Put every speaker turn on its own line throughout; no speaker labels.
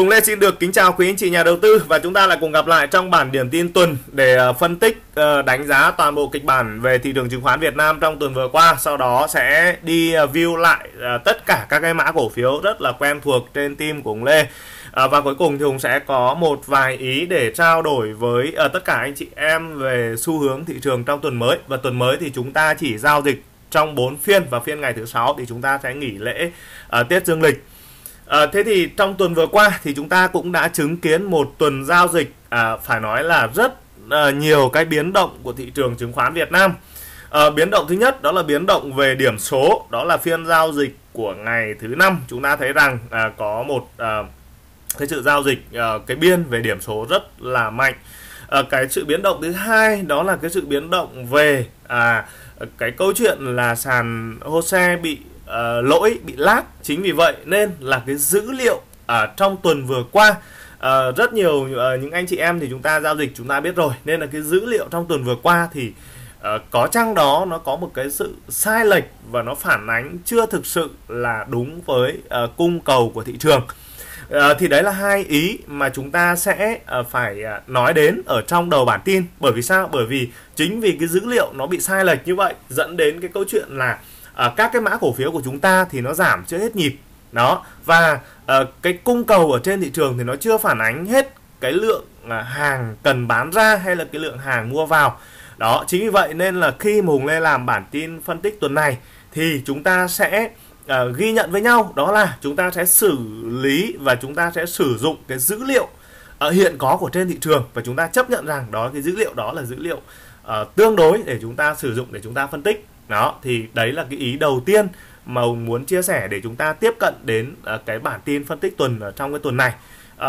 Hùng Lê xin được kính chào quý anh chị nhà đầu tư và chúng ta lại cùng gặp lại trong bản điểm tin tuần để ờ, phân tích ờ, đánh giá toàn bộ kịch bản về thị trường chứng khoán Việt Nam trong tuần vừa qua. Sau đó sẽ đi ờ, view lại tất cả các cái mã cổ phiếu rất là quen thuộc trên team của Hùng Lê. và cuối cùng thì Hùng sẽ có một vài ý để trao đổi với tất cả anh chị em về xu hướng thị trường trong tuần mới. Và tuần mới thì chúng ta chỉ giao dịch trong 4 phiên và phiên ngày thứ sáu thì chúng ta sẽ nghỉ lễ Tết Dương lịch. À, thế thì trong tuần vừa qua thì chúng ta cũng đã chứng kiến một tuần giao dịch à, phải nói là rất à, nhiều cái biến động của thị trường chứng khoán Việt Nam. À, biến động thứ nhất đó là biến động về điểm số, đó là phiên giao dịch của ngày thứ năm chúng ta thấy rằng à, có một à, cái sự giao dịch à, cái biên về điểm số rất là mạnh. À, cái sự biến động thứ hai đó là cái sự biến động về à, cái câu chuyện là sàn HOSE bị uh, lỗi bị lag chính vì vậy nên là cái dữ liệu ở trong tuần vừa qua uh, rất nhiều uh, những anh chị em thì chúng ta giao dịch chúng ta biết rồi. Nên là cái dữ liệu trong tuần vừa qua thì uh, có chăng đó nó có một cái sự sai lệch và nó phản ánh chưa thực sự là đúng với uh, cung cầu của thị trường. Uh, thì đấy là hai ý mà chúng ta sẽ uh, phải uh, nói đến ở trong đầu bản tin. Bởi vì sao? Bởi vì chính vì cái dữ liệu nó bị sai lệch như vậy dẫn đến cái câu chuyện là à, các cái mã cổ phiếu của chúng ta thì nó giảm chưa hết nhịp. Đó và à, cái cung cầu ở trên thị trường thì nó chưa phản ánh hết cái lượng à, hàng cần bán ra hay là cái lượng hàng mua vào. Đó chính vì vậy nên là khi mà hùng lê làm bản tin phân tích tuần này thì chúng ta sẽ uh, ghi nhận với nhau. Đó là chúng ta sẽ xử lý và chúng ta sẽ sử dụng cái dữ liệu uh, hiện có của trên thị trường và chúng ta chấp nhận rằng đó cái dữ liệu đó là dữ liệu uh, tương đối để chúng ta sử dụng để chúng ta phân tích đó thì đấy là cái ý đầu tiên mà hùng muốn chia sẻ để chúng ta tiếp cận đến uh, cái bản tin phân tích tuần ở trong cái tuần này.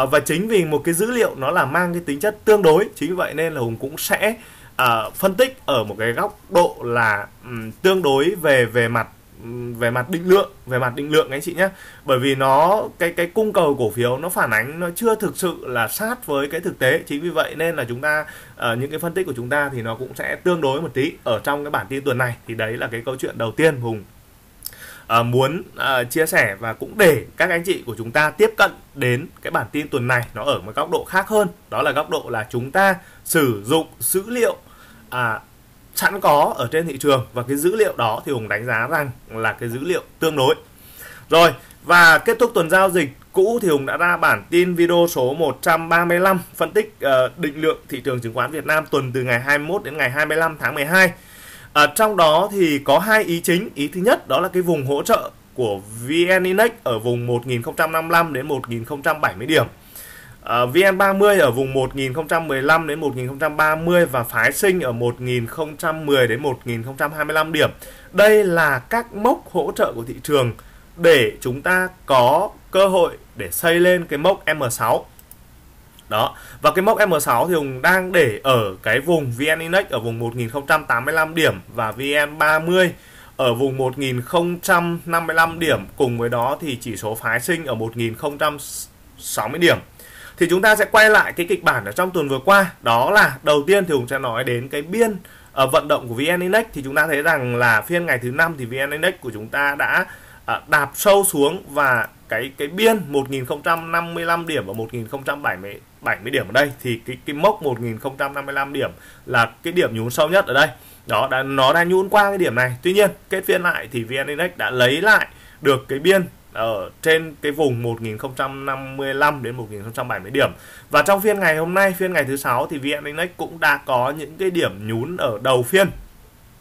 Uh, và chính vì một cái dữ liệu nó là mang cái tính chất tương đối chính vì vậy nên là hùng cũng sẽ uh, phân tích ở một cái góc độ là um, tương đối về về mặt về mặt định lượng về mặt định lượng anh chị nhé bởi vì nó cái cái cung cầu cổ phiếu nó phản ánh nó chưa thực sự là sát với cái thực tế. Chính vì vậy nên là chúng ta uh, những cái phân tích của chúng ta thì nó cũng sẽ tương đối một tí. Ở trong cái bản tin tuần này thì đấy là cái câu chuyện đầu tiên hùng uh, muốn uh, chia sẻ và cũng để các anh chị của chúng ta tiếp cận đến cái bản tin tuần này nó ở một góc độ khác hơn. Đó là góc độ là chúng ta sử dụng dữ liệu à, sẵn có ở trên thị trường và cái dữ liệu đó thì Hùng đánh giá rằng là cái dữ liệu tương đối. Rồi, và kết thúc tuần giao dịch cũ thì Hùng đã ra bản tin video số 135 phân tích uh, định lượng thị trường chứng khoán Việt Nam tuần từ ngày 21 đến ngày 25 tháng 12. À, ờ, trong đó thì có hai ý chính. Ý thứ nhất đó là cái vùng hỗ trợ của VN Index ở vùng 1055 đến 1070 điểm. Ờ, uh, VN30 ở vùng 1015 đến 1030 và phái sinh ở 1010 đến 1025 điểm. Đây là các mốc hỗ trợ của thị trường để chúng ta có cơ hội để xây lên cái mốc M6. Đó. Và cái mốc M6 thì Hùng đang để ở cái vùng VN Index ở vùng 1085 điểm và VN30 ở vùng 1055 điểm cùng với đó thì chỉ số phái sinh ở 1060 điểm thì chúng ta sẽ quay lại cái kịch bản ở trong tuần vừa qua đó là đầu tiên thì Hùng sẽ nói đến cái biên ở vận động của VN Index thì chúng ta thấy rằng là phiên ngày thứ năm thì VN Index của chúng ta đã ờ, đạp sâu xuống và cái cái biên 1055 điểm và 1070 70 điểm ở đây thì cái cái mốc 1055 điểm là cái điểm nhún sâu nhất ở đây. Đó đã nó đã nhún qua cái điểm này. Tuy nhiên, kết phiên lại thì VN Index đã lấy lại được cái biên ở trên cái vùng 1055 đến 1070 điểm. Và trong phiên ngày hôm nay, phiên ngày thứ sáu thì VN Index cũng đã có những cái điểm nhún ở đầu phiên.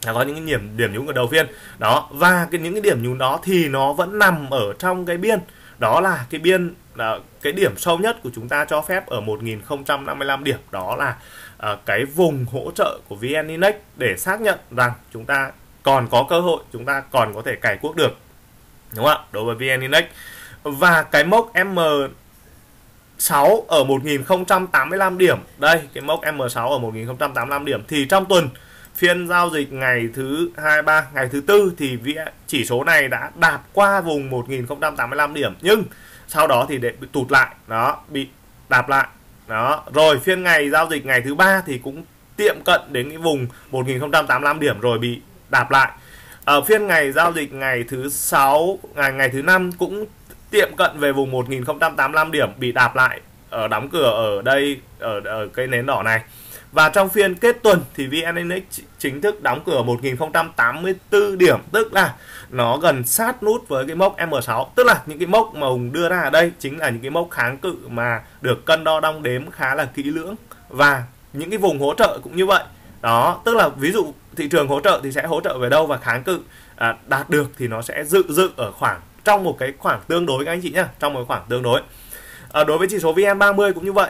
Đã có những cái điểm điểm nhún ở đầu phiên. Đó, và cái những cái điểm nhún đó thì nó vẫn nằm ở trong cái biên. Đó là cái biên là cái điểm sâu nhất của chúng ta cho phép ở 1055 điểm. Đó là uh, cái vùng hỗ trợ của VN Index để xác nhận rằng chúng ta còn có cơ hội, chúng ta còn có thể cải quốc được đúng không ạ? Đối với vn index. Và cái mốc m 6 ở 1085 điểm. Đây, cái mốc M6 ở 1085 điểm. Thì trong tuần, phiên giao dịch ngày thứ 23 ngày thứ tư thì chỉ số này đã đạp qua vùng 1085 điểm. Nhưng sau đó thì để bị tụt lại. Đó, bị đạp lại. Đó, rồi phiên ngày giao dịch ngày thứ ba thì cũng tiệm cận đến cái vùng 1085 điểm rồi bị đạp lại ở phiên ngày giao dịch ngày thứ sáu ngày ngày thứ năm cũng tiệm cận về vùng 1085 điểm bị đạp lại ở đóng cửa ở đây ở, ở cây nến đỏ này. Và trong phiên kết tuần thì VN Index chính thức đóng cửa 1084 điểm tức là nó gần sát nút với cái mốc M6 tức là những cái mốc mà Hùng đưa ra ở đây chính là những cái mốc kháng cự mà được cân đo đong đếm khá là kỹ lưỡng. Và những cái vùng hỗ trợ cũng như vậy đó tức là ví dụ thị trường hỗ trợ thì sẽ hỗ trợ về đâu và kháng cự à, đạt được thì nó sẽ dự dự ở khoảng trong một cái khoảng tương đối các anh chị nhá trong một khoảng tương đối. À, đối với chỉ số VN30 cũng như vậy.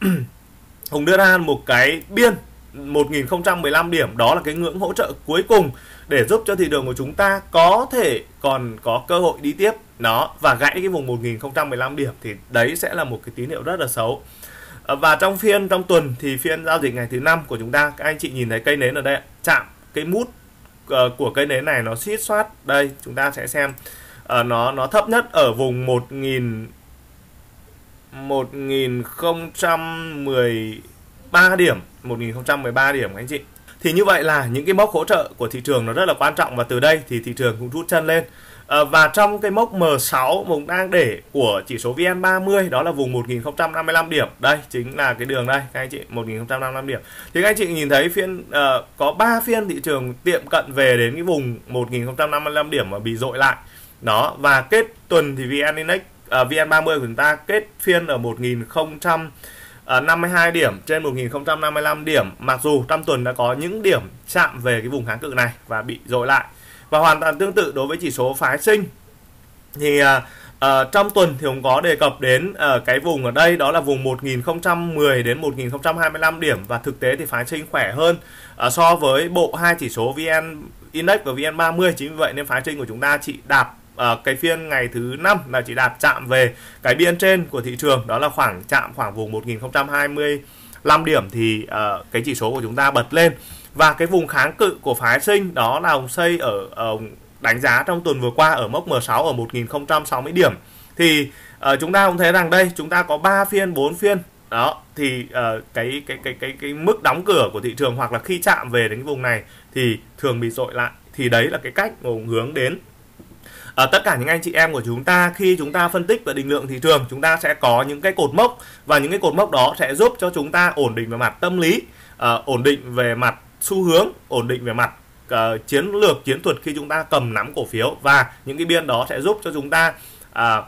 Hùng đưa ra một cái biên 1015 điểm đó là cái ngưỡng hỗ trợ cuối cùng để giúp cho thị trường của chúng ta có thể còn có cơ hội đi tiếp. Nó và gãy cái vùng 1015 điểm thì đấy sẽ là một cái tín hiệu rất là xấu. Ờ, và trong phiên trong tuần thì phiên giao dịch ngày thứ năm của chúng ta các anh chị nhìn thấy cây nến ở đây chạm cái mút ờ, của cây nến này nó suýt soát đây chúng ta sẽ xem. Uh, nó nó thấp nhất ở vùng 1000 1013 điểm. 1013 điểm các anh chị. Thì như vậy là những cái mốc hỗ trợ của thị trường nó rất là quan trọng và từ đây thì thị trường cũng rút chân lên à, và trong cái mốc M6 vùng đang để của chỉ số VN30 đó là vùng 1055 điểm. Đây chính là cái đường đây các anh chị 1055 điểm. Thì các anh chị nhìn thấy phiên uh, có 3 phiên thị trường tiệm cận về đến cái vùng 1055 điểm mà bị dội lại. Đó và kết tuần thì VN Index ờ, uh, VN30 của chúng ta kết phiên ở 1052 điểm trên 1055 điểm. Mặc dù trong tuần đã có những điểm chạm về cái vùng kháng cự này và bị dội lại và hoàn toàn tương tự đối với chỉ số phái sinh. Thì uh, uh, trong tuần thì cũng có đề cập đến uh, cái vùng ở đây đó là vùng 1010 đến 1025 điểm. Và thực tế thì phái sinh khỏe hơn uh, so với bộ hai chỉ số VN Index và VN30 chính vì vậy nên phái sinh của chúng ta chỉ đạt uh, cái phiên ngày thứ năm là chỉ đạt chạm về cái biên trên của thị trường. Đó là khoảng chạm khoảng vùng 1025 điểm thì uh, cái chỉ số của chúng ta bật lên và cái vùng kháng cự của phái sinh đó là ông xây ở, ờ, ở đánh giá trong tuần vừa qua ở mốc M6 ở 1060 điểm. Thì uh, chúng ta cũng thấy rằng đây chúng ta có 3 phiên 4 phiên. Đó thì uh, cái, cái cái cái cái mức đóng cửa của thị trường hoặc là khi chạm về đến cái vùng này thì thường bị dội lại. Thì đấy là cái cách hướng đến. À, tất cả những anh chị em của chúng ta khi chúng ta phân tích và định lượng thị trường chúng ta sẽ có những cái cột mốc. Và những cái cột mốc đó sẽ giúp cho chúng ta ổn định về mặt tâm lý à, ổn định về mặt xu hướng ổn định về mặt uh, chiến lược chiến thuật khi chúng ta cầm nắm cổ phiếu. Và những cái biên đó sẽ giúp cho chúng ta uh,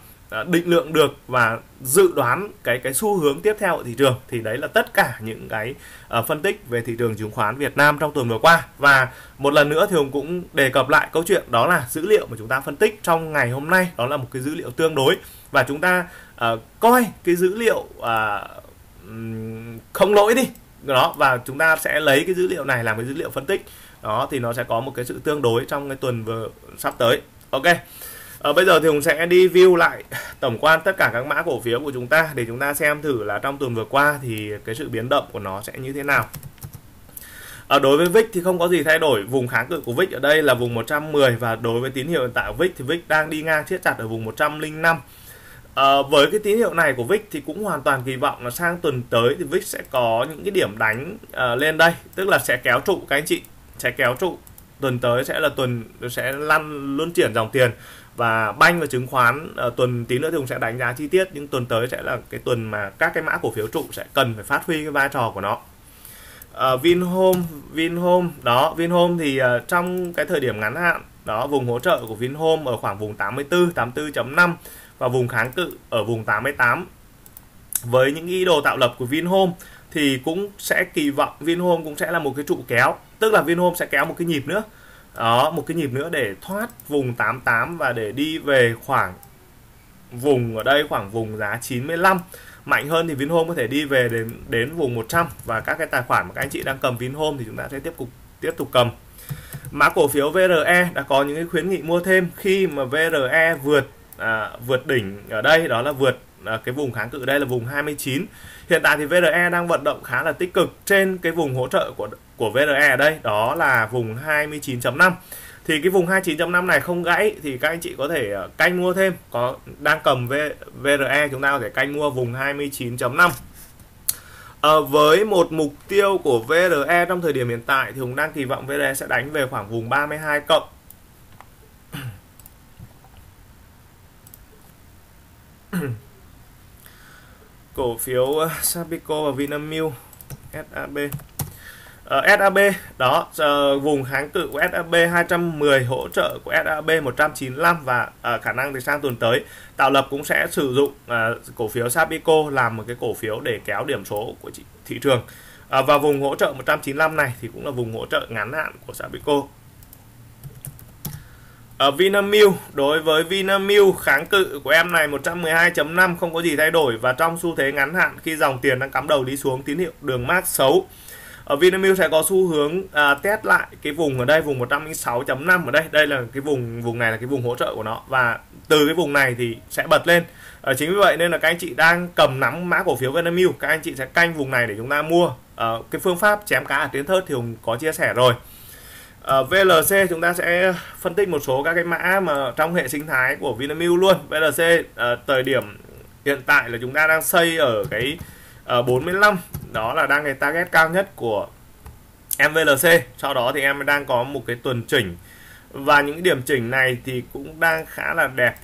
định lượng được và dự đoán cái cái xu hướng tiếp theo của thị trường. Thì đấy là tất cả những cái uh, phân tích về thị trường chứng khoán Việt Nam trong tuần vừa qua. Và một lần nữa thì Hùng cũng đề cập lại câu chuyện đó là dữ liệu mà chúng ta phân tích trong ngày hôm nay. Đó là một cái dữ liệu tương đối. Và chúng ta uh, coi cái dữ liệu uh, không lỗi đi đó và chúng ta sẽ lấy cái dữ liệu này làm cái dữ liệu phân tích. Đó thì nó sẽ có một cái sự tương đối trong cái tuần vừa sắp tới. Ok. À, bây giờ thì Hùng sẽ đi view lại tổng quan tất cả các mã cổ phiếu của chúng ta để chúng ta xem thử là trong tuần vừa qua thì cái sự biến động của nó sẽ như thế nào. Ở đối với VIX thì không có gì thay đổi. Vùng kháng cự của VIX ở đây là vùng 110 và đối với tín hiệu hiện tại của VIX thì VIX đang đi ngang siết chặt ở vùng 105 À, với cái tín hiệu này của VIX thì cũng hoàn toàn kỳ vọng là sang tuần tới thì VIX sẽ có những cái điểm đánh uh, lên đây. Tức là sẽ kéo trụ các anh chị sẽ kéo trụ. Tuần tới sẽ là tuần sẽ lăn luân chuyển dòng tiền. Và banh và chứng khoán uh, tuần tí nữa thì cũng sẽ đánh giá chi tiết nhưng tuần tới sẽ là cái tuần mà các cái mã cổ phiếu trụ sẽ cần phải phát huy cái vai trò của nó. Uh, Vinhome Vinhome đó Vinhome thì uh, trong cái thời điểm ngắn hạn đó vùng hỗ trợ của Vinhome ở khoảng vùng 84 84.5 và vùng kháng cự ở vùng 88 với những ý đồ tạo lập của Vinhome thì cũng sẽ kỳ vọng Vinhome cũng sẽ là một cái trụ kéo, tức là Vinhome sẽ kéo một cái nhịp nữa. Đó, một cái nhịp nữa để thoát vùng 88 và để đi về khoảng vùng, ở đây khoảng vùng giá 95 mạnh hơn thì Vinhome có thể đi về đến đến vùng 100 và các cái tài khoản mà các anh chị đang cầm Vinhome thì chúng ta sẽ tiếp tục tiếp tục cầm. Mã cổ phiếu VRE đã có những cái khuyến nghị mua thêm. Khi mà VRE vượt à, vượt đỉnh ở đây đó là vượt à, cái vùng kháng cự đây là vùng 29 hiện tại thì VRE đang vận động khá là tích cực trên cái vùng hỗ trợ của của VRE ở đây đó là vùng 29.5 thì cái vùng 29.5 này không gãy thì các anh chị có thể à, canh mua thêm. Có đang cầm v, VRE chúng ta có thể canh mua vùng 29.5 À, với một mục tiêu của VRE trong thời điểm hiện tại thì Hùng đang kỳ vọng VRE sẽ đánh về khoảng vùng 32 cộng. cổ phiếu ờ, Sabico và Vinamilk SAB uh, ờ, SAB đó uh, vùng kháng cự của SAB 210 hỗ trợ của SAB 195 và uh, khả năng thì sang tuần tới tạo lập cũng sẽ sử dụng uh, cổ phiếu Sabico làm một cái cổ phiếu để kéo điểm số của thị trường. Uh, và vùng hỗ trợ 195 này thì cũng là vùng hỗ trợ ngắn hạn của Sabico ở Vinamilk đối với Vinamilk kháng cự của em này 112.5 không có gì thay đổi. Và trong xu thế ngắn hạn khi dòng tiền đang cắm đầu đi xuống tín hiệu đường mát xấu. Ở Vinamilk sẽ có xu hướng à, test lại cái vùng ở đây vùng 106.5 ở đây. Đây là cái vùng vùng này là cái vùng hỗ trợ của nó. Và từ cái vùng này thì sẽ bật lên. À, chính vì vậy nên là các anh chị đang cầm nắm mã cổ phiếu Vinamilk. Các anh chị sẽ canh vùng này để chúng ta mua. À, cái phương pháp chém cá ở tiến thớt thì hùng có chia sẻ rồi. Ờ, ở VLC chúng ta sẽ phân tích một số các cái mã mà trong hệ sinh thái của Vinamilk luôn. VLC à, ờ, thời điểm hiện tại là chúng ta đang xây ở cái ờ, uh, 45 đó là đang cái target cao nhất của MVLC sau đó thì em đang có một cái tuần chỉnh. Và những điểm chỉnh này thì cũng đang khá là đẹp.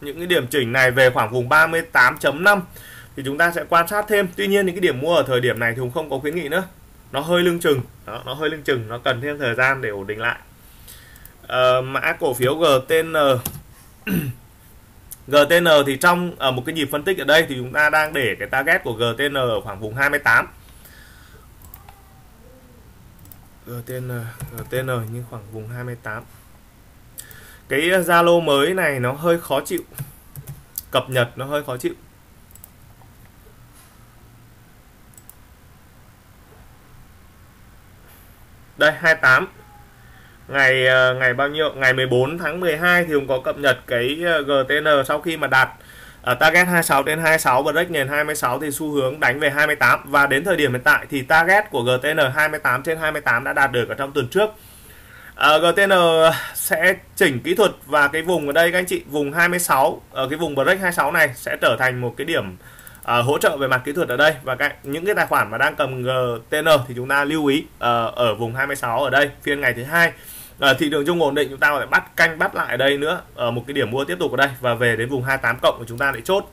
Những cái điểm chỉnh này về khoảng vùng 38.5 thì chúng ta sẽ quan sát thêm. Tuy nhiên những cái điểm mua ở thời điểm này thì cũng không có khuyến nghị nữa nó hơi lưng chừng. Đó, nó hơi lưng chừng nó cần thêm thời gian để ổn định lại. À, mã cổ phiếu GTN GTN thì trong ở một cái nhịp phân tích ở đây thì chúng ta đang để cái target của GTN ở khoảng vùng 28 GTN GTN như khoảng vùng 28 cái Zalo mới này nó hơi khó chịu. Cập nhật nó hơi khó chịu. Đây 28 ngày ờ, ngày bao nhiêu? Ngày 14 tháng 12 thì cũng có cập nhật cái ờ, GTN sau khi mà đạt ở target 26 đến 26 break nền 26 thì xu hướng đánh về 28 và đến thời điểm hiện tại thì target của GTN 28 trên 28 đã đạt được ở trong tuần trước. À, GTN sẽ chỉnh kỹ thuật và cái vùng ở đây các anh chị vùng 26 ở cái vùng break 26 này sẽ trở thành một cái điểm à, hỗ trợ về mặt kỹ thuật ở đây. Và các những cái tài khoản mà đang cầm GTN thì chúng ta lưu ý à, ở vùng 26 ở đây phiên ngày thứ hai. À, thị trường chung ổn định chúng ta lại bắt canh bắt lại ở đây nữa ở một cái điểm mua tiếp tục ở đây. Và về đến vùng 28 cộng của chúng ta để chốt.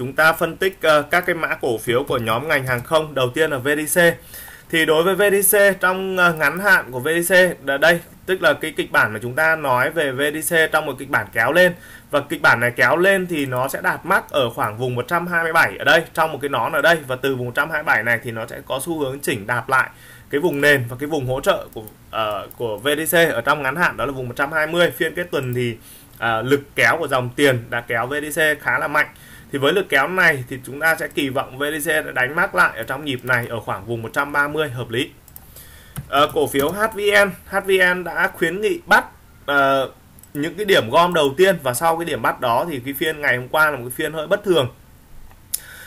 Chúng ta phân tích uh, các cái mã cổ phiếu của nhóm ngành hàng không đầu tiên là VDC thì đối với VDC trong uh, ngắn hạn của VDC là đây tức là cái kịch bản mà chúng ta nói về VDC trong một kịch bản kéo lên. Và kịch bản này kéo lên thì nó sẽ đạt mắc ở khoảng vùng 127 ở đây trong một cái nón ở đây. Và từ vùng 127 này thì nó sẽ có xu hướng chỉnh đạp lại cái vùng nền và cái vùng hỗ trợ của uh, của VDC ở trong ngắn hạn đó là vùng 120 phiên kết tuần thì uh, lực kéo của dòng tiền đã kéo VDC khá là mạnh thì với lực kéo này thì chúng ta sẽ kỳ vọng VDC đánh mắc lại ở trong nhịp này ở khoảng vùng 130 hợp lý. À, cổ phiếu HVN HVN đã khuyến nghị bắt à, những cái điểm gom đầu tiên và sau cái điểm bắt đó thì cái phiên ngày hôm qua là một cái phiên hơi bất thường.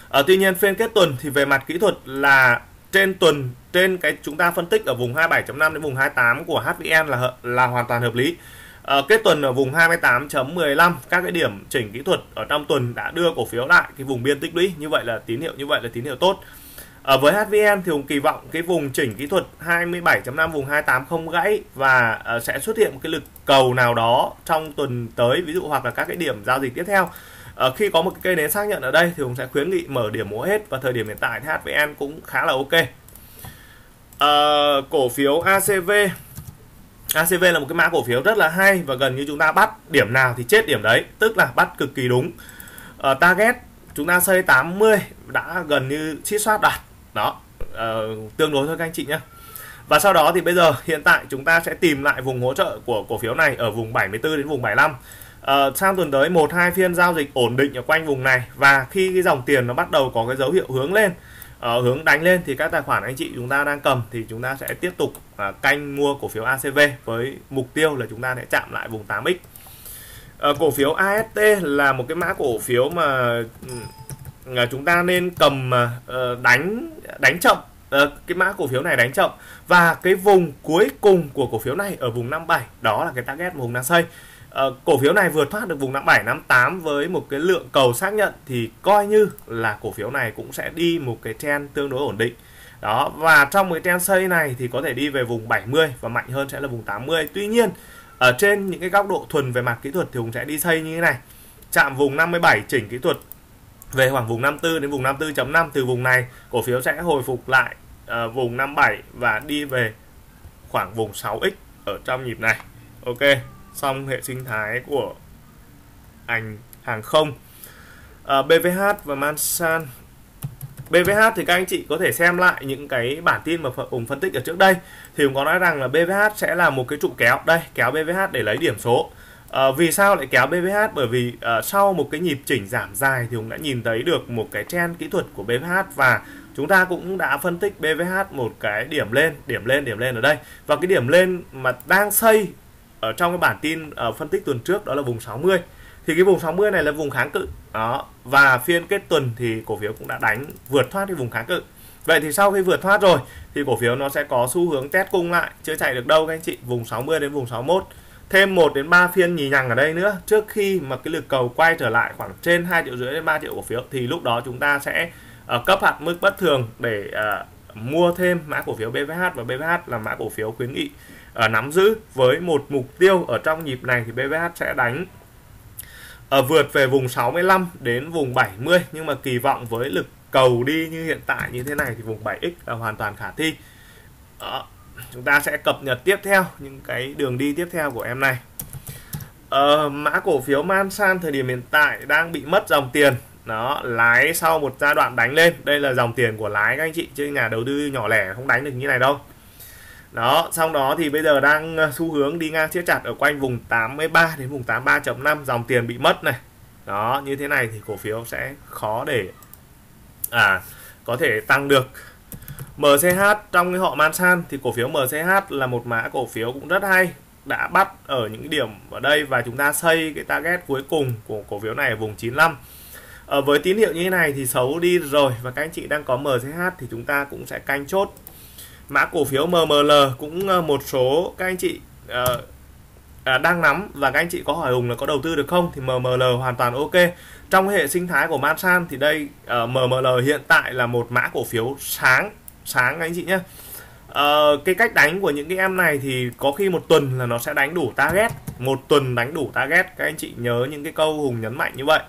À, tuy nhiên phiên kết tuần thì về mặt kỹ thuật là trên tuần trên cái chúng ta phân tích ở vùng 27.5 đến vùng 28 của HVN là là hoàn toàn hợp lý à, kết tuần ở vùng 28.15 các cái điểm chỉnh kỹ thuật ở trong tuần đã đưa cổ phiếu lại cái vùng biên tích lũy như vậy là tín hiệu như vậy là tín hiệu tốt ở với HVN thì cũng kỳ vọng cái vùng chỉnh kỹ thuật 27.5 vùng 28 không gãy và à, sẽ xuất hiện một cái lực cầu nào đó trong tuần tới ví dụ hoặc là các cái điểm giao dịch tiếp theo. à, khi có một cái cây nến xác nhận ở đây thì cũng sẽ khuyến nghị mở điểm mua hết và thời điểm hiện tại thì HVN cũng khá là ok. à, cổ phiếu ACV ACV là một cái mã cổ phiếu rất là hay và gần như chúng ta bắt điểm nào thì chết điểm đấy, tức là bắt cực kỳ đúng. Uh, target chúng ta xây 80 đã gần như chiết soát đạt. Đó uh, tương đối thôi các anh chị nhé và sau đó thì bây giờ hiện tại chúng ta sẽ tìm lại vùng hỗ trợ của cổ phiếu này ở vùng 74 đến vùng 75 uh, ờ, sang tuần tới một hai phiên giao dịch ổn định ở quanh vùng này và khi cái dòng tiền nó bắt đầu có cái dấu hiệu hướng lên uh, hướng đánh lên thì các tài khoản anh chị chúng ta đang cầm thì chúng ta sẽ tiếp tục uh, canh mua cổ phiếu ACV với mục tiêu là chúng ta sẽ chạm lại vùng 8x uh, ờ, cổ phiếu AST là một cái mã cổ phiếu mà uh, chúng ta nên cầm uh, đánh đánh chậm. Uh, cái mã cổ phiếu này đánh chậm. Và cái vùng cuối cùng của cổ phiếu này ở vùng 57 đó là cái target vùng đang xây uh, cổ phiếu này vừa thoát được vùng 5758 với một cái lượng cầu xác nhận thì coi như là cổ phiếu này cũng sẽ đi một cái trend tương đối ổn định. Đó và trong cái trend xây này thì có thể đi về vùng 70 và mạnh hơn sẽ là vùng 80 tuy nhiên ở trên những cái góc độ thuần về mặt kỹ thuật thì cũng sẽ đi xây như thế này. Chạm vùng 57 chỉnh kỹ thuật về khoảng vùng 54 đến vùng 54.5 từ vùng này cổ phiếu sẽ hồi phục lại uh, vùng 57 và đi về khoảng vùng 6x ở trong nhịp này. Ok xong hệ sinh thái của ảnh hàng không. À, BVH và Mansan BVH thì các anh chị có thể xem lại những cái bản tin mà cùng phân tích ở trước đây. Thì cũng có nói rằng là BVH sẽ là một cái trụ kéo. Đây kéo BVH để lấy điểm số. À, vì sao lại kéo BVH? Bởi vì à, sau một cái nhịp chỉnh giảm dài thì cũng đã nhìn thấy được một cái trend kỹ thuật của BVH và chúng ta cũng đã phân tích BVH một cái điểm lên, điểm lên, điểm lên ở đây. Và cái điểm lên mà đang xây ở trong cái bản tin ở phân tích tuần trước đó là vùng 60 thì cái vùng 60 này là vùng kháng cự. Đó và phiên kết tuần thì cổ phiếu cũng đã đánh vượt thoát cái vùng kháng cự. Vậy thì sau khi vượt thoát rồi thì cổ phiếu nó sẽ có xu hướng test cung lại chưa chạy được đâu các anh chị vùng 60 đến vùng 61 thêm 1 đến 3 phiên nhì nhằng ở đây nữa. Trước khi mà cái lực cầu quay trở lại khoảng trên 2 triệu rưỡi đến 3 triệu cổ phiếu thì lúc đó chúng ta sẽ uh, cấp hạn mức bất thường để uh, mua thêm mã cổ phiếu BVH và BVH là mã cổ phiếu khuyến nghị uh, nắm giữ với một mục tiêu ở trong nhịp này thì BVH sẽ đánh ở vượt về vùng 65 đến vùng 70 nhưng mà kỳ vọng với lực cầu đi như hiện tại như thế này thì vùng 7x là hoàn toàn khả thi. Uh, chúng ta sẽ cập nhật tiếp theo những cái đường đi tiếp theo của em này. Uh, mã cổ phiếu Mansan thời điểm hiện tại đang bị mất dòng tiền. Nó lái sau một giai đoạn đánh lên. Đây là dòng tiền của lái các anh chị chứ nhà đầu tư nhỏ lẻ không đánh được như này đâu đó xong đó thì bây giờ đang ờ, xu hướng đi ngang siết chặt ở quanh vùng 83 đến vùng 83.5 dòng tiền bị mất này. Đó, như thế này thì cổ phiếu sẽ khó để à có thể tăng được. MCH trong cái họ Mansan thì cổ phiếu MCH là một mã cổ phiếu cũng rất hay, đã bắt ở những điểm ở đây và chúng ta xây cái target cuối cùng của cổ phiếu này ở vùng 95 ở ờ, với tín hiệu như thế này thì xấu đi rồi và các anh chị đang có MCH thì chúng ta cũng sẽ canh chốt mã cổ phiếu MML cũng ờ, một số các anh chị uh, à, đang nắm và các anh chị có hỏi Hùng là có đầu tư được không thì MML hoàn toàn ok. Trong hệ sinh thái của Mansan thì đây ờ, uh, MML hiện tại là một mã cổ phiếu sáng sáng các anh chị nhé. Uh, cái cách đánh của những cái em này thì có khi một tuần là nó sẽ đánh đủ target một tuần đánh đủ target các anh chị nhớ những cái câu Hùng nhấn mạnh như vậy.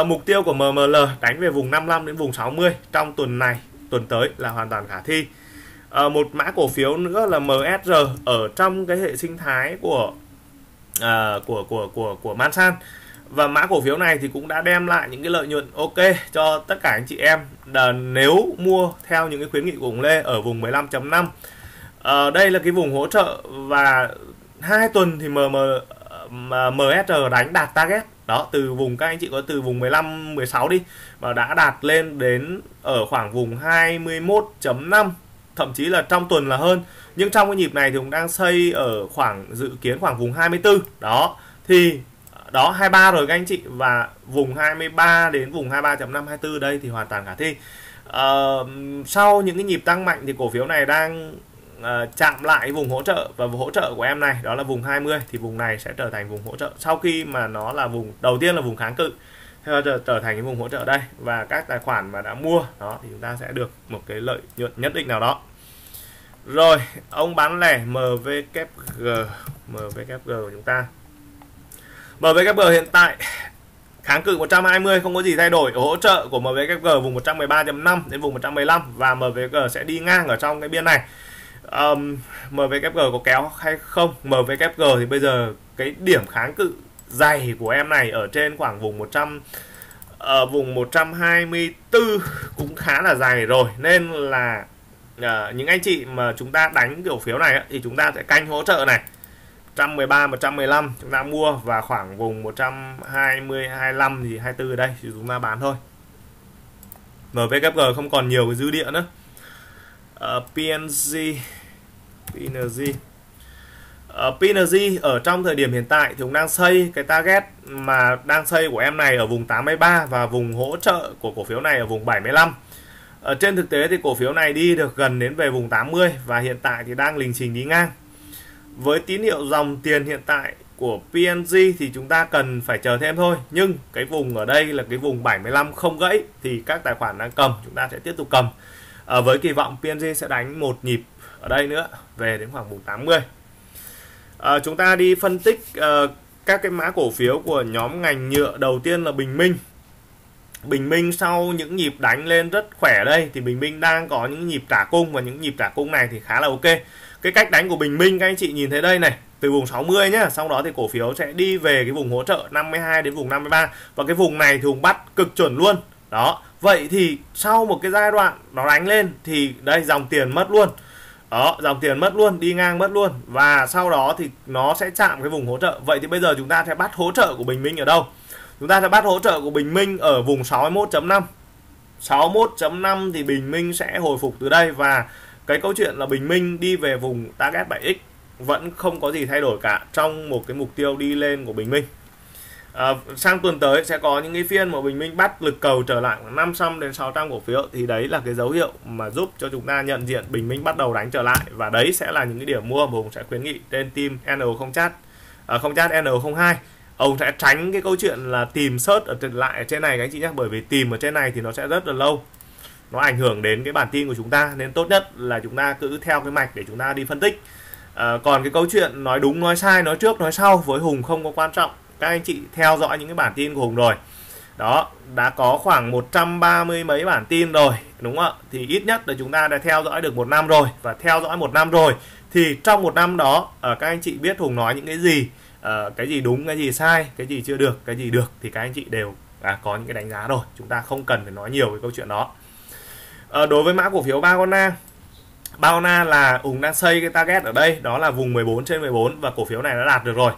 Uh, mục tiêu của MML đánh về vùng 55 đến vùng 60 trong tuần này tuần tới là hoàn toàn khả thi à, một mã cổ phiếu nữa là MSR ở trong cái hệ sinh thái của à, của của của của Mansan. Và mã cổ phiếu này thì cũng đã đem lại những cái lợi nhuận ok cho tất cả anh chị em. Là nếu mua theo những cái khuyến nghị của ông Lê ở vùng 15.5 à, ờ, đây là cái vùng hỗ trợ và hai tuần thì MM MSR đánh đạt target. Đó từ vùng các anh chị có từ vùng 15 16 đi mà đã đạt lên đến ở khoảng vùng 21.5 thậm chí là trong tuần là hơn. Nhưng trong cái nhịp này thì cũng đang xây ở khoảng dự kiến khoảng vùng 24 đó thì đó 23 rồi các anh chị. Và vùng 23 đến vùng 23.524 đây thì hoàn toàn khả thi. Uh, sau những cái nhịp tăng mạnh thì cổ phiếu này đang uh, chạm lại vùng hỗ trợ và vùng hỗ trợ của em này. Đó là vùng 20 thì vùng này sẽ trở thành vùng hỗ trợ sau khi mà nó là vùng đầu tiên là vùng kháng cự trở, trở thành cái vùng hỗ trợ đây. Và các tài khoản mà đã mua đó thì chúng ta sẽ được một cái lợi nhuận nhất định nào đó. Rồi ông bán lẻ MVKG MVKG của chúng ta. MVKG hiện tại kháng cự 120 không có gì thay đổi. Hỗ trợ của MVKG vùng 113.5 đến vùng 115 và MVKG sẽ đi ngang ở trong cái biên này. Um, MVKG có kéo hay không? MVKG thì bây giờ cái điểm kháng cự dày của em này ở trên khoảng vùng 100 ở ờ, vùng 124 cũng khá là dài rồi. Nên là uh, những anh chị mà chúng ta đánh cổ phiếu này thì chúng ta sẽ canh hỗ trợ này. 113 115 chúng ta mua và khoảng vùng 120 25 thì 24 ở đây thì chúng ta bán thôi. MVKG không còn nhiều cái dư địa nữa. Ờ, uh, PNG PNG Ờ, uh, PNG ở trong thời điểm hiện tại thì cũng đang xây cái target mà đang xây của em này ở vùng 83 và vùng hỗ trợ của cổ phiếu này ở vùng 75 ở ờ, trên thực tế thì cổ phiếu này đi được gần đến về vùng 80 và hiện tại thì đang lình trình đi ngang. Với tín hiệu dòng tiền hiện tại của PNG thì chúng ta cần phải chờ thêm thôi nhưng cái vùng ở đây là cái vùng 75 không gãy thì các tài khoản đang cầm chúng ta sẽ tiếp tục cầm. À, với kỳ vọng PNG sẽ đánh một nhịp ở đây nữa về đến khoảng vùng 80 à, chúng ta đi phân tích uh, các cái mã cổ phiếu của nhóm ngành nhựa. Đầu tiên là Bình Minh. Bình Minh sau những nhịp đánh lên rất khỏe đây thì Bình Minh đang có những nhịp trả cung và những nhịp trả cung này thì khá là ok. Cái cách đánh của Bình Minh các anh chị nhìn thấy đây này từ vùng 60 nhá sau đó thì cổ phiếu sẽ đi về cái vùng hỗ trợ 52 đến vùng 53 và cái vùng này thì Hùng bắt cực chuẩn luôn. Đó vậy thì sau một cái giai đoạn nó đánh lên thì đây dòng tiền mất luôn đó, dòng tiền mất luôn, đi ngang mất luôn. Và sau đó thì nó sẽ chạm cái vùng hỗ trợ. Vậy thì bây giờ chúng ta sẽ bắt hỗ trợ của Bình Minh ở đâu? Chúng ta sẽ bắt hỗ trợ của Bình Minh ở vùng 61.5 61.5 thì Bình Minh sẽ hồi phục từ đây. Và cái câu chuyện là Bình Minh đi về vùng target 7x vẫn không có gì thay đổi cả trong một cái mục tiêu đi lên của Bình Minh à, sang tuần tới sẽ có những cái phiên mà Bình Minh bắt lực cầu trở lại khoảng 500 đến 600 cổ phiếu. Thì đấy là cái dấu hiệu mà giúp cho chúng ta nhận diện Bình Minh bắt đầu đánh trở lại. Và đấy sẽ là những cái điểm mua mà Hùng sẽ khuyến nghị trên team NO không chat à, không chat NO02 ông sẽ tránh cái câu chuyện là tìm search ở trên lại ở trên này các anh chị nhé bởi vì tìm ở trên này thì nó sẽ rất là lâu. Nó ảnh hưởng đến cái bản tin của chúng ta nên tốt nhất là chúng ta cứ theo cái mạch để chúng ta đi phân tích. À, còn cái câu chuyện nói đúng nói sai nói trước nói sau với hùng không có quan trọng các anh chị theo dõi những cái bản tin của hùng rồi. Đó đã có khoảng 130 mấy bản tin rồi đúng không ạ? Thì ít nhất là chúng ta đã theo dõi được một năm rồi. Và theo dõi một năm rồi thì trong một năm đó ở các anh chị biết hùng nói những cái gì? Ờ, cái gì đúng cái gì sai cái gì chưa được cái gì được thì các anh chị đều à, có những cái đánh giá rồi. Chúng ta không cần phải nói nhiều về câu chuyện đó. Ờ, đối với mã cổ phiếu baona Baona là Hùng đang xây cái target ở đây đó là vùng 14 trên 14 và cổ phiếu này đã đạt được rồi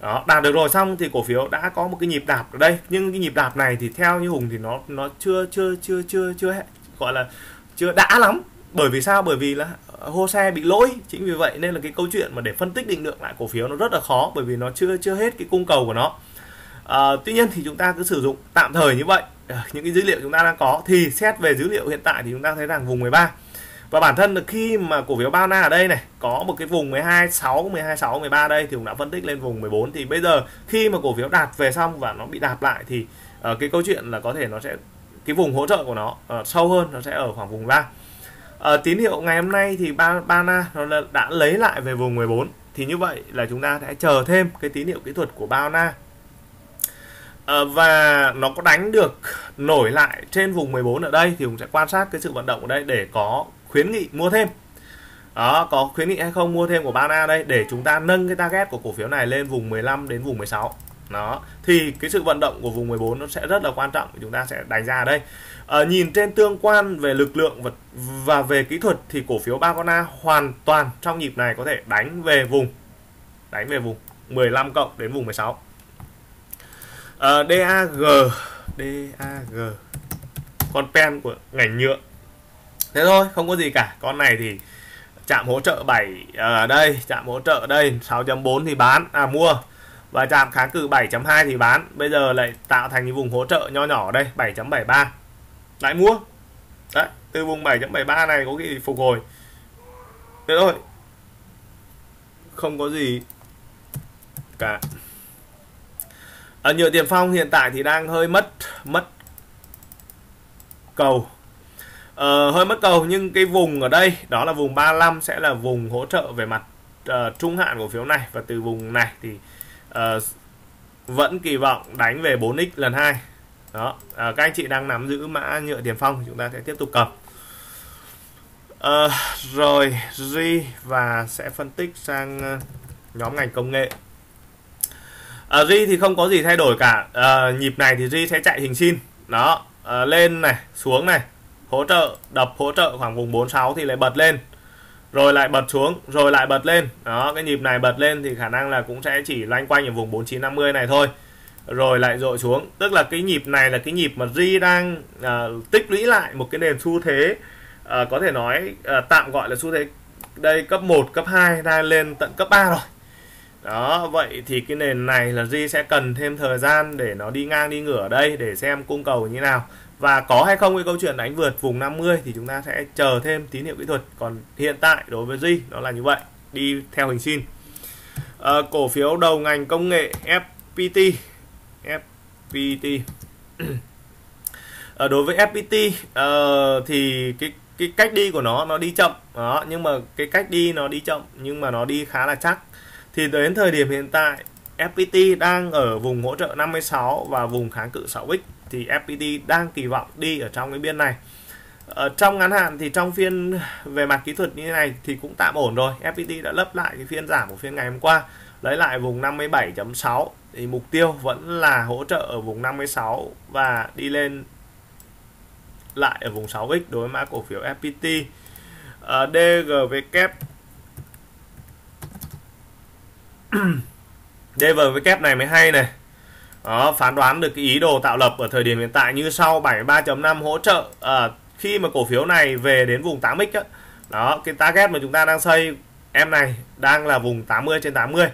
đó đạt được rồi xong thì cổ phiếu đã có một cái nhịp đạp ở đây. Nhưng cái nhịp đạp này thì theo như Hùng thì nó nó chưa chưa chưa chưa chưa gọi là chưa đã lắm. Bởi vì sao? Bởi vì là hô xe bị lỗi chính vì vậy nên là cái câu chuyện mà để phân tích định lượng lại cổ phiếu nó rất là khó bởi vì nó chưa chưa hết cái cung cầu của nó. À, tuy nhiên thì chúng ta cứ sử dụng tạm thời như vậy. Ờ, những cái dữ liệu chúng ta đang có thì xét về dữ liệu hiện tại thì chúng ta thấy rằng vùng 13 và bản thân là khi mà cổ phiếu Baona ở đây này có một cái vùng 12 6 12 6 13 đây thì cũng đã phân tích lên vùng 14 thì bây giờ khi mà cổ phiếu đạt về xong và nó bị đạp lại thì uh, cái câu chuyện là có thể nó sẽ cái vùng hỗ trợ của nó uh, sâu hơn nó sẽ ở khoảng vùng 3 uh, ờ, tín hiệu ngày hôm nay thì ba Baona nó đã lấy lại về vùng 14 thì như vậy là chúng ta sẽ chờ thêm cái tín hiệu kỹ thuật của Baona Uh, và nó có đánh được nổi lại trên vùng 14 ở đây thì cũng sẽ quan sát cái sự vận động ở đây để có khuyến nghị mua thêm. Đó có khuyến nghị hay không mua thêm của Bana đây để chúng ta nâng cái target của cổ phiếu này lên vùng 15 đến vùng 16 đó thì cái sự vận động của vùng 14 nó sẽ rất là quan trọng chúng ta sẽ đánh ra ở đây. À, nhìn trên tương quan về lực lượng và, và về kỹ thuật thì cổ phiếu Bacona hoàn toàn trong nhịp này có thể đánh về vùng đánh về vùng 15 cộng đến vùng 16 à, ờ, DAG DAG con pen của ngành nhựa thế thôi không có gì cả. Con này thì chạm hỗ trợ 7 ở à, đây chạm hỗ trợ đây 6.4 thì bán à mua. Và chạm kháng cự 7.2 thì bán. Bây giờ lại tạo thành cái vùng hỗ trợ nho nhỏ ở đây 7.73 lại mua. Đấy từ vùng 7.73 này có khi phục hồi. Thế thôi. Không có gì cả. Ở nhựa tiền phong hiện tại thì đang hơi mất mất cầu uh, hơi mất cầu nhưng cái vùng ở đây đó là vùng 35 sẽ là vùng hỗ trợ về mặt uh, trung hạn cổ phiếu này. Và từ vùng này thì uh, vẫn kỳ vọng đánh về 4x lần 2 đó uh, các anh chị đang nắm giữ mã nhựa tiền phong chúng ta sẽ tiếp tục cầm. Uh, rồi G và sẽ phân tích sang nhóm ngành công nghệ. Ở G thì không có gì thay đổi cả. À, nhịp này thì G sẽ chạy hình xin. Đó à, lên này xuống này hỗ trợ đập hỗ trợ khoảng vùng 46 thì lại bật lên. Rồi lại bật xuống rồi lại bật lên. Đó cái nhịp này bật lên thì khả năng là cũng sẽ chỉ loanh quanh ở vùng 4950 này thôi. Rồi lại dội xuống. Tức là cái nhịp này là cái nhịp mà Di đang uh, tích lũy lại một cái nền xu thế uh, có thể nói uh, tạm gọi là xu thế đây cấp 1 cấp 2 đang lên tận cấp 3 rồi. Đó vậy thì cái nền này là Di sẽ cần thêm thời gian để nó đi ngang đi ngửa ở đây để xem cung cầu như nào và có hay không cái câu chuyện đánh vượt vùng 50 thì chúng ta sẽ chờ thêm tín hiệu kỹ thuật. Còn hiện tại đối với G nó là như vậy. Đi theo hình sin à, ờ, cổ phiếu đầu ngành công nghệ FPT FPT à, ờ, đối với FPT à, ờ, thì cái cái cách đi của nó nó đi chậm. Đó nhưng mà cái cách đi nó đi chậm nhưng mà nó đi khá là chắc. Thì đến thời điểm hiện tại FPT đang ở vùng hỗ trợ 56 và vùng kháng cự 6x thì FPT đang kỳ vọng đi ở trong cái biên này. Ở trong ngắn hạn thì trong phiên về mặt kỹ thuật như thế này thì cũng tạm ổn rồi. FPT đã lấp lại cái phiên giảm của phiên ngày hôm qua lấy lại vùng 57.6 thì mục tiêu vẫn là hỗ trợ ở vùng 56 và đi lên lại ở vùng 6x đối với mã cổ phiếu FPT uh, DGW DGW này mới hay này đó, phán đoán được cái ý đồ tạo lập ở thời điểm hiện tại như sau 73.5 hỗ trợ à, khi mà cổ phiếu này về đến vùng 8x đó, đó cái target mà chúng ta đang xây em này đang là vùng 80 trên 80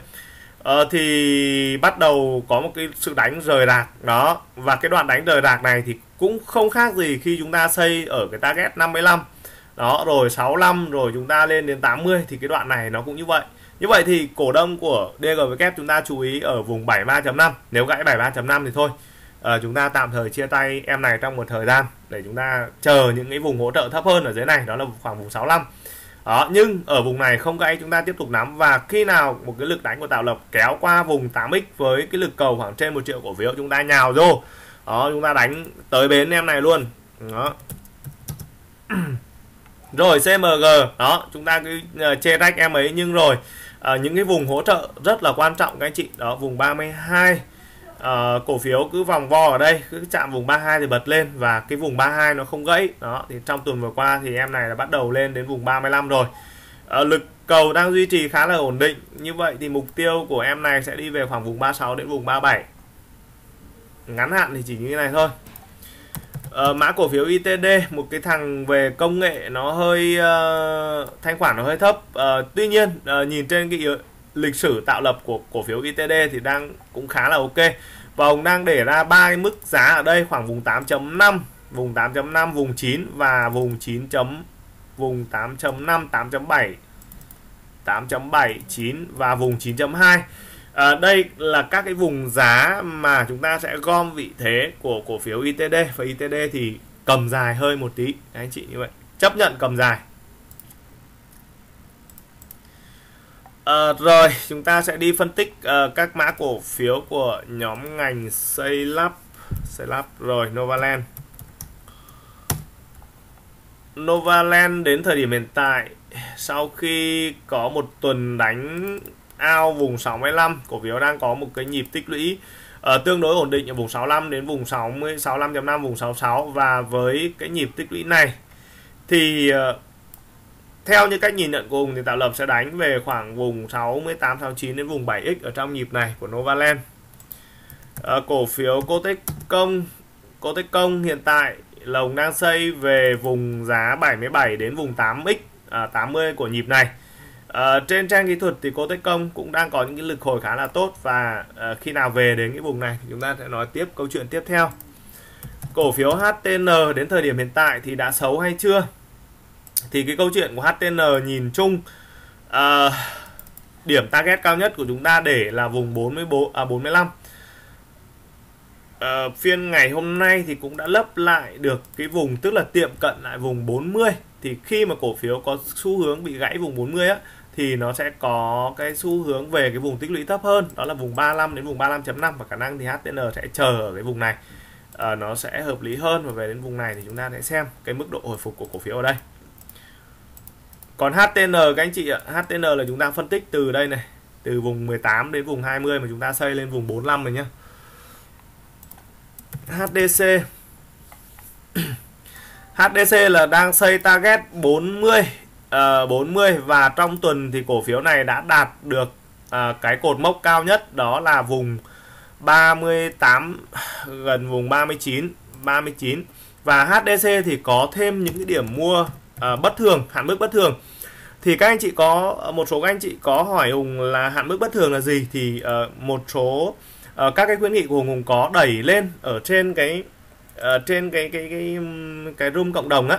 ờ, thì bắt đầu có một cái sự đánh rời rạc đó. Và cái đoạn đánh rời rạc này thì cũng không khác gì khi chúng ta xây ở cái target 55 đó rồi 65 rồi chúng ta lên đến 80 thì cái đoạn này nó cũng như vậy như vậy thì cổ đông của DGW chúng ta chú ý ở vùng 73.5 nếu gãy 73.5 thì thôi. À, chúng ta tạm thời chia tay em này trong một thời gian để chúng ta chờ những cái vùng hỗ trợ thấp hơn ở dưới này đó là khoảng vùng 65 đó nhưng ở vùng này không gãy chúng ta tiếp tục nắm. Và khi nào một cái lực đánh của tạo lập kéo qua vùng 8x với cái lực cầu khoảng trên một triệu cổ phiếu chúng ta nhào vô. Đó chúng ta đánh tới bến em này luôn. Đó. Rồi CMG đó chúng ta cứ che chê em ấy nhưng rồi à, những cái vùng hỗ trợ rất là quan trọng các anh chị. Đó vùng 32 à, ờ, cổ phiếu cứ vòng vo ở đây cứ chạm vùng 32 thì bật lên và cái vùng 32 nó không gãy. Đó thì trong tuần vừa qua thì em này là bắt đầu lên đến vùng 35 rồi. À, lực cầu đang duy trì khá là ổn định. Như vậy thì mục tiêu của em này sẽ đi về khoảng vùng 36 đến vùng 37 ngắn hạn thì chỉ như thế này thôi uh, mã cổ phiếu ITD một cái thằng về công nghệ nó hơi uh, thanh khoản nó hơi thấp. Uh, tuy nhiên uh, nhìn trên cái lịch sử tạo lập của cổ phiếu ITD thì đang cũng khá là ok. Và ông đang để ra ba cái mức giá ở đây khoảng vùng 8.5 vùng 8.5 vùng 9 và vùng 9 chấm vùng 8.5 8.7 8.7 9 và vùng 9.2 à, đây là các cái vùng giá mà chúng ta sẽ gom vị thế của cổ phiếu ITD và ITD thì cầm dài hơi một tí. Anh chị như vậy. Chấp nhận cầm dài. À, rồi chúng ta sẽ đi phân tích uh, các mã cổ phiếu của nhóm ngành xây lắp xây lắp rồi Novaland. Novaland đến thời điểm hiện tại sau khi có một tuần đánh ao vùng 65 cổ phiếu đang có một cái nhịp tích lũy uh, tương đối ổn định ở vùng 65 đến vùng 60 65.5 vùng 66 và với cái nhịp tích lũy này thì uh, theo như cách nhìn nhận của Hùng thì tạo lập sẽ đánh về khoảng vùng 68 69 đến vùng 7x ở trong nhịp này của Novaland. À, ờ, cổ phiếu Cotech Công Cotech Công hiện tại lồng đang xây về vùng giá 77 đến vùng 8x à, 80 của nhịp này. À, trên trang kỹ thuật thì cô Cotech Công cũng đang có những cái lực hồi khá là tốt và à, khi nào về đến cái vùng này chúng ta sẽ nói tiếp câu chuyện tiếp theo. Cổ phiếu HTN đến thời điểm hiện tại thì đã xấu hay chưa? thì cái câu chuyện của HTN nhìn chung uh, điểm target cao nhất của chúng ta để là vùng 44 à 45 uh, phiên ngày hôm nay thì cũng đã lấp lại được cái vùng tức là tiệm cận lại vùng 40 thì khi mà cổ phiếu có xu hướng bị gãy vùng 40 á thì nó sẽ có cái xu hướng về cái vùng tích lũy thấp hơn. Đó là vùng 35 đến vùng 35.5 và khả năng thì HTN sẽ chờ ở cái vùng này. À, nó sẽ hợp lý hơn và về đến vùng này thì chúng ta sẽ xem cái mức độ hồi phục của cổ phiếu ở đây. Còn HTN các anh chị ạ HTN là chúng ta phân tích từ đây này từ vùng 18 đến vùng 20 mà chúng ta xây lên vùng 45 rồi nhá. HDC HDC là đang xây target 40 Ờ, uh, 40 và trong tuần thì cổ phiếu này đã đạt được uh, cái cột mốc cao nhất đó là vùng 38 gần vùng 39 39 và HDC thì có thêm những cái điểm mua uh, bất thường hạn mức bất thường. Thì các anh chị có một số các anh chị có hỏi hùng là hạn mức bất thường là gì? Thì uh, một số uh, các cái khuyến nghị của hùng hùng có đẩy lên ở trên cái uh, trên cái cái cái cái room cộng đồng á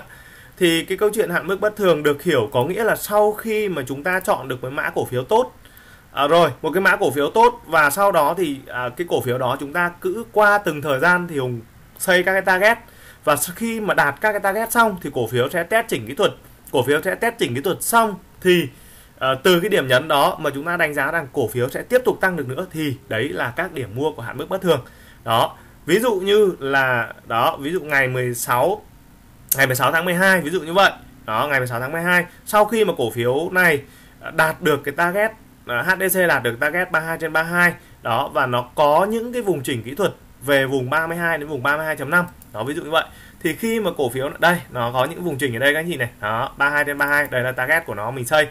thì cái câu chuyện hạn mức bất thường được hiểu có nghĩa là sau khi mà chúng ta chọn được cái mã cổ phiếu tốt. À, rồi một cái mã cổ phiếu tốt và sau đó thì à, cái cổ phiếu đó chúng ta cứ qua từng thời gian thì hùng xây các cái target. Và khi mà đạt các cái target xong thì cổ phiếu sẽ test chỉnh kỹ thuật. Cổ phiếu sẽ test chỉnh kỹ thuật xong thì à, từ cái điểm nhấn đó mà chúng ta đánh giá rằng cổ phiếu sẽ tiếp tục tăng được nữa thì đấy là các điểm mua của hạn mức bất thường. Đó ví dụ như là đó ví dụ ngày 16 ngày 16 tháng 12 ví dụ như vậy. Đó ngày 16 tháng 12 sau khi mà cổ phiếu này à, đạt được cái target à, HDC đạt được target 32 trên 32 đó và nó có những cái vùng chỉnh kỹ thuật về vùng 32 đến vùng 32.5 đó ví dụ như vậy. Thì khi mà cổ phiếu đây nó có những vùng chỉnh ở đây các anh chị này. Đó 32 trên 32 đây là target của nó mình xây.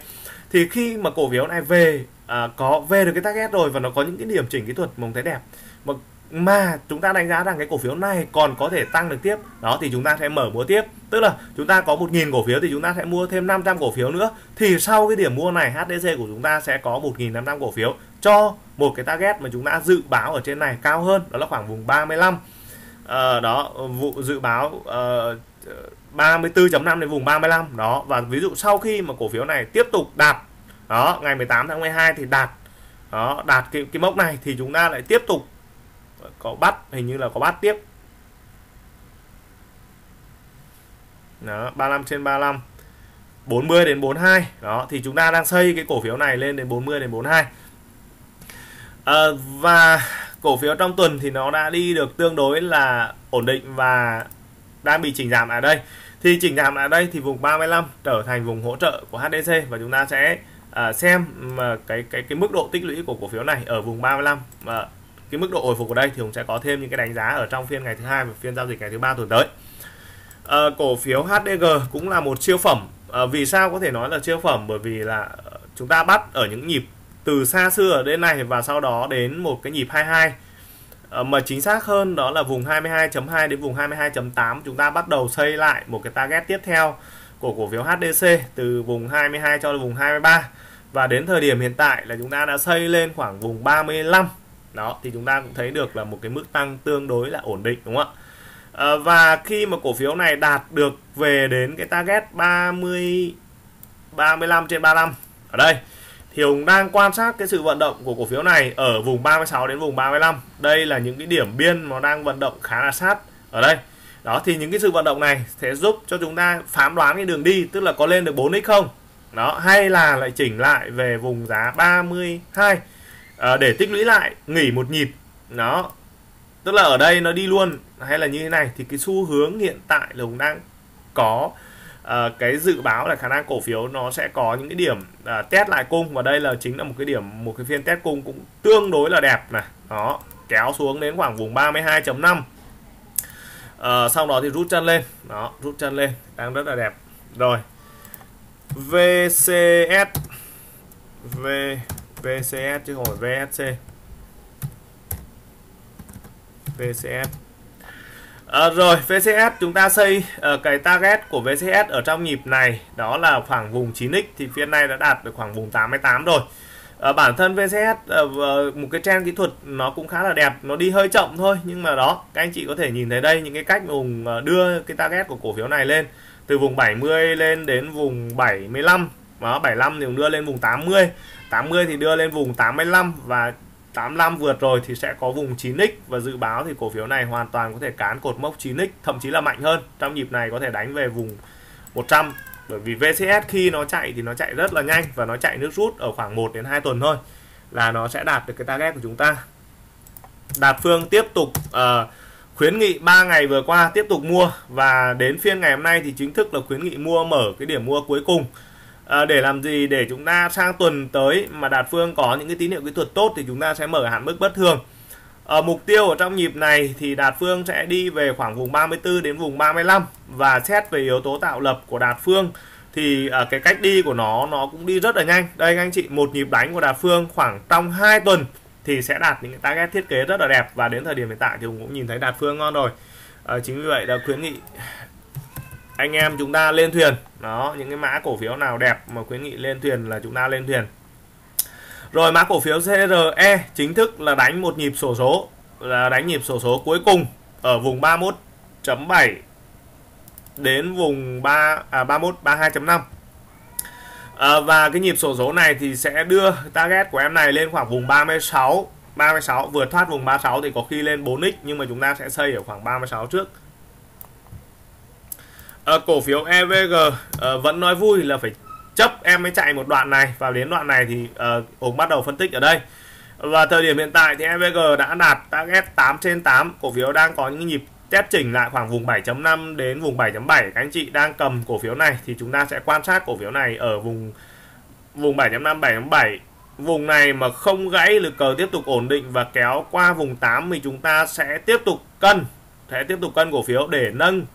Thì khi mà cổ phiếu này về à, có về được cái target rồi và nó có những cái điểm chỉnh kỹ thuật mình thấy đẹp mà mà chúng ta đánh giá rằng cái cổ phiếu này còn có thể tăng được tiếp. Đó thì chúng ta sẽ mở mua tiếp. Tức là chúng ta có 1.000 cổ phiếu thì chúng ta sẽ mua thêm 500 cổ phiếu nữa. Thì sau cái điểm mua này HDC của chúng ta sẽ có 1.500 cổ phiếu cho một cái target mà chúng ta dự báo ở trên này cao hơn đó là khoảng vùng 35 à, ờ, đó vụ dự báo ờ, uh, 34.5 đến vùng 35 đó và ví dụ sau khi mà cổ phiếu này tiếp tục đạt đó ngày 18 tháng 12 thì đạt đó đạt cái, cái mốc này thì chúng ta lại tiếp tục có bắt hình như là có bắt tiếp. Đó 35 trên 35 40 đến 42 đó thì chúng ta đang xây cái cổ phiếu này lên đến 40 đến 42 à, ờ, và cổ phiếu trong tuần thì nó đã đi được tương đối là ổn định và đang bị chỉnh giảm ở đây. Thì chỉnh giảm ở đây thì vùng 35 trở thành vùng hỗ trợ của HDC và chúng ta sẽ uh, xem mà cái cái cái mức độ tích lũy của cổ phiếu này ở vùng 35 và cái mức độ hồi phục ở đây thì cũng sẽ có thêm những cái đánh giá ở trong phiên ngày thứ hai và phiên giao dịch ngày thứ ba tuần tới. À, cổ phiếu HDG cũng là một siêu phẩm. À, vì sao có thể nói là siêu phẩm? Bởi vì là ờ, chúng ta bắt ở những nhịp từ xa xưa đến này và sau đó đến một cái nhịp 22 à, mà chính xác hơn đó là vùng 22.2 đến vùng 22.8 chúng ta bắt đầu xây lại một cái target tiếp theo của cổ phiếu HDC từ vùng 22 cho đến vùng 23 và đến thời điểm hiện tại là chúng ta đã xây lên khoảng vùng 35 đó thì chúng ta cũng thấy được là một cái mức tăng tương đối là ổn định đúng không ạ? À, và khi mà cổ phiếu này đạt được về đến cái target 30 35 trên 35 ở đây thì Hùng đang quan sát cái sự vận động của cổ phiếu này ở vùng 36 đến vùng 35 đây là những cái điểm biên nó đang vận động khá là sát ở đây. Đó thì những cái sự vận động này sẽ giúp cho chúng ta phán đoán cái đường đi tức là có lên được 4x không? Đó hay là lại chỉnh lại về vùng giá 32 à, để tích lũy lại nghỉ một nhịp. Nó tức là ở đây nó đi luôn hay là như thế này thì cái xu hướng hiện tại là cũng đang có uh, cái dự báo là khả năng cổ phiếu nó sẽ có những cái điểm uh, test lại cung. Và đây là chính là một cái điểm một cái phiên test cung cũng tương đối là đẹp này. Đó. Kéo xuống đến khoảng vùng 32.5 uh, ờ, sau đó thì rút chân lên. Đó rút chân lên. Đang rất là đẹp. Rồi. VCS V VCS chứ không phải VSC VCS à, ờ, rồi VCS chúng ta xây uh, cái target của VCS ở trong nhịp này đó là khoảng vùng 9x thì phiên này đã đạt được khoảng vùng 88 rồi. À, bản thân VCS uh, một cái trend kỹ thuật nó cũng khá là đẹp nó đi hơi chậm thôi nhưng mà đó các anh chị có thể nhìn thấy đây những cái cách mà Hùng đưa cái target của cổ phiếu này lên từ vùng 70 lên đến vùng 75 đó 75 thì cũng đưa lên vùng 80 80 thì đưa lên vùng 85 và 85 vượt rồi thì sẽ có vùng 9x và dự báo thì cổ phiếu này hoàn toàn có thể cán cột mốc 9x thậm chí là mạnh hơn. Trong nhịp này có thể đánh về vùng 100 bởi vì VCS khi nó chạy thì nó chạy rất là nhanh và nó chạy nước rút ở khoảng 1 đến 2 tuần thôi là nó sẽ đạt được cái target của chúng ta. Đạt Phương tiếp tục uh, khuyến nghị 3 ngày vừa qua tiếp tục mua và đến phiên ngày hôm nay thì chính thức là khuyến nghị mua mở cái điểm mua cuối cùng à, để làm gì? Để chúng ta sang tuần tới mà Đạt Phương có những cái tín hiệu kỹ thuật tốt thì chúng ta sẽ mở hạn mức bất thường. Ở mục tiêu ở trong nhịp này thì Đạt Phương sẽ đi về khoảng vùng 34 đến vùng 35 và xét về yếu tố tạo lập của Đạt Phương. Thì à, cái cách đi của nó nó cũng đi rất là nhanh. Đây anh chị một nhịp đánh của Đạt Phương khoảng trong 2 tuần thì sẽ đạt những cái target thiết kế rất là đẹp. Và đến thời điểm hiện tại thì cũng nhìn thấy Đạt Phương ngon rồi. À, chính vì vậy là khuyến nghị anh em chúng ta lên thuyền. Đó những cái mã cổ phiếu nào đẹp mà khuyến nghị lên thuyền là chúng ta lên thuyền. Rồi mã cổ phiếu CRE chính thức là đánh một nhịp sổ số là đánh nhịp sổ số cuối cùng ở vùng 31.7 đến vùng 3 à 31 32.5 à, và cái nhịp sổ số này thì sẽ đưa target của em này lên khoảng vùng 36 36 vượt thoát vùng 36 thì có khi lên 4x nhưng mà chúng ta sẽ xây ở khoảng 36 trước à, cổ phiếu EVG à, ờ, vẫn nói vui là phải chấp em mới chạy một đoạn này. Và đến đoạn này thì à, Hùng bắt đầu phân tích ở đây. Và thời điểm hiện tại thì EVG đã đạt target 8 trên 8 cổ phiếu đang có những nhịp test chỉnh lại khoảng vùng 7.5 đến vùng 7.7 các anh chị đang cầm cổ phiếu này thì chúng ta sẽ quan sát cổ phiếu này ở vùng vùng 7.5 7.7 vùng này mà không gãy lực cờ tiếp tục ổn định và kéo qua vùng 8 thì chúng ta sẽ tiếp tục cân sẽ tiếp tục cân cổ phiếu để nâng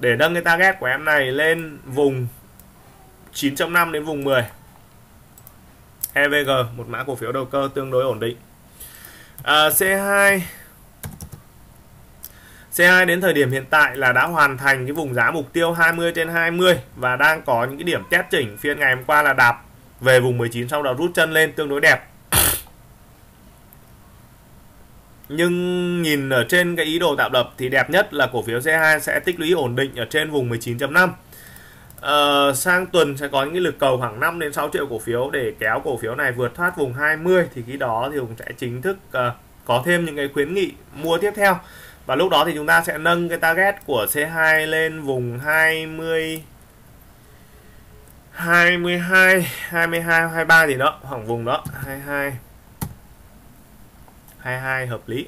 để nâng cái target của em này lên vùng 9.5 đến vùng 10 EVG một mã cổ phiếu đầu cơ tương đối ổn định. À, C2 C2 đến thời điểm hiện tại là đã hoàn thành cái vùng giá mục tiêu 20 trên 20 và đang có những cái điểm test chỉnh phiên ngày hôm qua là đạp về vùng 19 sau đó rút chân lên tương đối đẹp. Nhưng nhìn ở trên cái ý đồ tạo lập thì đẹp nhất là cổ phiếu C2 sẽ tích lũy ổn định ở trên vùng 19.5 uh, ờ, sang tuần sẽ có những cái lực cầu khoảng 5 đến 6 triệu cổ phiếu để kéo cổ phiếu này vượt thoát vùng 20 thì khi đó thì cũng sẽ chính thức uh, có thêm những cái khuyến nghị mua tiếp theo. Và lúc đó thì chúng ta sẽ nâng cái target của C2 lên vùng 20 22 22 23 gì đó khoảng vùng đó 22 22 hợp lý.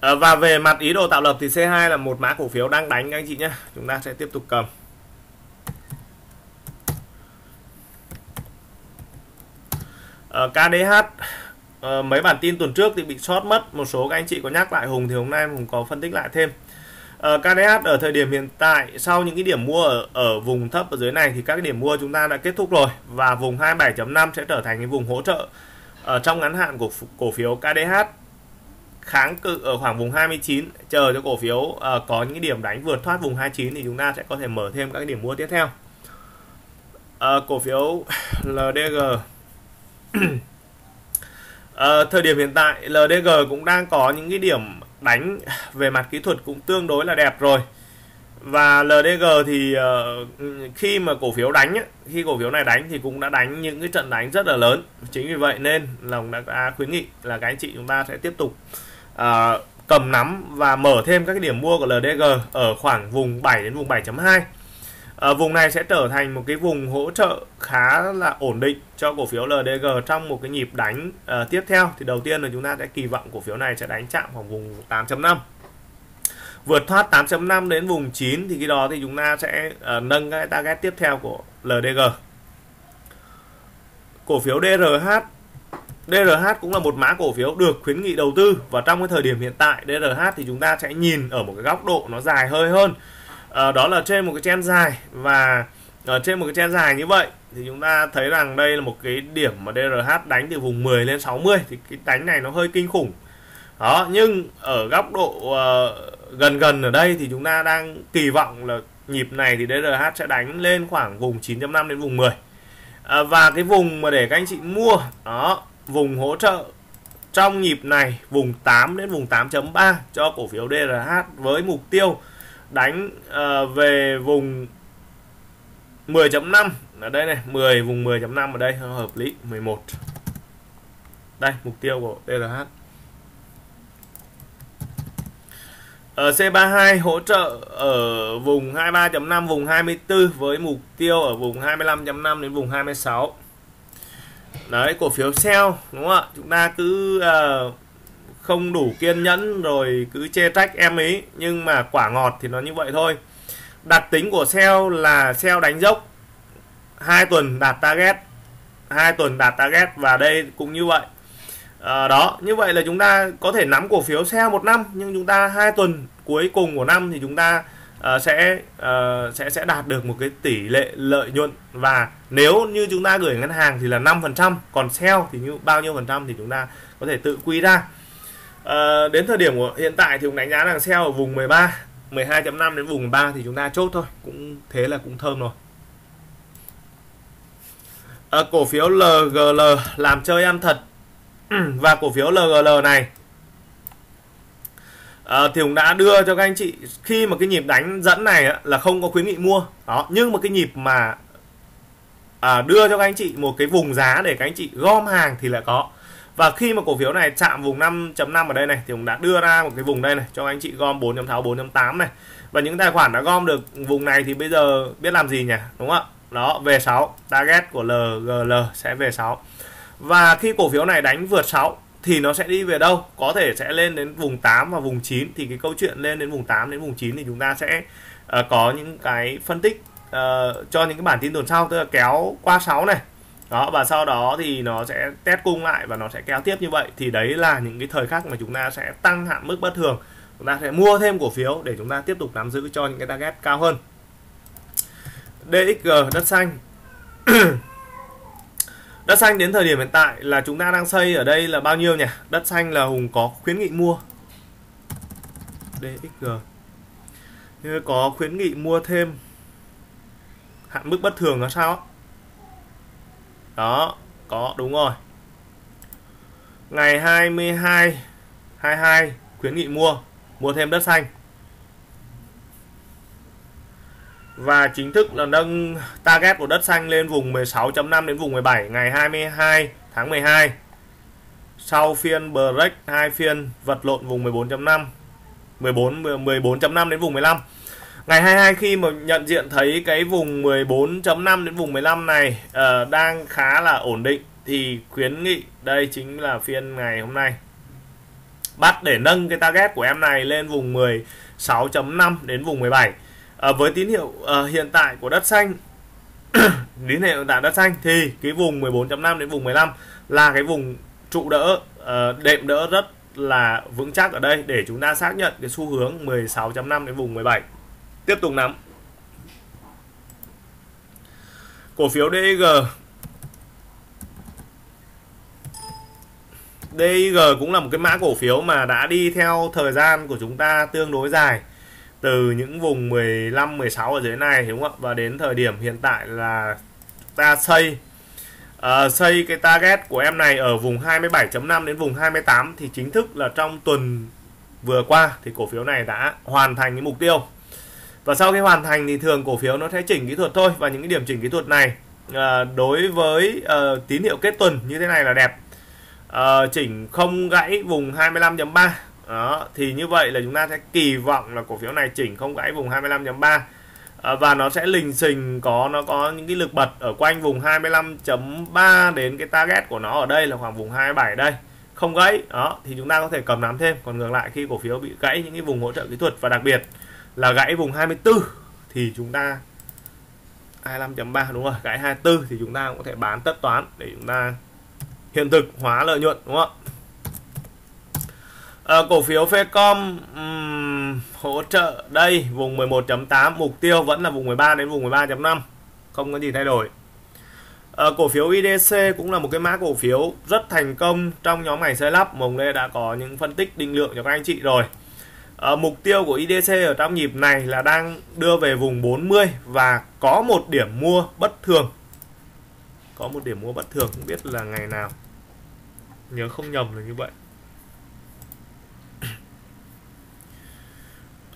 À, và về mặt ý đồ tạo lập thì C2 là một mã cổ phiếu đang đánh các anh chị nhé chúng ta sẽ tiếp tục cầm. Ờ, à, KDH à, ờ, mấy bản tin tuần trước thì bị sót mất. Một số các anh chị có nhắc lại Hùng thì hôm nay Hùng có phân tích lại thêm. Ờ, uh, KDH ở thời điểm hiện tại sau những cái điểm mua ở, ở vùng thấp ở dưới này thì các cái điểm mua chúng ta đã kết thúc rồi và vùng 27.5 sẽ trở thành cái vùng hỗ trợ ở trong ngắn hạn của cổ phiếu KDH kháng cự ở khoảng vùng 29 chờ cho cổ phiếu uh, có những điểm đánh vượt thoát vùng 29 thì chúng ta sẽ có thể mở thêm các điểm mua tiếp theo. Uh, cổ phiếu LDG uh, thời điểm hiện tại LDG cũng đang có những cái điểm đánh về mặt kỹ thuật cũng tương đối là đẹp rồi. Và LDG thì uh, khi mà cổ phiếu đánh khi cổ phiếu này đánh thì cũng đã đánh những cái trận đánh rất là lớn. Chính vì vậy nên lòng đã khuyến nghị là các anh chị chúng ta sẽ tiếp tục uh, cầm nắm và mở thêm các cái điểm mua của LDG ở khoảng vùng 7 đến vùng 7.2 à, vùng này sẽ trở thành một cái vùng hỗ trợ khá là ổn định cho cổ phiếu LDG trong một cái nhịp đánh uh, tiếp theo. Thì đầu tiên là chúng ta sẽ kỳ vọng cổ phiếu này sẽ đánh chạm khoảng vùng 8.5 vượt thoát 8.5 đến vùng 9 thì khi đó thì chúng ta sẽ uh, nâng cái target tiếp theo của LDG cổ phiếu DRH DRH cũng là một mã cổ phiếu được khuyến nghị đầu tư. Và trong cái thời điểm hiện tại DRH thì chúng ta sẽ nhìn ở một cái góc độ nó dài hơi hơn à, đó là trên một cái chen dài. Và ở trên một cái chen dài như vậy thì chúng ta thấy rằng đây là một cái điểm mà DRH đánh từ vùng 10 lên 60 thì cái đánh này nó hơi kinh khủng. Đó nhưng ở góc độ uh, gần gần ở đây thì chúng ta đang kỳ vọng là nhịp này thì DRH sẽ đánh lên khoảng vùng 9.5 đến vùng 10 à, và cái vùng mà để các anh chị mua đó vùng hỗ trợ trong nhịp này vùng 8 đến vùng 8.3 cho cổ phiếu DRH với mục tiêu đánh uh, về vùng 10.5 ở đây này 10 vùng 10.5 ở đây hợp lý 11 đây mục tiêu của DRH ở C32 hỗ trợ ở vùng 23.5 vùng 24 với mục tiêu ở vùng 25.5 đến vùng 26 đấy cổ phiếu sell đúng không ạ? Chúng ta cứ uh, không đủ kiên nhẫn rồi cứ chê trách em ấy nhưng mà quả ngọt thì nó như vậy thôi. Đặc tính của sale là sale đánh dốc. Hai tuần đạt target hai tuần đạt target và đây cũng như vậy. À, đó như vậy là chúng ta có thể nắm cổ phiếu sale một năm nhưng chúng ta hai tuần cuối cùng của năm thì chúng ta uh, sẽ uh, sẽ sẽ đạt được một cái tỷ lệ lợi nhuận. Và nếu như chúng ta gửi ngân hàng thì là 5% còn sale thì như bao nhiêu phần trăm thì chúng ta có thể tự quy ra à, đến thời điểm của hiện tại thì cũng đánh giá rằng sell ở vùng 13 12.5 đến vùng 13 thì chúng ta chốt thôi. Cũng thế là cũng thơm rồi. À, cổ phiếu LGL làm chơi ăn thật. Và cổ phiếu LGL này. À, thì cũng đã đưa cho các anh chị khi mà cái nhịp đánh dẫn này á, là không có khuyến nghị mua. Đó nhưng mà cái nhịp mà à, đưa cho các anh chị một cái vùng giá để các anh chị gom hàng thì lại có và khi mà cổ phiếu này chạm vùng 5.5 ở đây này thì cũng đã đưa ra một cái vùng đây này cho anh chị gom 4.6 4.8 này. Và những tài khoản đã gom được vùng này thì bây giờ biết làm gì nhỉ? Đúng không ạ? Đó về 6 target của LGL sẽ về 6 và khi cổ phiếu này đánh vượt 6 thì nó sẽ đi về đâu? Có thể sẽ lên đến vùng 8 và vùng 9 thì cái câu chuyện lên đến vùng 8 đến vùng 9 thì chúng ta sẽ uh, có những cái phân tích uh, cho những cái bản tin tuần sau. Tức là kéo qua 6 này đó, và sau đó thì nó sẽ test cung lại và nó sẽ kéo tiếp như vậy. Thì đấy là những cái thời khắc mà chúng ta sẽ tăng hạn mức bất thường. Chúng ta sẽ mua thêm cổ phiếu để chúng ta tiếp tục nắm giữ cho những cái target cao hơn. DXG đất xanh. Đất xanh đến thời điểm hiện tại là chúng ta đang xây ở đây là bao nhiêu nhỉ? Đất xanh là hùng có khuyến nghị mua. DXG như có khuyến nghị mua thêm, hạn mức bất thường là sao? Đó, có, đúng rồi. Ngày 22 22 khuyến nghị mua mua thêm đất xanh. Và chính thức là nâng target của đất xanh lên vùng 16.5 đến vùng 17 ngày 22 tháng 12 sau phiên break, hai phiên vật lộn vùng 14.5 14 14.5 đến vùng 15 ngày 22 khi mà nhận diện thấy cái vùng 14.5 đến vùng 15 này uh, đang khá là ổn định thì khuyến nghị đây chính là phiên ngày hôm nay. Bắt để nâng cái target của em này lên vùng 16.5 đến vùng 17 à, ờ, với tín hiệu uh, hiện tại của đất xanh tín hiệu hiện tại đất xanh thì cái vùng 14.5 đến vùng 15 là cái vùng trụ đỡ uh, đệm đỡ rất là vững chắc ở đây để chúng ta xác nhận cái xu hướng 16.5 đến vùng 17 tiếp tục nắm. Cổ phiếu DG DIG cũng là một cái mã cổ phiếu mà đã đi theo thời gian của chúng ta tương đối dài. Từ những vùng 15 16 ở dưới này đúng không ạ? Và đến thời điểm hiện tại là ta xây uh, xây cái target của em này ở vùng 27.5 đến vùng 28 thì chính thức là trong tuần vừa qua thì cổ phiếu này đã hoàn thành cái mục tiêu và sau khi hoàn thành thì thường cổ phiếu nó sẽ chỉnh kỹ thuật thôi và những cái điểm chỉnh kỹ thuật này uh, đối với uh, tín hiệu kết tuần như thế này là đẹp. Uh, chỉnh không gãy vùng 25.3 đó thì như vậy là chúng ta sẽ kỳ vọng là cổ phiếu này chỉnh không gãy vùng 25.3 à, ờ, và nó sẽ lình xình có nó có những cái lực bật ở quanh vùng 25.3 đến cái target của nó ở đây là khoảng vùng 27 đây. Không gãy đó thì chúng ta có thể cầm nắm thêm. Còn ngược lại khi cổ phiếu bị gãy những cái vùng hỗ trợ kỹ thuật và đặc biệt là gãy vùng 24 thì chúng ta 25.3 đúng rồi gãy 24 thì chúng ta cũng có thể bán tất toán để chúng ta hiện thực hóa lợi nhuận đúng không ạ? À, cổ phiếu Fecom um, hỗ trợ đây vùng 11.8 mục tiêu vẫn là vùng 13 đến vùng 13.5 không có gì thay đổi. À, cổ phiếu IDC cũng là một cái mã cổ phiếu rất thành công trong nhóm ngành xây lắp Mồng Lê đã có những phân tích định lượng cho các anh chị rồi à, mục tiêu của IDC ở trong nhịp này là đang đưa về vùng 40 và có một điểm mua bất thường. Có một điểm mua bất thường không biết là ngày nào. Nhớ không nhầm là như vậy.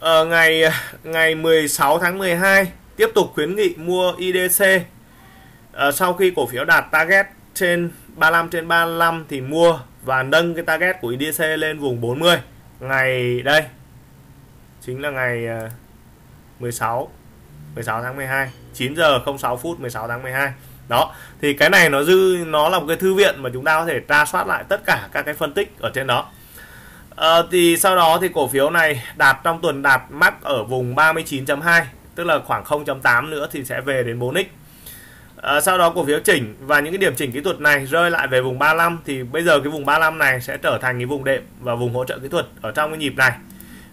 À, ngày ngày 16 tháng 12 tiếp tục khuyến nghị mua IDC à, ờ, sau khi cổ phiếu đạt target trên 35 trên 35 thì mua và nâng cái target của IDC lên vùng 40 ngày đây chính là ngày à, 16 16 tháng 12 9 giờ 06 phút 16 tháng 12 đó thì cái này nó dư nó là một cái thư viện mà chúng ta có thể tra soát lại tất cả các cái phân tích ở trên đó. À, thì sau đó thì cổ phiếu này đạt trong tuần đạt mắc ở vùng 39.2 tức là khoảng 0.8 nữa thì sẽ về đến 4x à, ờ, sau đó cổ phiếu chỉnh và những cái điểm chỉnh kỹ thuật này rơi lại về vùng 35 thì bây giờ cái vùng 35 này sẽ trở thành cái vùng đệm và vùng hỗ trợ kỹ thuật ở trong cái nhịp này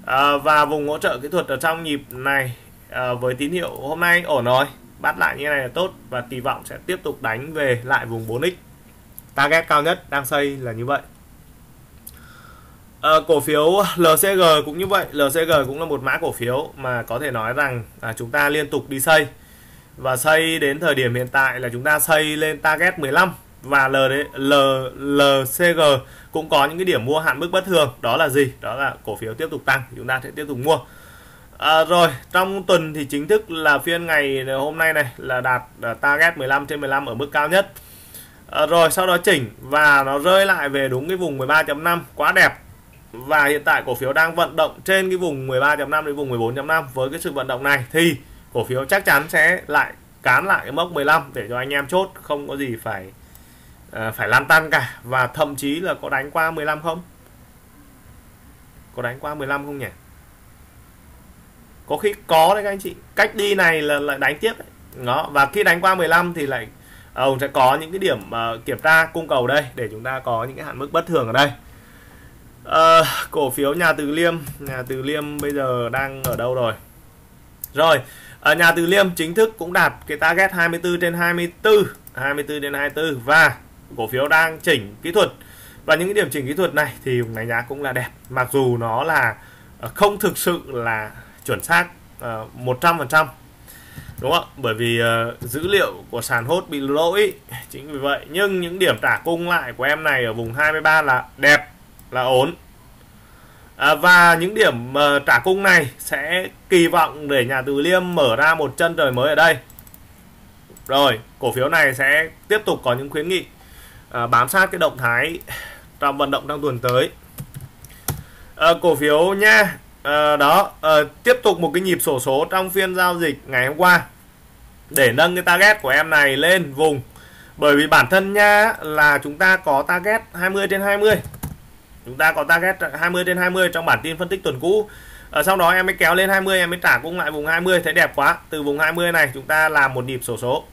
à, và vùng hỗ trợ kỹ thuật ở trong nhịp này à, với tín hiệu hôm nay ổn rồi. Bắt lại như này là tốt và kỳ vọng sẽ tiếp tục đánh về lại vùng 4x target cao nhất đang xây là như vậy. À, cổ phiếu LCG cũng như vậy, LCG cũng là một mã cổ phiếu mà có thể nói rằng à, chúng ta liên tục đi xây. Và xây đến thời điểm hiện tại là chúng ta xây lên target 15 và LD, L, LCG cũng có những cái điểm mua hạn mức bất thường đó là gì? Đó là cổ phiếu tiếp tục tăng chúng ta sẽ tiếp tục mua. À, rồi trong tuần thì chính thức là phiên ngày hôm nay này là đạt à, target 15 trên 15 ở mức cao nhất à, rồi sau đó chỉnh và nó rơi lại về đúng cái vùng 13.5 quá đẹp và hiện tại cổ phiếu đang vận động trên cái vùng 13.5 đến vùng 14.5 với cái sự vận động này thì cổ phiếu chắc chắn sẽ lại cán lại cái mốc 15 để cho anh em chốt không có gì phải Ờ, phải lan tăn cả. Và thậm chí là có đánh qua 15 không? Có đánh qua 15 không nhỉ? Có khi có đấy các anh chị. Cách đi này là lại đánh tiếp đấy. đó và khi đánh qua 15 thì lại ông sẽ có những cái điểm uh, kiểm tra cung cầu đây để chúng ta có những cái hạn mức bất thường ở đây. Uh, cổ phiếu nhà từ liêm. Nhà từ liêm bây giờ đang ở đâu rồi? Rồi ở nhà từ liêm chính thức cũng đạt cái target 24 trên 24 24 trên 24 và cổ phiếu đang chỉnh kỹ thuật. Và những cái điểm chỉnh kỹ thuật này thì đánh giá cũng là đẹp mặc dù nó là ờ, không thực sự là chuẩn xác ờ, 100% đúng không bởi vì uh, dữ liệu của sàn hốt bị lỗi chính vì vậy. Nhưng những điểm trả cung lại của em này ở vùng 23 là đẹp là ổn. À, và những điểm uh, trả cung này sẽ kỳ vọng để nhà từ liêm mở ra một chân trời mới ở đây. Rồi cổ phiếu này sẽ tiếp tục có những khuyến nghị à, bám sát cái động thái trong vận động trong tuần tới. À, cổ phiếu nha. À, đó à, tiếp tục một cái nhịp sổ số trong phiên giao dịch ngày hôm qua. Để nâng cái target của em này lên vùng. Bởi vì bản thân nha là chúng ta có target 20 trên 20 chúng ta có target 20 trên 20 trong bản tin phân tích tuần cũ. Ở sau đó em mới kéo lên 20 em mới trả cung lại vùng 20 thấy đẹp quá. Từ vùng 20 này chúng ta làm một nhịp sổ số.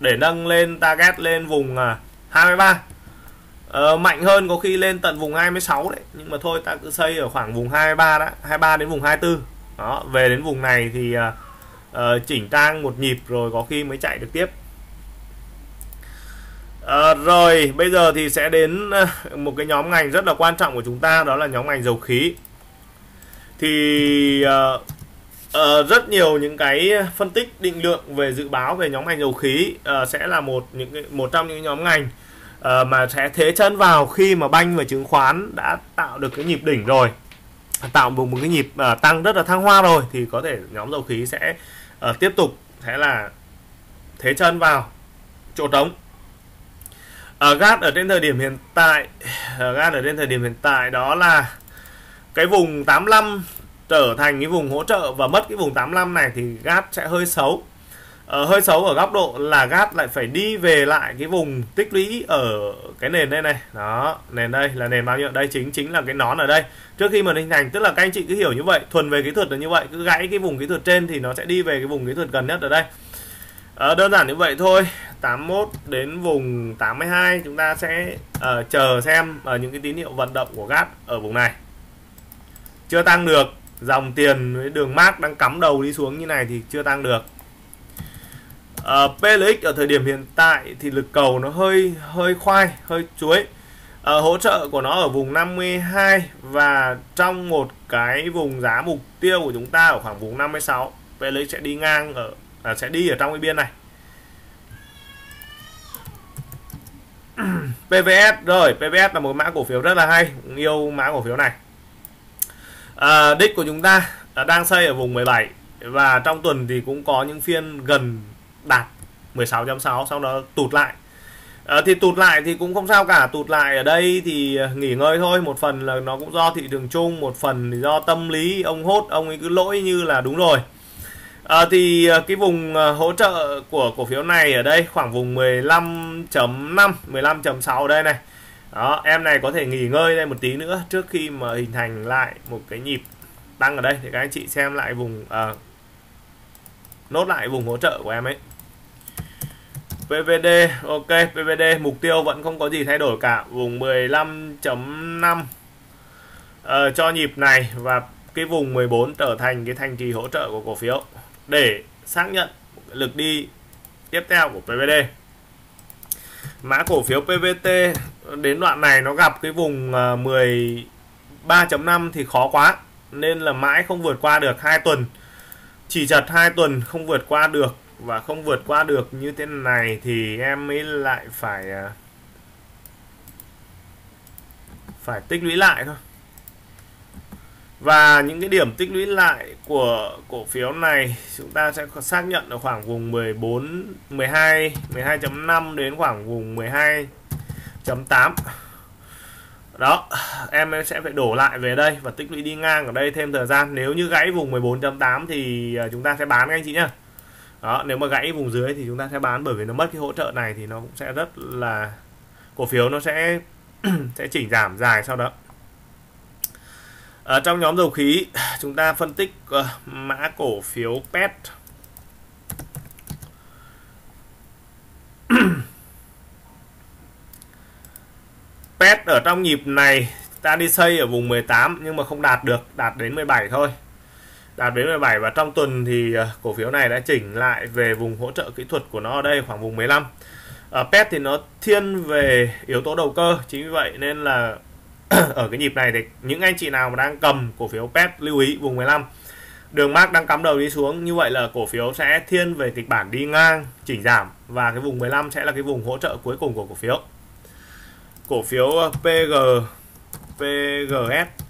Để nâng lên target lên vùng à, 23 Ờ, mạnh hơn có khi lên tận vùng 26 đấy nhưng mà thôi ta cứ xây ở khoảng vùng 23 đó 23 đến vùng 24 đó về đến vùng này thì uh, chỉnh trang một nhịp rồi có khi mới chạy được tiếp. À, rồi bây giờ thì sẽ đến một cái nhóm ngành rất là quan trọng của chúng ta đó là nhóm ngành dầu khí. Thì uh, uh, rất nhiều những cái phân tích định lượng về dự báo về nhóm ngành dầu khí uh, sẽ là một những một trong những nhóm ngành uh, mà sẽ thế chân vào khi mà banh và chứng khoán đã tạo được cái nhịp đỉnh rồi. Tạo một, một cái nhịp uh, tăng rất là thăng hoa rồi thì có thể nhóm dầu khí sẽ uh, tiếp tục sẽ là thế chân vào chỗ trống. Ở gas ở trên thời điểm hiện tại uh, gas ở trên thời điểm hiện tại đó là cái vùng 85 trở thành cái vùng hỗ trợ và mất cái vùng 85 này thì gas sẽ hơi xấu. Ờ, hơi xấu ở góc độ là gát lại phải đi về lại cái vùng tích lũy ở cái nền đây này. Đó nền đây là nền bao nhiêu? Đây chính chính là cái nón ở đây. Trước khi mà hình thành tức là các anh chị cứ hiểu như vậy thuần về kỹ thuật là như vậy cứ gãy cái vùng kỹ thuật trên thì nó sẽ đi về cái vùng kỹ thuật gần nhất ở đây. Ờ, đơn giản như vậy thôi. 81 đến vùng 82 chúng ta sẽ uh, chờ xem ở uh, những cái tín hiệu vận động của gát ở vùng này. Chưa tăng được dòng tiền với đường mát đang cắm đầu đi xuống như này thì chưa tăng được. Ờ, à, PLX ở thời điểm hiện tại thì lực cầu nó hơi hơi khoai hơi chuối. À, hỗ trợ của nó ở vùng 52 và trong một cái vùng giá mục tiêu của chúng ta ở khoảng vùng 56 PLX sẽ đi ngang ở à, sẽ đi ở trong cái biên này. PVS rồi PVS là một mã cổ phiếu rất là hay yêu mã cổ phiếu này. À, đích của chúng ta đang xây ở vùng 17 và trong tuần thì cũng có những phiên gần đạt 16.6 sau đó tụt lại. À, thì tụt lại thì cũng không sao cả. Tụt lại ở đây thì ờ, nghỉ ngơi thôi. Một phần là nó cũng do thị trường chung một phần thì do tâm lý ông hốt ông ấy cứ lỗi như là đúng rồi. À, thì cái vùng hỗ trợ của cổ phiếu này ở đây khoảng vùng 15.5 15.6 đây này. Đó em này có thể nghỉ ngơi đây một tí nữa trước khi mà hình thành lại một cái nhịp tăng ở đây. Thì các anh chị xem lại vùng uh, nốt lại vùng hỗ trợ của em ấy. PVD ok PVD mục tiêu vẫn không có gì thay đổi cả vùng 15.5 ờ, cho nhịp này và cái vùng 14 trở thành cái thành trì hỗ trợ của cổ phiếu để xác nhận lực đi tiếp theo của PVD mã cổ phiếu PVT đến đoạn này nó gặp cái vùng ờ, 13.5 thì khó quá nên là mãi không vượt qua được hai tuần. Chỉ chật hai tuần không vượt qua được và không vượt qua được như thế này thì em mới lại phải à, phải tích lũy lại thôi. Và những cái điểm tích lũy lại của cổ phiếu này chúng ta sẽ xác nhận ở khoảng vùng 14 12 12.5 đến khoảng vùng 12.8 đó, em sẽ phải đổ lại về đây và tích lũy đi ngang ở đây thêm thời gian. Nếu như gãy vùng 14.8 thì à, chúng ta sẽ bán anh chị nhé đó nếu mà gãy vùng dưới thì chúng ta sẽ bán bởi vì nó mất cái hỗ trợ này thì nó cũng sẽ rất là cổ phiếu nó sẽ sẽ chỉnh giảm dài sau đó. Ở trong nhóm dầu khí chúng ta phân tích uh, mã cổ phiếu PET PET ở trong nhịp này ta đi xây ở vùng 18 nhưng mà không đạt được đạt đến 17 thôi đạt đến 17 và trong tuần thì ờ, cổ phiếu này đã chỉnh lại về vùng hỗ trợ kỹ thuật của nó ở đây khoảng vùng 15 ở PET thì nó thiên về yếu tố đầu cơ, chính vì vậy nên là ở cái nhịp này thì những anh chị nào mà đang cầm cổ phiếu PET lưu ý vùng 15 đường mark đang cắm đầu đi xuống, như vậy là cổ phiếu sẽ thiên về kịch bản đi ngang, chỉnh giảm và cái vùng 15 sẽ là cái vùng hỗ trợ cuối cùng của cổ phiếu. Cổ phiếu ờ, PG PGS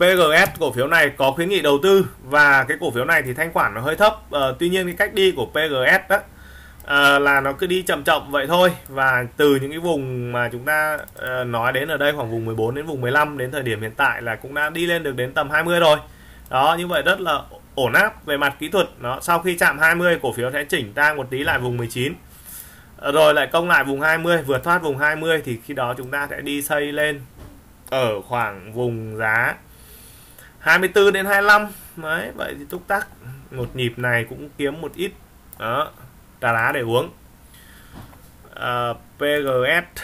PGS cổ phiếu này có khuyến nghị đầu tư và cái cổ phiếu này thì thanh khoản nó hơi thấp. À, tuy nhiên cái cách đi của PGS đó à, ờ, là nó cứ đi chậm chậm vậy thôi. Và từ những cái vùng mà chúng ta à, nói đến ở đây khoảng vùng 14 đến vùng 15 đến thời điểm hiện tại là cũng đã đi lên được đến tầm 20 rồi. Đó như vậy rất là ổn áp về mặt kỹ thuật. Nó sau khi chạm 20 cổ phiếu sẽ chỉnh tang một tí lại vùng 19 rồi lại công lại vùng 20 vượt thoát vùng 20 thì khi đó chúng ta sẽ đi xây lên ở khoảng vùng giá 24 đến 25 đấy vậy thì túc tắc một nhịp này cũng kiếm một ít. Đó trà đá để uống. À, PGS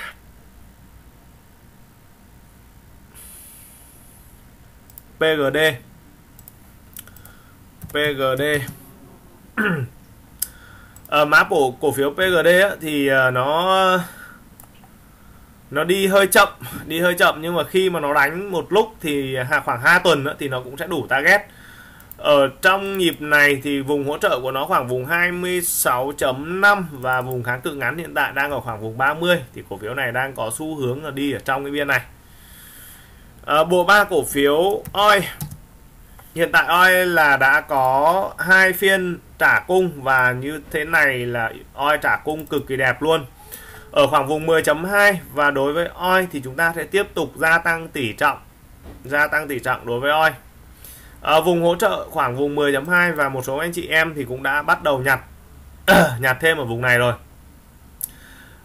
PGD PGD à, ờ, mã cổ cổ phiếu PGD á, thì ờ, nó nó đi hơi chậm đi hơi chậm nhưng mà khi mà nó đánh một lúc thì khoảng 2 tuần nữa thì nó cũng sẽ đủ target ở trong nhịp này thì vùng hỗ trợ của nó khoảng vùng 26.5 và vùng kháng cự ngắn hiện tại đang ở khoảng vùng 30 thì cổ phiếu này đang có xu hướng là đi ở trong cái biên này. À, bộ ba cổ phiếu OI hiện tại OI là đã có hai phiên trả cung và như thế này là OI trả cung cực kỳ đẹp luôn. Ở khoảng vùng 10.2 và đối với OI thì chúng ta sẽ tiếp tục gia tăng tỷ trọng gia tăng tỷ trọng đối với OI. Ở vùng hỗ trợ khoảng vùng 10.2 và một số anh chị em thì cũng đã bắt đầu nhặt nhặt thêm ở vùng này rồi.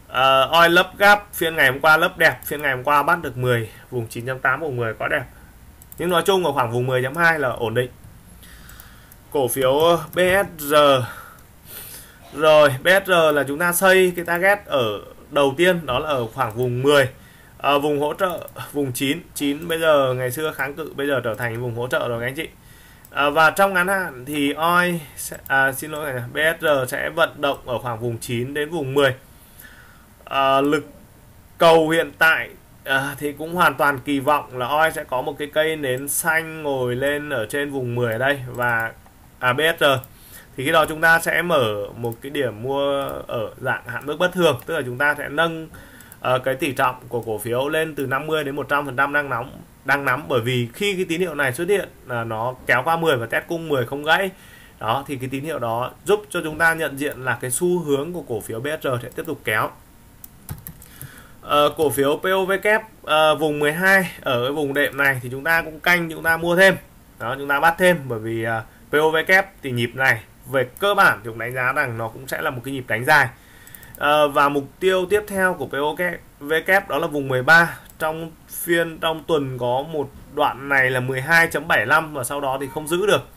Ờ, à, oil lấp gap phiên ngày hôm qua lấp đẹp phiên ngày hôm qua bắt được 10 vùng 9.8 vùng 10 có đẹp. Nhưng nói chung ở khoảng vùng 10.2 là ổn định. Cổ phiếu BSR rồi BSR là chúng ta xây cái target ở đầu tiên đó là ở khoảng vùng 10 à, vùng hỗ trợ vùng 9 9 bây giờ ngày xưa kháng cự bây giờ trở thành vùng hỗ trợ rồi các anh chị. À, và trong ngắn hạn thì OI à, xin lỗi này, BSR sẽ vận động ở khoảng vùng 9 đến vùng 10 à, lực cầu hiện tại à, thì cũng hoàn toàn kỳ vọng là OI sẽ có một cái cây nến xanh ngồi lên ở trên vùng 10 đây và à, BSR thì khi đó chúng ta sẽ mở một cái điểm mua ở dạng hạn mức bất thường. Tức là chúng ta sẽ nâng uh, cái tỷ trọng của cổ phiếu lên từ 50 đến 100 phần trăm đang nóng đang nắm bởi vì khi cái tín hiệu này xuất hiện là nó kéo qua 10 và test cung 10 không gãy đó thì cái tín hiệu đó giúp cho chúng ta nhận diện là cái xu hướng của cổ phiếu BSR sẽ tiếp tục kéo. Uh, cổ phiếu POVK uh, ờ, vùng 12 ở cái vùng đệm này thì chúng ta cũng canh chúng ta mua thêm. Đó chúng ta bắt thêm bởi vì uh, POVK thì nhịp này về cơ bản thì chúng đánh giá rằng nó cũng sẽ là một cái nhịp đánh dài. À, và mục tiêu tiếp theo của POVK đó là vùng 13 trong phiên trong tuần có một đoạn này là 12.75 và sau đó thì không giữ được.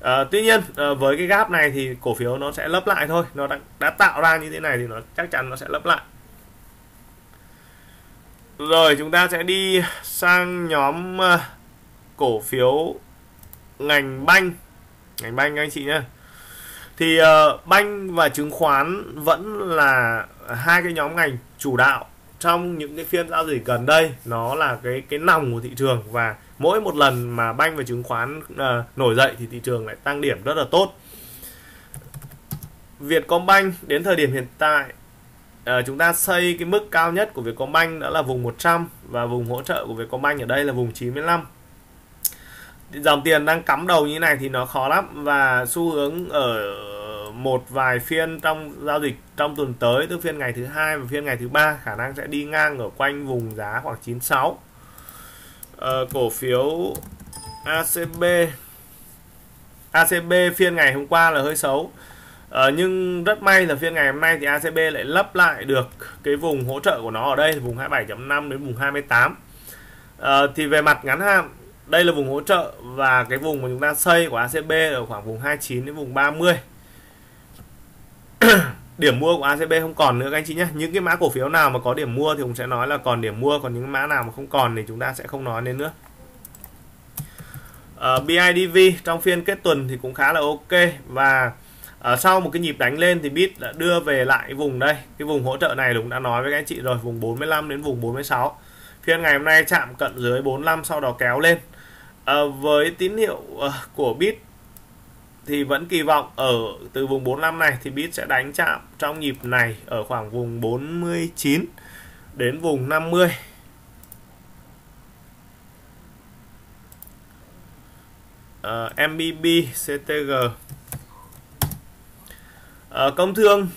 À, tuy nhiên à, với cái gap này thì cổ phiếu nó sẽ lấp lại thôi. Nó đã, đã tạo ra như thế này thì nó chắc chắn nó sẽ lấp lại. Rồi chúng ta sẽ đi sang nhóm cổ phiếu ngành banh. Ngành banh anh chị nhé thì uh, banh và chứng khoán vẫn là hai cái nhóm ngành chủ đạo trong những cái phiên giao dịch gần đây. Nó là cái cái nòng của thị trường và mỗi một lần mà banh và chứng khoán uh, nổi dậy thì thị trường lại tăng điểm rất là tốt. Vietcombank đến thời điểm hiện tại uh, chúng ta xây cái mức cao nhất của Vietcombank đó là vùng 100 và vùng hỗ trợ của Vietcombank ở đây là vùng 95 dòng tiền đang cắm đầu như này thì nó khó lắm. Và xu hướng ở một vài phiên trong giao dịch trong tuần tới tức phiên ngày thứ hai và phiên ngày thứ ba khả năng sẽ đi ngang ở quanh vùng giá khoảng 96 ờ, cổ phiếu ACB ACB phiên ngày hôm qua là hơi xấu. Ờ, nhưng rất may là phiên ngày hôm nay thì ACB lại lấp lại được cái vùng hỗ trợ của nó ở đây vùng 27.5 đến vùng 28 ờ, thì về mặt ngắn hạn đây là vùng hỗ trợ và cái vùng mà chúng ta xây của ACB ở khoảng vùng 29 đến vùng 30 điểm mua của ACB không còn nữa các anh chị nhé. Những cái mã cổ phiếu nào mà có điểm mua thì cũng sẽ nói là còn điểm mua còn những mã nào mà không còn thì chúng ta sẽ không nói đến nữa. Ờ, uh, BIDV trong phiên kết tuần thì cũng khá là ok và uh, sau một cái nhịp đánh lên thì bit đã đưa về lại vùng đây. Cái vùng hỗ trợ này cũng đã nói với các anh chị rồi vùng 45 đến vùng 46 phiên ngày hôm nay chạm cận dưới 45 sau đó kéo lên à, với tín hiệu uh, của bit thì vẫn kỳ vọng ở từ vùng 45 này thì bit sẽ đánh chạm trong nhịp này ở khoảng vùng 49 đến vùng 50 uh, MBB ờ, CTG uh, công thương.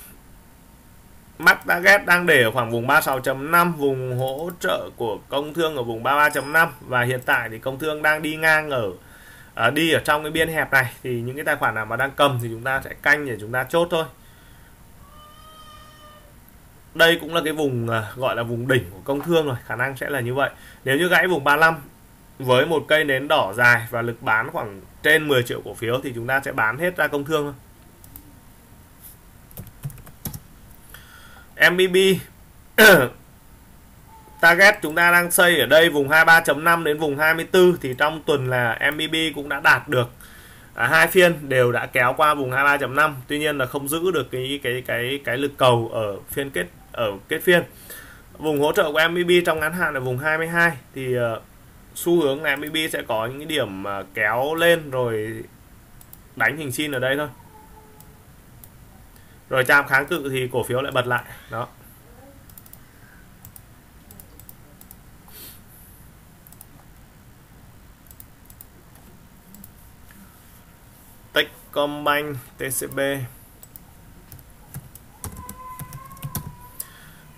Mắt target đang để ở khoảng vùng 36.5 vùng hỗ trợ của công thương ở vùng 33.5 và hiện tại thì công thương đang đi ngang ở à, đi ở trong cái biên hẹp này. Thì những cái tài khoản nào mà đang cầm thì chúng ta sẽ canh để chúng ta chốt thôi. Đây cũng là cái vùng à, gọi là vùng đỉnh của công thương rồi. Khả năng sẽ là như vậy. Nếu như gãy vùng 35 với một cây nến đỏ dài và lực bán khoảng trên 10 triệu cổ phiếu thì chúng ta sẽ bán hết ra công thương thôi. MBB target chúng ta đang xây ở đây vùng 23.5 đến vùng 24 thì trong tuần là MBB cũng đã đạt được. À, hai phiên đều đã kéo qua vùng 23.5 tuy nhiên là không giữ được cái cái cái cái lực cầu ở phiên kết ở kết phiên. Vùng hỗ trợ của MBB trong ngắn hạn là vùng 22 thì uh, xu hướng là MBB sẽ có những cái điểm uh, kéo lên rồi đánh hình xin ở đây thôi rồi chạm kháng cự thì cổ phiếu lại bật lại. Đó. Techcombank TCB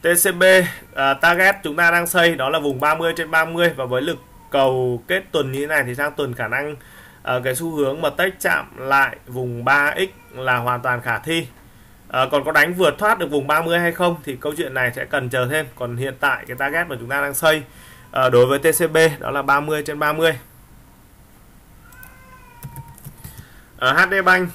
TCB à, target chúng ta đang xây đó là vùng 30 trên 30 và với lực cầu kết tuần như thế này thì sang tuần khả năng à, cái xu hướng mà tech chạm lại vùng 3x là hoàn toàn khả thi à, còn có đánh vượt thoát được vùng 30 hay không thì câu chuyện này sẽ cần chờ thêm. Còn hiện tại cái target mà chúng ta đang xây à, đối với TCB đó là 30 trên 30 ở HD Bank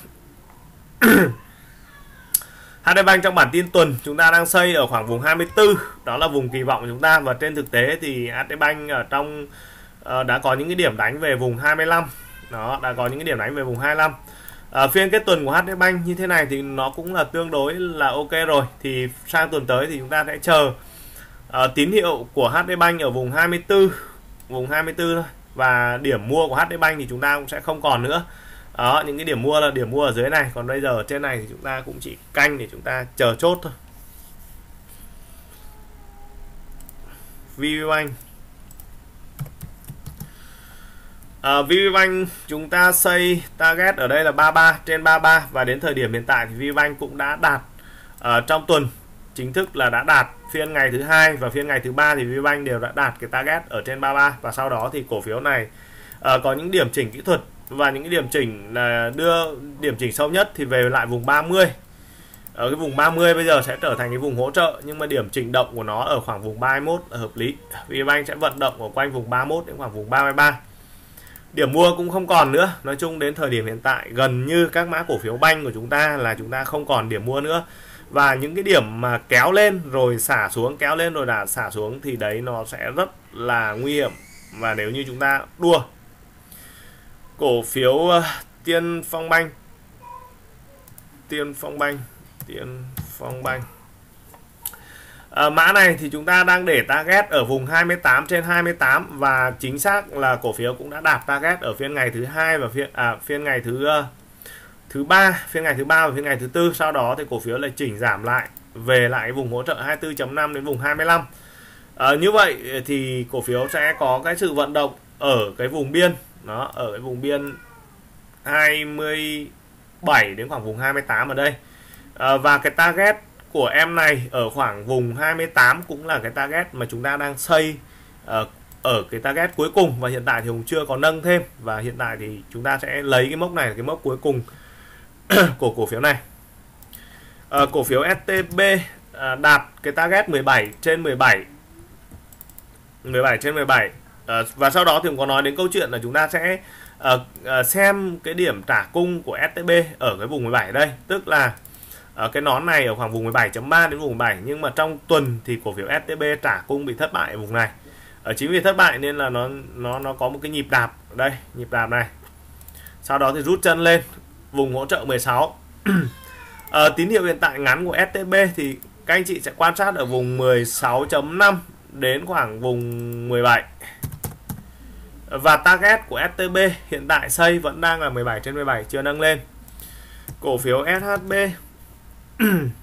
HD Bank trong bản tin tuần chúng ta đang xây ở khoảng vùng 24 đó là vùng kỳ vọng của chúng ta. Và trên thực tế thì HD Bank ở trong uh, đã có những cái điểm đánh về vùng 25 đó đã có những cái điểm đánh về vùng 25 à, phiên kết tuần của HD Bank như thế này thì nó cũng là tương đối là ok rồi. Thì sang tuần tới thì chúng ta sẽ chờ à, tín hiệu của HD Bank ở vùng 24 vùng 24 thôi. Và điểm mua của HD Bank thì chúng ta cũng sẽ không còn nữa. Đó những cái điểm mua là điểm mua ở dưới này. Còn bây giờ ở trên này thì chúng ta cũng chỉ canh để chúng ta chờ chốt thôi. VPBank Ờ, à, VPBank chúng ta xây target ở đây là 33 trên 33 và đến thời điểm hiện tại thì VPBank cũng đã đạt uh, trong tuần chính thức là đã đạt phiên ngày thứ hai và phiên ngày thứ ba thì VPBank đều đã đạt cái target ở trên 33 và sau đó thì cổ phiếu này uh, có những điểm chỉnh kỹ thuật. Và những cái điểm chỉnh là đưa điểm chỉnh sâu nhất thì về lại vùng 30 ở cái vùng 30 bây giờ sẽ trở thành cái vùng hỗ trợ nhưng mà điểm chỉnh động của nó ở khoảng vùng 31 là hợp lý. VPBank sẽ vận động ở quanh vùng 31 đến khoảng vùng 33 điểm mua cũng không còn nữa. Nói chung đến thời điểm hiện tại, gần như các mã cổ phiếu banh của chúng ta là chúng ta không còn điểm mua nữa. Và những cái điểm mà kéo lên rồi xả xuống, kéo lên rồi là xả xuống thì đấy nó sẽ rất là nguy hiểm. Và nếu như chúng ta đua cổ phiếu ờ, tiên phong banh, tiên phong banh, tiên phong banh à, mã này thì chúng ta đang để target ở vùng 28 trên 28 và chính xác là cổ phiếu cũng đã đạt target ở phiên ngày thứ hai và phiên à, phiên ngày thứ uh, thứ ba phiên ngày thứ ba và phiên ngày thứ tư. Sau đó thì cổ phiếu lại chỉnh giảm lại về lại vùng hỗ trợ 24.5 đến vùng 25 à, ờ, như vậy thì cổ phiếu sẽ có cái sự vận động ở cái vùng biên nó ở cái vùng biên 27 đến khoảng vùng 28 ở đây. À, và cái target của em này ở khoảng vùng 28 cũng là cái target mà chúng ta đang xây ờ, ở cái target cuối cùng. Và hiện tại thì cũng chưa có nâng thêm. Và hiện tại thì chúng ta sẽ lấy cái mốc này cái mốc cuối cùng của cổ phiếu này. À, cổ phiếu STB à, đạt cái target 17 trên 17 17 trên 17 à, ờ, và sau đó thì cũng có nói đến câu chuyện là chúng ta sẽ à, à, xem cái điểm trả cung của STB ở cái vùng 17 đây. Tức là ở cái nón này ở khoảng vùng 17.3 đến vùng 7 nhưng mà trong tuần thì cổ phiếu STB trả cung bị thất bại ở vùng này. Ở chính vì thất bại nên là nó nó nó có một cái nhịp đạp ở đây nhịp đạp này. Sau đó thì rút chân lên vùng hỗ trợ 16 à, ờ, tín hiệu hiện tại ngắn của STB thì các anh chị sẽ quan sát ở vùng 16.5 đến khoảng vùng 17 và target của STB hiện tại xây vẫn đang là 17 trên 17 chưa nâng lên. Cổ phiếu SHB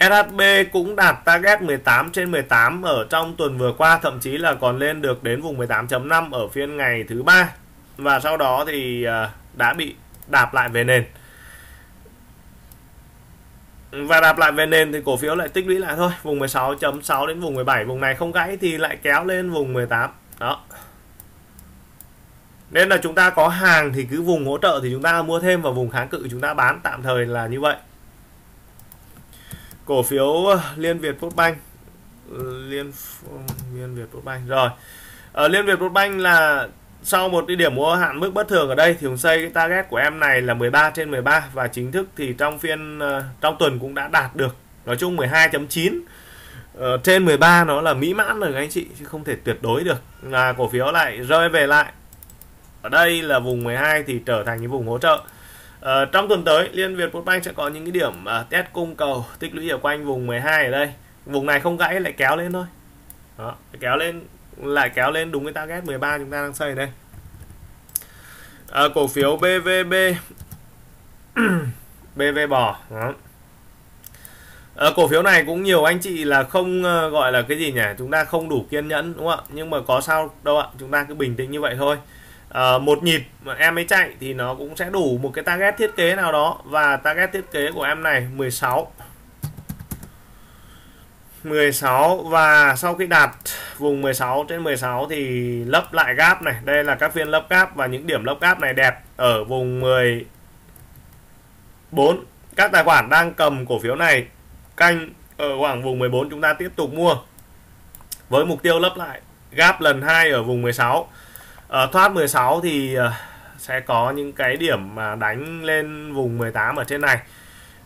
SHB cũng đạt target 18 trên 18 ở trong tuần vừa qua, thậm chí là còn lên được đến vùng 18.5 ở phiên ngày thứ ba. Và sau đó thì à, đã bị đạp lại về nền. Và đạp lại về nền thì cổ phiếu lại tích lũy lại thôi. Vùng 16.6 đến vùng 17 vùng này không gãy thì lại kéo lên vùng 18 đó. Nên là chúng ta có hàng thì cứ vùng hỗ trợ thì chúng ta mua thêm và vùng kháng cự chúng ta bán. Tạm thời là như vậy cổ phiếu ờ, Liên Việt Postbank ừ, Liên Liên Việt Postbank rồi. Ở Liên Việt Postbank là sau một cái điểm mua hạn mức bất thường ở đây thì Hùng xây cái target của em này là 13 trên 13 và chính thức thì trong phiên ờ, trong tuần cũng đã đạt được nói chung 12.9 ờ, trên 13 nó là mỹ mãn rồi anh chị chứ không thể tuyệt đối được. Là cổ phiếu lại rơi về lại. Ở đây là vùng 12 thì trở thành cái vùng hỗ trợ. Ờ, trong tuần tới Liên Việt Postbank sẽ có những cái điểm uh, test cung cầu tích lũy ở quanh vùng 12 ở đây. Vùng này không gãy lại kéo lên thôi. Đó kéo lên lại kéo lên đúng cái target 13 chúng ta đang xây đây. À, cổ phiếu BVB BV bò đó. À, cổ phiếu này cũng nhiều anh chị là không uh, gọi là cái gì nhỉ? Chúng ta không đủ kiên nhẫn đúng không ạ? Nhưng mà có sao đâu ạ? Chúng ta cứ bình tĩnh như vậy thôi à, một nhịp mà em ấy chạy thì nó cũng sẽ đủ một cái target thiết kế nào đó. Và target thiết kế của em này 16 16 và sau khi đạt vùng 16 trên 16 thì lấp lại gap này. Đây là các phiên lấp gap và những điểm lấp gap này đẹp ở vùng 14 các tài khoản đang cầm cổ phiếu này canh ở khoảng vùng 14 chúng ta tiếp tục mua. Với mục tiêu lấp lại gap lần 2 ở vùng 16 Ờ, thoát 16 thì ờ, sẽ có những cái điểm mà đánh lên vùng 18 ở trên này.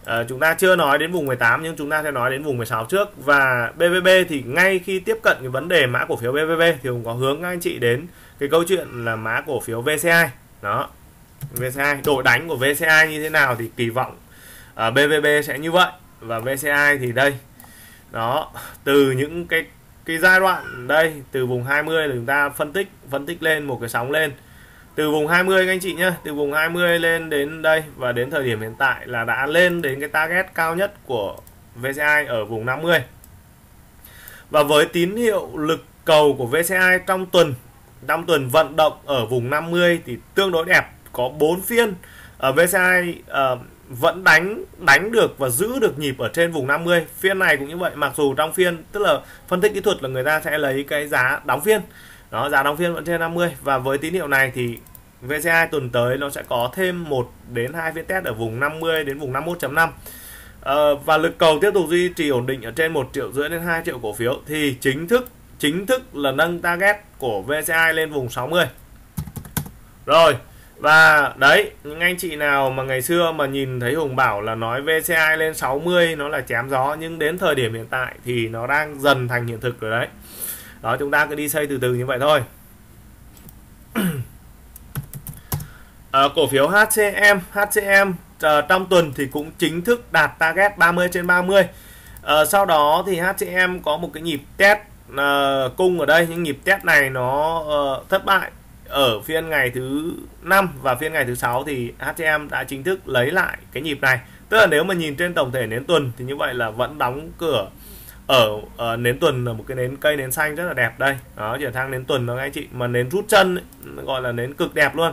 À, chúng ta chưa nói đến vùng 18 nhưng chúng ta sẽ nói đến vùng 16 trước. Và BVB thì ngay khi tiếp cận cái vấn đề mã cổ phiếu BVB thì cũng có hướng các anh chị đến cái câu chuyện là mã cổ phiếu VCI đó. VCI đội đánh của VCI như thế nào thì kỳ vọng à, BVB sẽ như vậy. Và VCI thì đây. Đó từ những cái cái giai đoạn đây từ vùng 20 là chúng ta phân tích phân tích lên một cái sóng lên. Từ vùng 20 các anh chị nhé từ vùng 20 lên đến đây và đến thời điểm hiện tại là đã lên đến cái target cao nhất của VCI ở vùng 50 và với tín hiệu lực cầu của VCI trong tuần trong tuần vận động ở vùng 50 thì tương đối đẹp có 4 phiên. Ở VCI uh, vẫn đánh đánh được và giữ được nhịp ở trên vùng 50 phiên này cũng như vậy mặc dù trong phiên tức là phân tích kỹ thuật là người ta sẽ lấy cái giá đóng phiên. Đó giá đóng phiên vẫn trên 50 và với tín hiệu này thì VCI tuần tới nó sẽ có thêm 1 đến 2 phiên test ở vùng 50 đến vùng 51.5 ờ, và lực cầu tiếp tục duy trì ổn định ở trên 1 triệu rưỡi đến 2 triệu cổ phiếu thì chính thức chính thức là nâng target của VCI lên vùng 60 rồi và đấy những anh chị nào mà ngày xưa mà nhìn thấy Hùng bảo là nói VCI lên 60 nó là chém gió. Nhưng đến thời điểm hiện tại thì nó đang dần thành hiện thực rồi đấy. Đó chúng ta cứ đi xây từ từ như vậy thôi. À, cổ phiếu HCM HCM à, ờ, trong tuần thì cũng chính thức đạt target 30 trên 30 à, ờ, sau đó thì HCM có một cái nhịp test à, cung ở đây. Những nhịp test này nó à, thất bại ở phiên ngày thứ 5 và phiên ngày thứ sáu thì HCM đã chính thức lấy lại cái nhịp này. Tức là nếu mà nhìn trên tổng thể nến tuần thì như vậy là vẫn đóng cửa ở, ở nến tuần là một cái nến cây nến xanh rất là đẹp đây. Đó chuyển sang nến tuần đó các anh chị mà nến rút chân ấy, gọi là nến cực đẹp luôn.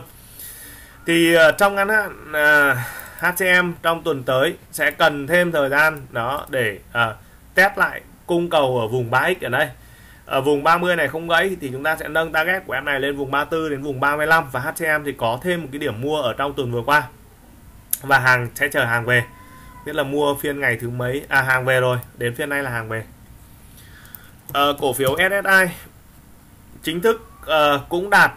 Thì uh, trong ngắn hạn à, uh, HCM trong tuần tới sẽ cần thêm thời gian đó để uh, test lại cung cầu ở vùng 3x ở đây ở vùng 30 này không gãy thì chúng ta sẽ nâng target của em này lên vùng 34 đến vùng 35 và HCM thì có thêm một cái điểm mua ở trong tuần vừa qua. Và hàng sẽ chờ hàng về. Biết là mua phiên ngày thứ mấy? À hàng về rồi. Đến phiên nay là hàng về. À, cổ phiếu SSI chính thức à, cũng đạt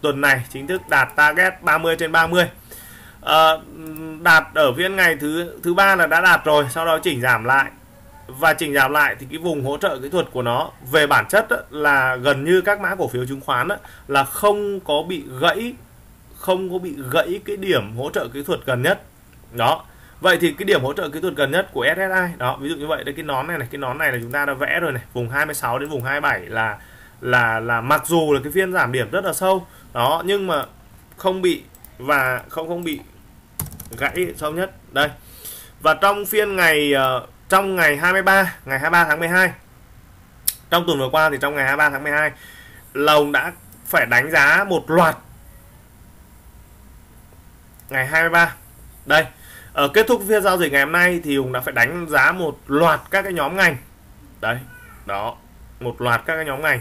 tuần này chính thức đạt target 30 trên 30 à, đạt ở phiên ngày thứ thứ ba là đã đạt rồi sau đó chỉnh giảm lại và chỉnh giảm lại thì cái vùng hỗ trợ kỹ thuật của nó về bản chất là gần như các mã cổ phiếu chứng khoán là không có bị gãy không có bị gãy cái điểm hỗ trợ kỹ thuật gần nhất. Đó. Vậy thì cái điểm hỗ trợ kỹ thuật gần nhất của SSI đó ví dụ như vậy. Đây cái nón này này cái nón này là chúng ta đã vẽ rồi này. Vùng 26 đến vùng 27 là là là mặc dù là cái phiên giảm điểm rất là sâu đó nhưng mà không bị và không không bị gãy sâu nhất. Đây. Và trong phiên ngày uh, trong ngày 23 ngày 23 tháng 12 trong tuần vừa qua thì trong ngày 23 tháng 12 lồng đã phải đánh giá một loạt ngày 23 đây ở kết thúc phiên giao dịch ngày hôm nay thì Hùng đã phải đánh giá một loạt các cái nhóm ngành. Đấy đó một loạt các cái nhóm ngành.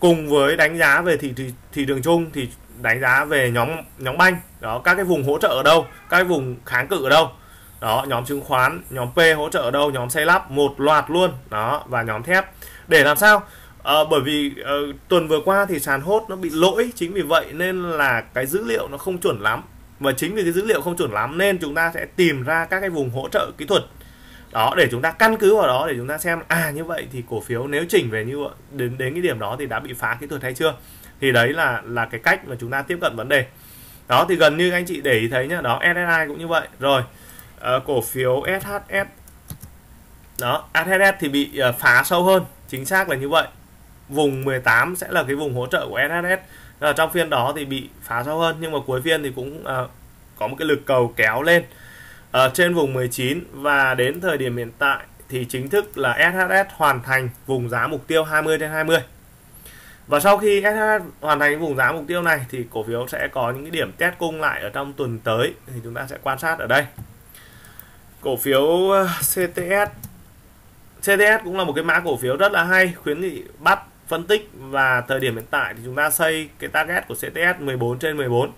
Cùng với đánh giá về thị thị, thị trường chung thì đánh giá về nhóm nhóm banh. Đó các cái vùng hỗ trợ ở đâu các cái vùng kháng cự ở đâu đó nhóm chứng khoán nhóm P hỗ trợ ở đâu nhóm xây lắp một loạt luôn. Đó và nhóm thép. Để làm sao? À, bởi vì à, tuần vừa qua thì sàn hốt nó bị lỗi chính vì vậy nên là cái dữ liệu nó không chuẩn lắm. Và chính vì cái dữ liệu không chuẩn lắm nên chúng ta sẽ tìm ra các cái vùng hỗ trợ kỹ thuật. Đó để chúng ta căn cứ vào đó để chúng ta xem à như vậy thì cổ phiếu nếu chỉnh về như vậy đến đến cái điểm đó thì đã bị phá kỹ thuật hay chưa? Thì đấy là là cái cách mà chúng ta tiếp cận vấn đề. Đó thì gần như anh chị để ý thấy nhá đó SSI cũng như vậy. Rồi Ờ, cổ phiếu SHS đó SHS thì bị uh, phá sâu hơn chính xác là như vậy. Vùng 18 sẽ là cái vùng hỗ trợ của SHS à, ờ, trong phiên đó thì bị phá sâu hơn nhưng mà cuối phiên thì cũng à, có một cái lực cầu kéo lên. Ở trên vùng 19 và đến thời điểm hiện tại thì chính thức là SHS hoàn thành vùng giá mục tiêu 20 trên 20 và sau khi SHS hoàn thành vùng giá mục tiêu này thì cổ phiếu sẽ có những cái điểm test cung lại ở trong tuần tới thì chúng ta sẽ quan sát ở đây cổ phiếu ờ, CTS CTS cũng là một cái mã cổ phiếu rất là hay, khuyến nghị bắt, phân tích và thời điểm hiện tại thì chúng ta xây cái target của CTS 14 trên 14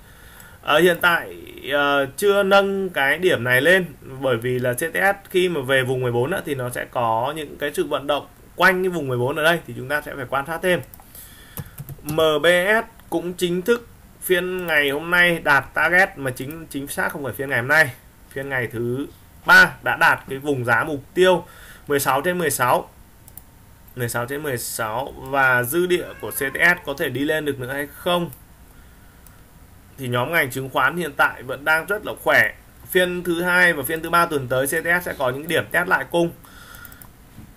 ở ờ, hiện tại ờ, chưa nâng cái điểm này lên bởi vì là CTS khi mà về vùng 14 nữa thì nó sẽ có những cái sự vận động quanh cái vùng 14 ở đây thì chúng ta sẽ phải quan sát thêm. MBS cũng chính thức phiên ngày hôm nay đạt target mà chính chính xác không phải phiên ngày hôm nay, phiên ngày thứ ba, đã đạt cái vùng giá mục tiêu 16 trên 16 16 trên 16 và dư địa của CTS có thể đi lên được nữa hay không? Thì nhóm ngành chứng khoán hiện tại vẫn đang rất là khỏe. Phiên thứ hai và phiên thứ ba tuần tới CTS sẽ có những điểm test lại cung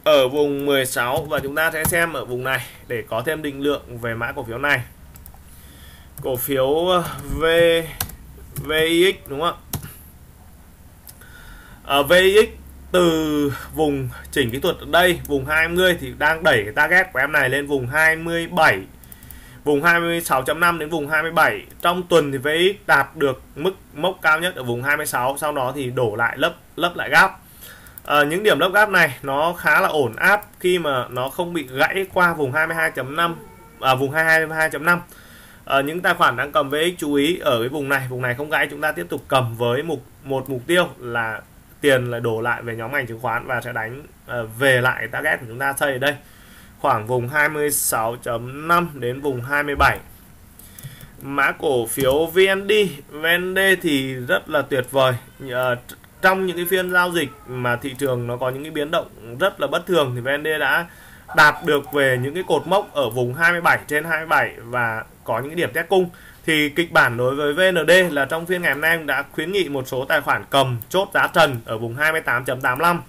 ở vùng 16 và chúng ta sẽ xem ở vùng này để có thêm định lượng về mã cổ phiếu này. Cổ phiếu ờ, V VIX đúng không ạ? Ờ, ở VX từ vùng chỉnh kỹ thuật ở đây vùng 20 thì đang đẩy cái target của em này lên vùng 27 vùng 26.5 đến vùng 27 trong tuần thì VX đạt được mức mốc cao nhất ở vùng 26 sau đó thì đổ lại lấp lấp lại gap. À, những điểm lấp gap này nó khá là ổn áp khi mà nó không bị gãy qua vùng 22.5 à, vùng 22.5 à, ờ, những tài khoản đang cầm VX chú ý ở cái vùng này vùng này không gãy chúng ta tiếp tục cầm với mục một mục tiêu là tiền lại đổ lại về nhóm ngành chứng khoán và sẽ đánh uh, về lại target của chúng ta xây ở đây. Khoảng vùng 26.5 đến vùng 27 mã cổ phiếu VND VND thì rất là tuyệt vời. Uh, trong những cái phiên giao dịch mà thị trường nó có những cái biến động rất là bất thường thì VND đã đạt được về những cái cột mốc ở vùng 27 trên 27 và có những cái điểm test cung thì kịch bản đối với VND là trong phiên ngày hôm nay đã khuyến nghị một số tài khoản cầm chốt giá trần ở vùng 28.85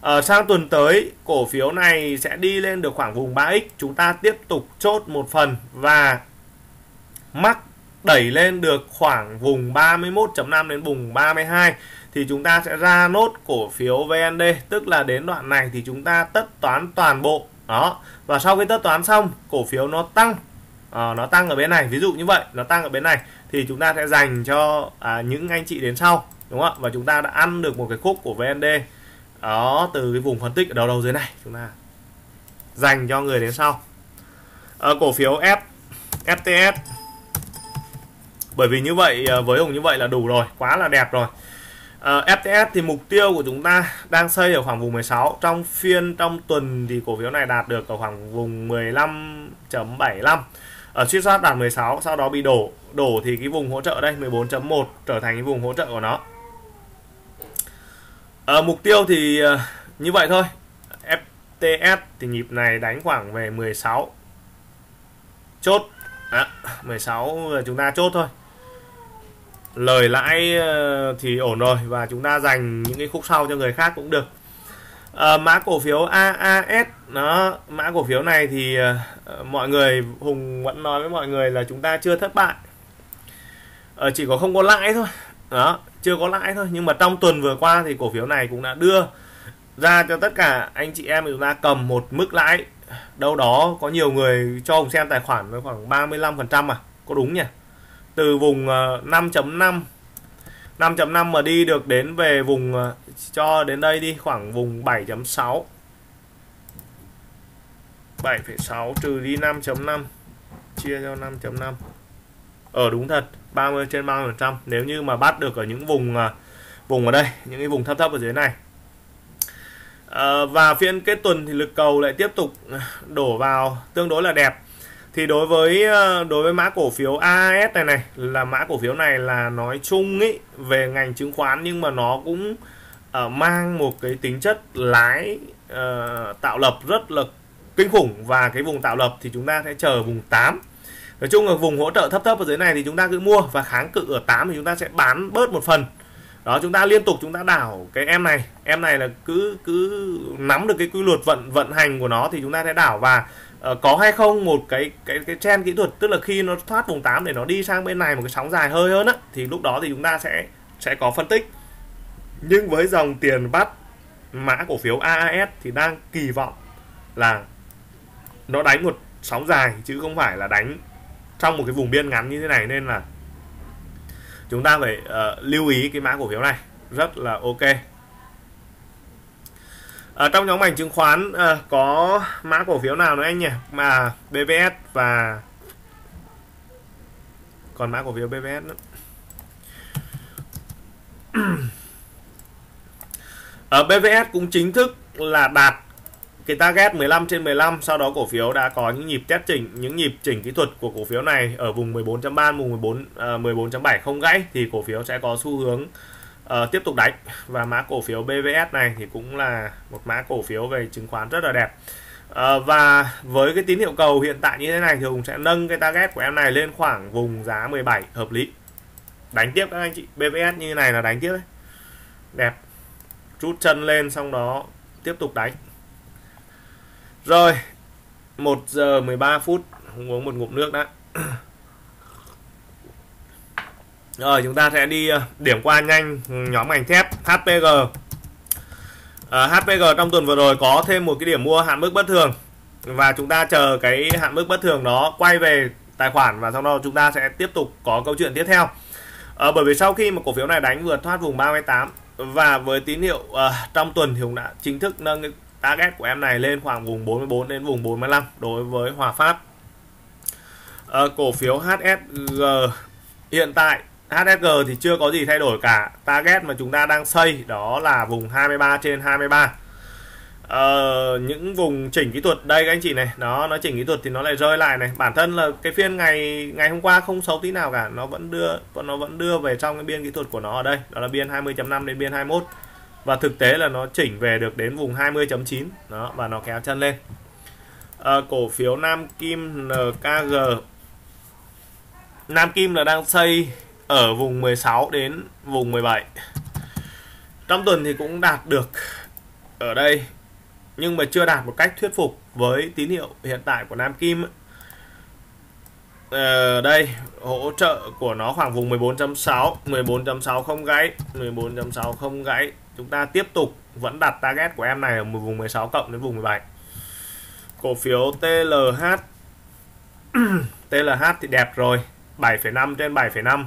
ở ờ, sang tuần tới, cổ phiếu này sẽ đi lên được khoảng vùng 3x chúng ta tiếp tục chốt một phần và mắc đẩy lên được khoảng vùng 31.5 đến vùng 32 thì chúng ta sẽ ra nốt cổ phiếu VND tức là đến đoạn này thì chúng ta tất toán toàn bộ. Đó. Và sau khi tất toán xong, cổ phiếu nó tăng à, nó tăng ở bên này. Ví dụ như vậy nó tăng ở bên này thì chúng ta sẽ dành cho à, những anh chị đến sau đúng không ạ? Và chúng ta đã ăn được một cái khúc của VND đó từ cái vùng phân tích ở đầu đầu dưới này chúng ta dành cho người đến sau. À, cổ phiếu F FTS bởi vì như vậy à, với Hùng như vậy là đủ rồi quá là đẹp rồi. Ờ, uh, FTS thì mục tiêu của chúng ta đang xây ở khoảng vùng 16 trong phiên trong tuần thì cổ phiếu này đạt được ở khoảng vùng 15.75 ở suy soát đạt 16 sau đó bị đổ. Đổ thì cái vùng hỗ trợ đây 14.1 trở thành cái vùng hỗ trợ của nó. Uh, mục tiêu thì uh, như vậy thôi. FTS thì nhịp này đánh khoảng về 16 chốt. À, 16 ờ, chúng ta chốt thôi. Lời lãi thì ổn rồi và chúng ta dành những cái khúc sau cho người khác cũng được à, mã cổ phiếu AAS nó mã cổ phiếu này thì uh, mọi người Hùng vẫn nói với mọi người là chúng ta chưa thất bại. À, chỉ có không có lãi thôi đó chưa có lãi thôi. Nhưng mà trong tuần vừa qua thì cổ phiếu này cũng đã đưa ra cho tất cả anh chị em chúng ta cầm một mức lãi. Đâu đó có nhiều người cho Hùng xem tài khoản với khoảng 35% mà có đúng nhỉ? Từ vùng 5.5 5.5 mà đi được đến về vùng cho đến đây đi khoảng vùng 7.6 7,6 trừ đi 5.5 chia cho 5.5 ở ờ, đúng thật 30 trên 30 trăm. Nếu như mà bắt được ở những vùng à, vùng ở đây những cái vùng thấp thấp ở dưới này. À, và phiên kết tuần thì lực cầu lại tiếp tục à, đổ vào tương đối là đẹp. Thì đối với à, đối với mã cổ phiếu AS này này là mã cổ phiếu này là nói chung ý về ngành chứng khoán nhưng mà nó cũng uh, mang một cái tính chất lái uh, tạo lập rất là kinh khủng và cái vùng tạo lập thì chúng ta sẽ chờ vùng 8 nói chung là vùng hỗ trợ thấp thấp ở dưới này thì chúng ta cứ mua và kháng cự ở 8 thì chúng ta sẽ bán bớt một phần. Đó chúng ta liên tục chúng ta đảo cái em này. Em này là cứ cứ nắm được cái quy luật vận vận hành của nó thì chúng ta sẽ đảo và uh, có hay không một cái cái cái trend kỹ thuật tức là khi nó thoát vùng 8 để nó đi sang bên này một cái sóng dài hơi hơn á thì lúc đó thì chúng ta sẽ sẽ có phân tích nhưng với dòng tiền bắt mã cổ phiếu AAS thì đang kỳ vọng là nó đánh một sóng dài chứ không phải là đánh trong một cái vùng biên ngắn như thế này. Nên là chúng ta phải uh, lưu ý cái mã cổ phiếu này. Rất là ok. Ở trong nhóm ngành chứng khoán uh, có mã cổ phiếu nào nữa anh nhỉ? Mà BVS và còn mã cổ phiếu BVS nữa. Ờ, ở BVS cũng chính thức là đạt cái target 15 trên 15 sau đó cổ phiếu đã có những nhịp test chỉnh những nhịp chỉnh kỹ thuật của cổ phiếu này ở vùng 14.3 vùng 14 uh, 14.7 không gãy thì cổ phiếu sẽ có xu hướng uh, tiếp tục đánh. Và mã cổ phiếu BVS này thì cũng là một mã cổ phiếu về chứng khoán rất là đẹp. Uh, và với cái tín hiệu cầu hiện tại như thế này thì Hùng sẽ nâng cái target của em này lên khoảng vùng giá 17 hợp lý. Đánh tiếp các anh chị BVS như thế này là đánh tiếp đấy. Đẹp rút chân lên xong đó tiếp tục đánh rồi 1 giờ 13 phút uống một ngụm nước đã Rồi chúng ta sẽ đi ờ, điểm qua nhanh nhóm ngành thép HPG. À, ờ, HPG trong tuần vừa rồi có thêm một cái điểm mua hạn mức bất thường và chúng ta chờ cái hạn mức bất thường đó quay về tài khoản và sau đó chúng ta sẽ tiếp tục có câu chuyện tiếp theo. À, bởi vì sau khi mà cổ phiếu này đánh vượt thoát vùng 38 và với tín hiệu uh, trong tuần thì cũng đã chính thức nâng cái target của em này lên khoảng vùng 44 đến vùng 45 đối với Hòa Phát. uh, cổ phiếu HSG hiện tại HSG thì chưa có gì thay đổi cả target mà chúng ta đang xây đó là vùng 23 trên 23 uh, những vùng chỉnh kỹ thuật. Đây các anh chị này nó nó chỉnh kỹ thuật thì nó lại rơi lại này. Bản thân là cái phiên ngày ngày hôm qua không xấu tí nào cả. Nó vẫn đưa nó vẫn đưa về trong cái biên kỹ thuật của nó ở đây. Đó là biên 20.5 đến biên 21 và thực tế là nó chỉnh về được đến vùng 20.9 đó và nó kéo chân lên. À, cổ phiếu Nam Kim NKG Nam Kim là đang xây ở vùng 16 đến vùng 17 trong tuần thì cũng đạt được ở đây nhưng mà chưa đạt một cách thuyết phục với tín hiệu hiện tại của Nam Kim ờ, đây hỗ trợ của nó khoảng vùng 14.6 14.6 không gãy 14.6 không gãy. Chúng ta tiếp tục vẫn đặt target của em này ở vùng 16 cộng đến vùng 17 cổ phiếu TLH TLH thì đẹp rồi 7,5 trên 7,5 à,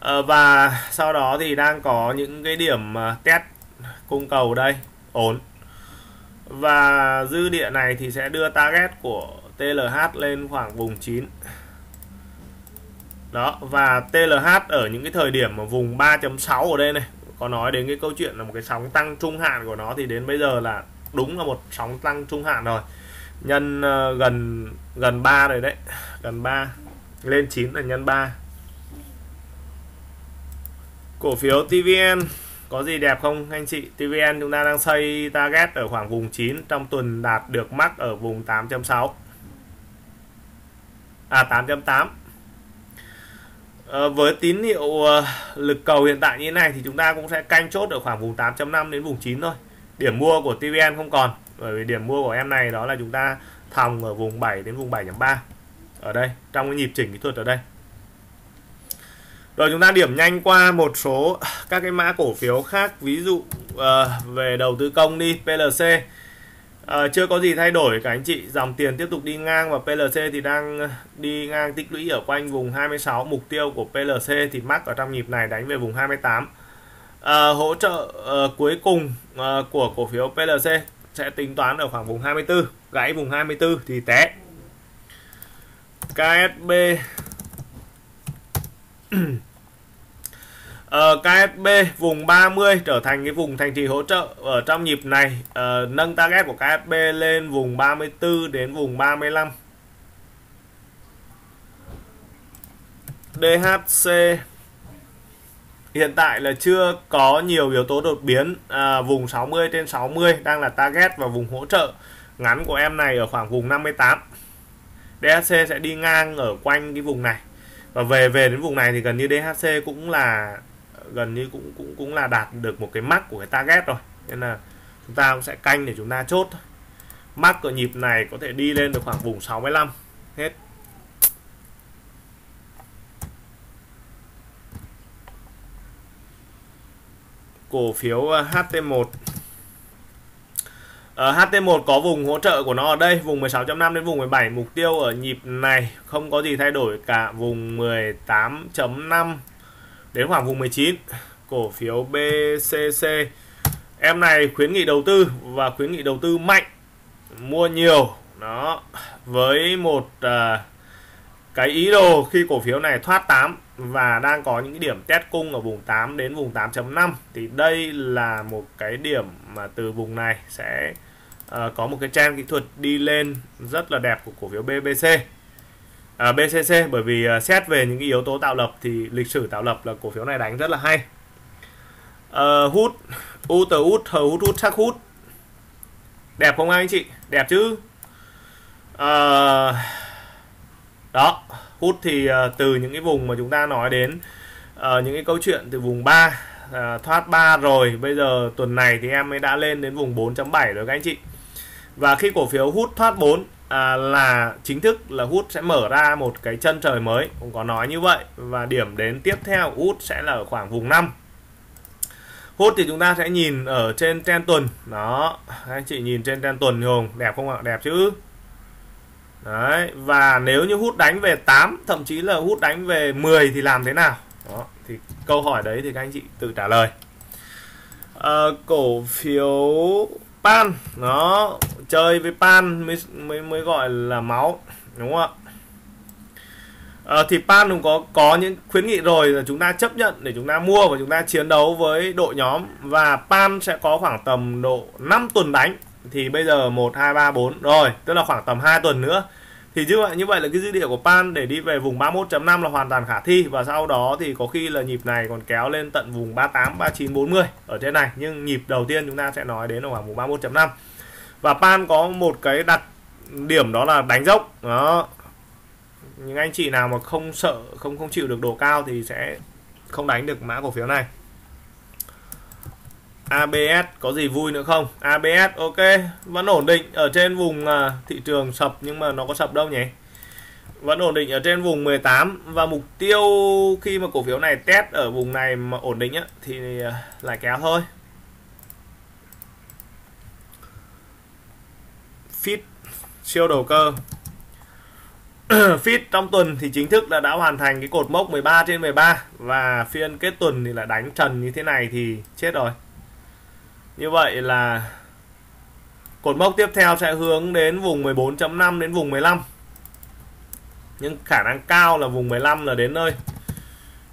ờ, và sau đó thì đang có những cái điểm ờ, test cung cầu đây ổn. Và dư địa này thì sẽ đưa target của TLH lên khoảng vùng 9 đó và TLH ở những cái thời điểm mà vùng 3.6 ở đây này có nói đến cái câu chuyện là một cái sóng tăng trung hạn của nó thì đến bây giờ là đúng là một sóng tăng trung hạn rồi. Nhân uh, gần gần 3 rồi đấy gần 3 lên 9 là nhân 3 cổ phiếu TVN có gì đẹp không anh chị? TVN chúng ta đang xây target ở khoảng vùng 9 trong tuần đạt được mắc ở vùng 8.6 à 8.8 à, ờ, với tín hiệu ờ, lực cầu hiện tại như thế này thì chúng ta cũng sẽ canh chốt ở khoảng vùng 8.5 đến vùng 9 thôi. Điểm mua của TVN không còn bởi vì điểm mua của em này đó là chúng ta thòng ở vùng 7 đến vùng 7.3 ở đây trong cái nhịp chỉnh kỹ thuật ở đây rồi chúng ta điểm nhanh qua một số các cái mã cổ phiếu khác. Ví dụ uh, về đầu tư công đi PLC uh, ờ, chưa có gì thay đổi. Cả anh chị dòng tiền tiếp tục đi ngang và PLC thì đang đi ngang tích lũy ở quanh vùng 26 mục tiêu của PLC thì mắc ở trong nhịp này đánh về vùng 28 uh, ờ, hỗ trợ uh, cuối cùng uh, của cổ phiếu PLC sẽ tính toán ở khoảng vùng 24 gãy vùng 24 thì té. KSB uh, KSB vùng 30 trở thành cái vùng thành trì hỗ trợ ở trong nhịp này. Uh, nâng target của KSB lên vùng 34 đến vùng 35 DHC hiện tại là chưa có nhiều yếu tố đột biến. À, vùng 60 trên 60 đang là target và vùng hỗ trợ ngắn của em này ở khoảng vùng 58 DHC sẽ đi ngang ở quanh cái vùng này và về về đến vùng này thì gần như DHC cũng là, gần như cũng cũng cũng là đạt được một cái mắc của cái target rồi. Nên là chúng ta cũng sẽ canh để chúng ta chốt mắc của nhịp này có thể đi lên được khoảng vùng 65 hết. Cổ phiếu ờ, HT1 Ờ, HT1 có vùng hỗ trợ của nó ở đây vùng 16.5 đến vùng 17 mục tiêu ở nhịp này không có gì thay đổi cả vùng 18.5 đến khoảng vùng 19 cổ phiếu BCC em này khuyến nghị đầu tư và khuyến nghị đầu tư mạnh mua nhiều. Đó với một à, cái ý đồ khi cổ phiếu này thoát 8 và đang có những điểm test cung ở vùng 8 đến vùng 8.5 thì đây là một cái điểm mà từ vùng này sẽ à, có một cái trend kỹ thuật đi lên rất là đẹp của cổ phiếu BBC à, ờ, BCC bởi vì à, xét về những cái yếu tố tạo lập thì lịch sử tạo lập là cổ phiếu này đánh rất là hay. À, hút u tờ hút hờ hút hút sắc hút. Đẹp không anh chị? Đẹp chứ? À, đó hút thì à, từ những cái vùng mà chúng ta nói đến à, những cái câu chuyện từ vùng 3 à, thoát 3 rồi bây giờ tuần này thì em mới đã lên đến vùng 4.7 rồi các anh chị và khi cổ phiếu hút thoát 4 à, là chính thức là hút sẽ mở ra một cái chân trời mới cũng có nói như vậy. Và điểm đến tiếp theo hút sẽ là ở khoảng vùng 5 hút thì chúng ta sẽ nhìn ở trên ten tuần. Đó anh chị nhìn trên ten tuần hùng đẹp không ạ? Đẹp chứ? Đấy và nếu như hút đánh về 8 thậm chí là hút đánh về 10 thì làm thế nào? Đó thì câu hỏi đấy thì các anh chị tự trả lời. À, cổ phiếu pan. Nó chơi với pan mới mới mới gọi là máu đúng không ạ? À, thì pan cũng có có những khuyến nghị rồi là chúng ta chấp nhận để chúng ta mua và chúng ta chiến đấu với đội nhóm. Và pan sẽ có khoảng tầm độ 5 tuần đánh. Thì bây giờ 1 2 3 4 rồi tức là khoảng tầm 2 tuần nữa. Thì như vậy như vậy là cái dư địa của pan để đi về vùng 31.5 là hoàn toàn khả thi. Và sau đó thì có khi là nhịp này còn kéo lên tận vùng 38 39 40 ở trên này. Nhưng nhịp đầu tiên chúng ta sẽ nói đến là khoảng vùng 31.5 và pan có một cái đặc điểm đó là đánh dốc. Đó. Những anh chị nào mà không sợ không không chịu được độ cao thì sẽ không đánh được mã cổ phiếu này. ABS có gì vui nữa không? ABS ok vẫn ổn định ở trên vùng à, thị trường sập nhưng mà nó có sập đâu nhỉ? Vẫn ổn định ở trên vùng 18 và mục tiêu khi mà cổ phiếu này test ở vùng này mà ổn định á, thì à, lại kéo thôi. Fit siêu đầu cơ. Fit trong tuần thì chính thức là đã hoàn thành cái cột mốc 13 trên 13 và phiên kết tuần thì là đánh trần như thế này thì chết rồi. Như vậy là cột mốc tiếp theo sẽ hướng đến vùng 14.5 đến vùng 15 nhưng khả năng cao là vùng 15 là đến nơi.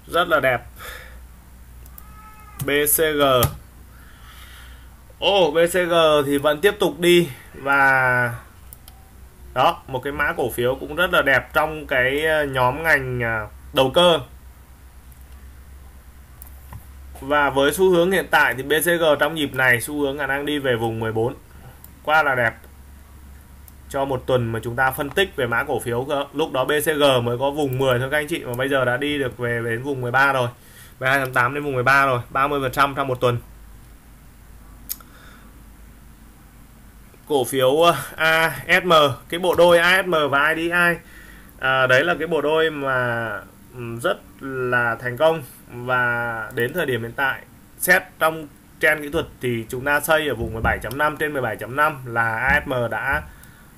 Rất là đẹp. BCG ô oh, BCG thì vẫn tiếp tục đi. Và đó một cái mã cổ phiếu cũng rất là đẹp trong cái ờ, nhóm ngành ờ, đầu cơ. Và với xu hướng hiện tại thì BCG trong nhịp này xu hướng khả năng đi về vùng 14 quá là đẹp. Cho một tuần mà chúng ta phân tích về mã cổ phiếu lúc đó BCG mới có vùng 10 thôi các anh chị mà bây giờ đã đi được về đến vùng 13 rồi. 12.8 đến vùng 13 rồi 30% trong một tuần. Cổ phiếu ờ, ASM cái bộ đôi ASM và IDI à, đấy là cái bộ đôi mà ừ, rất là thành công và đến thời điểm hiện tại xét trong trend kỹ thuật thì chúng ta xây ở vùng 17.5 trên 17.5 là ASM đã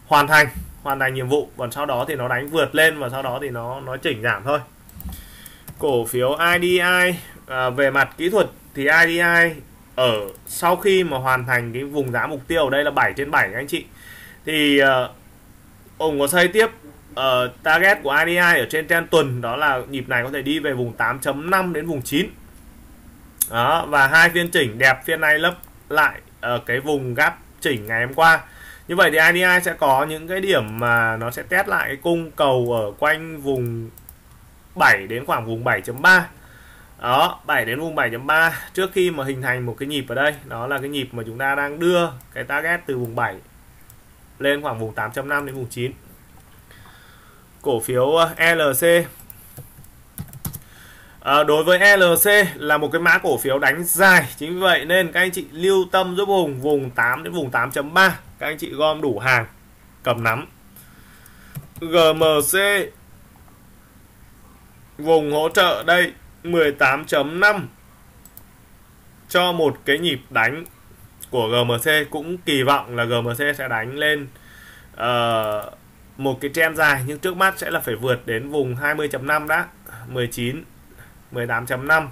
hoàn thành hoàn thành nhiệm vụ. Còn sau đó thì nó đánh vượt lên và sau đó thì nó nó chỉnh giảm thôi. Cổ phiếu IDI à, về mặt kỹ thuật thì IDI ở sau khi mà hoàn thành cái vùng giá mục tiêu ở đây là 7 trên 7 anh chị thì uh, ông có xây tiếp uh, target của IDI ở trên trend tuần đó là nhịp này có thể đi về vùng 8.5 đến vùng 9 đó và hai phiên chỉnh đẹp phiên này lấp lại ở cái vùng gap chỉnh ngày hôm qua. Như vậy thì IDI sẽ có những cái điểm mà nó sẽ test lại cái cung cầu ở quanh vùng 7 đến khoảng vùng 7.3 đó 7 đến vùng 7.3 trước khi mà hình thành một cái nhịp ở đây đó là cái nhịp mà chúng ta đang đưa cái target từ vùng 7 lên khoảng vùng 8.5 đến vùng 9 cổ phiếu ờ, LC à, ờ, đối với LC là một cái mã cổ phiếu đánh dài. Chính vì vậy nên các anh chị lưu tâm giúp vùng vùng 8 đến vùng 8.3 các anh chị gom đủ hàng cầm nắm. GMC vùng hỗ trợ đây. 18.5 cho một cái nhịp đánh của GMC cũng kỳ vọng là GMC sẽ đánh lên uh, một cái trend dài nhưng trước mắt sẽ là phải vượt đến vùng 20.5 đã 19 18.5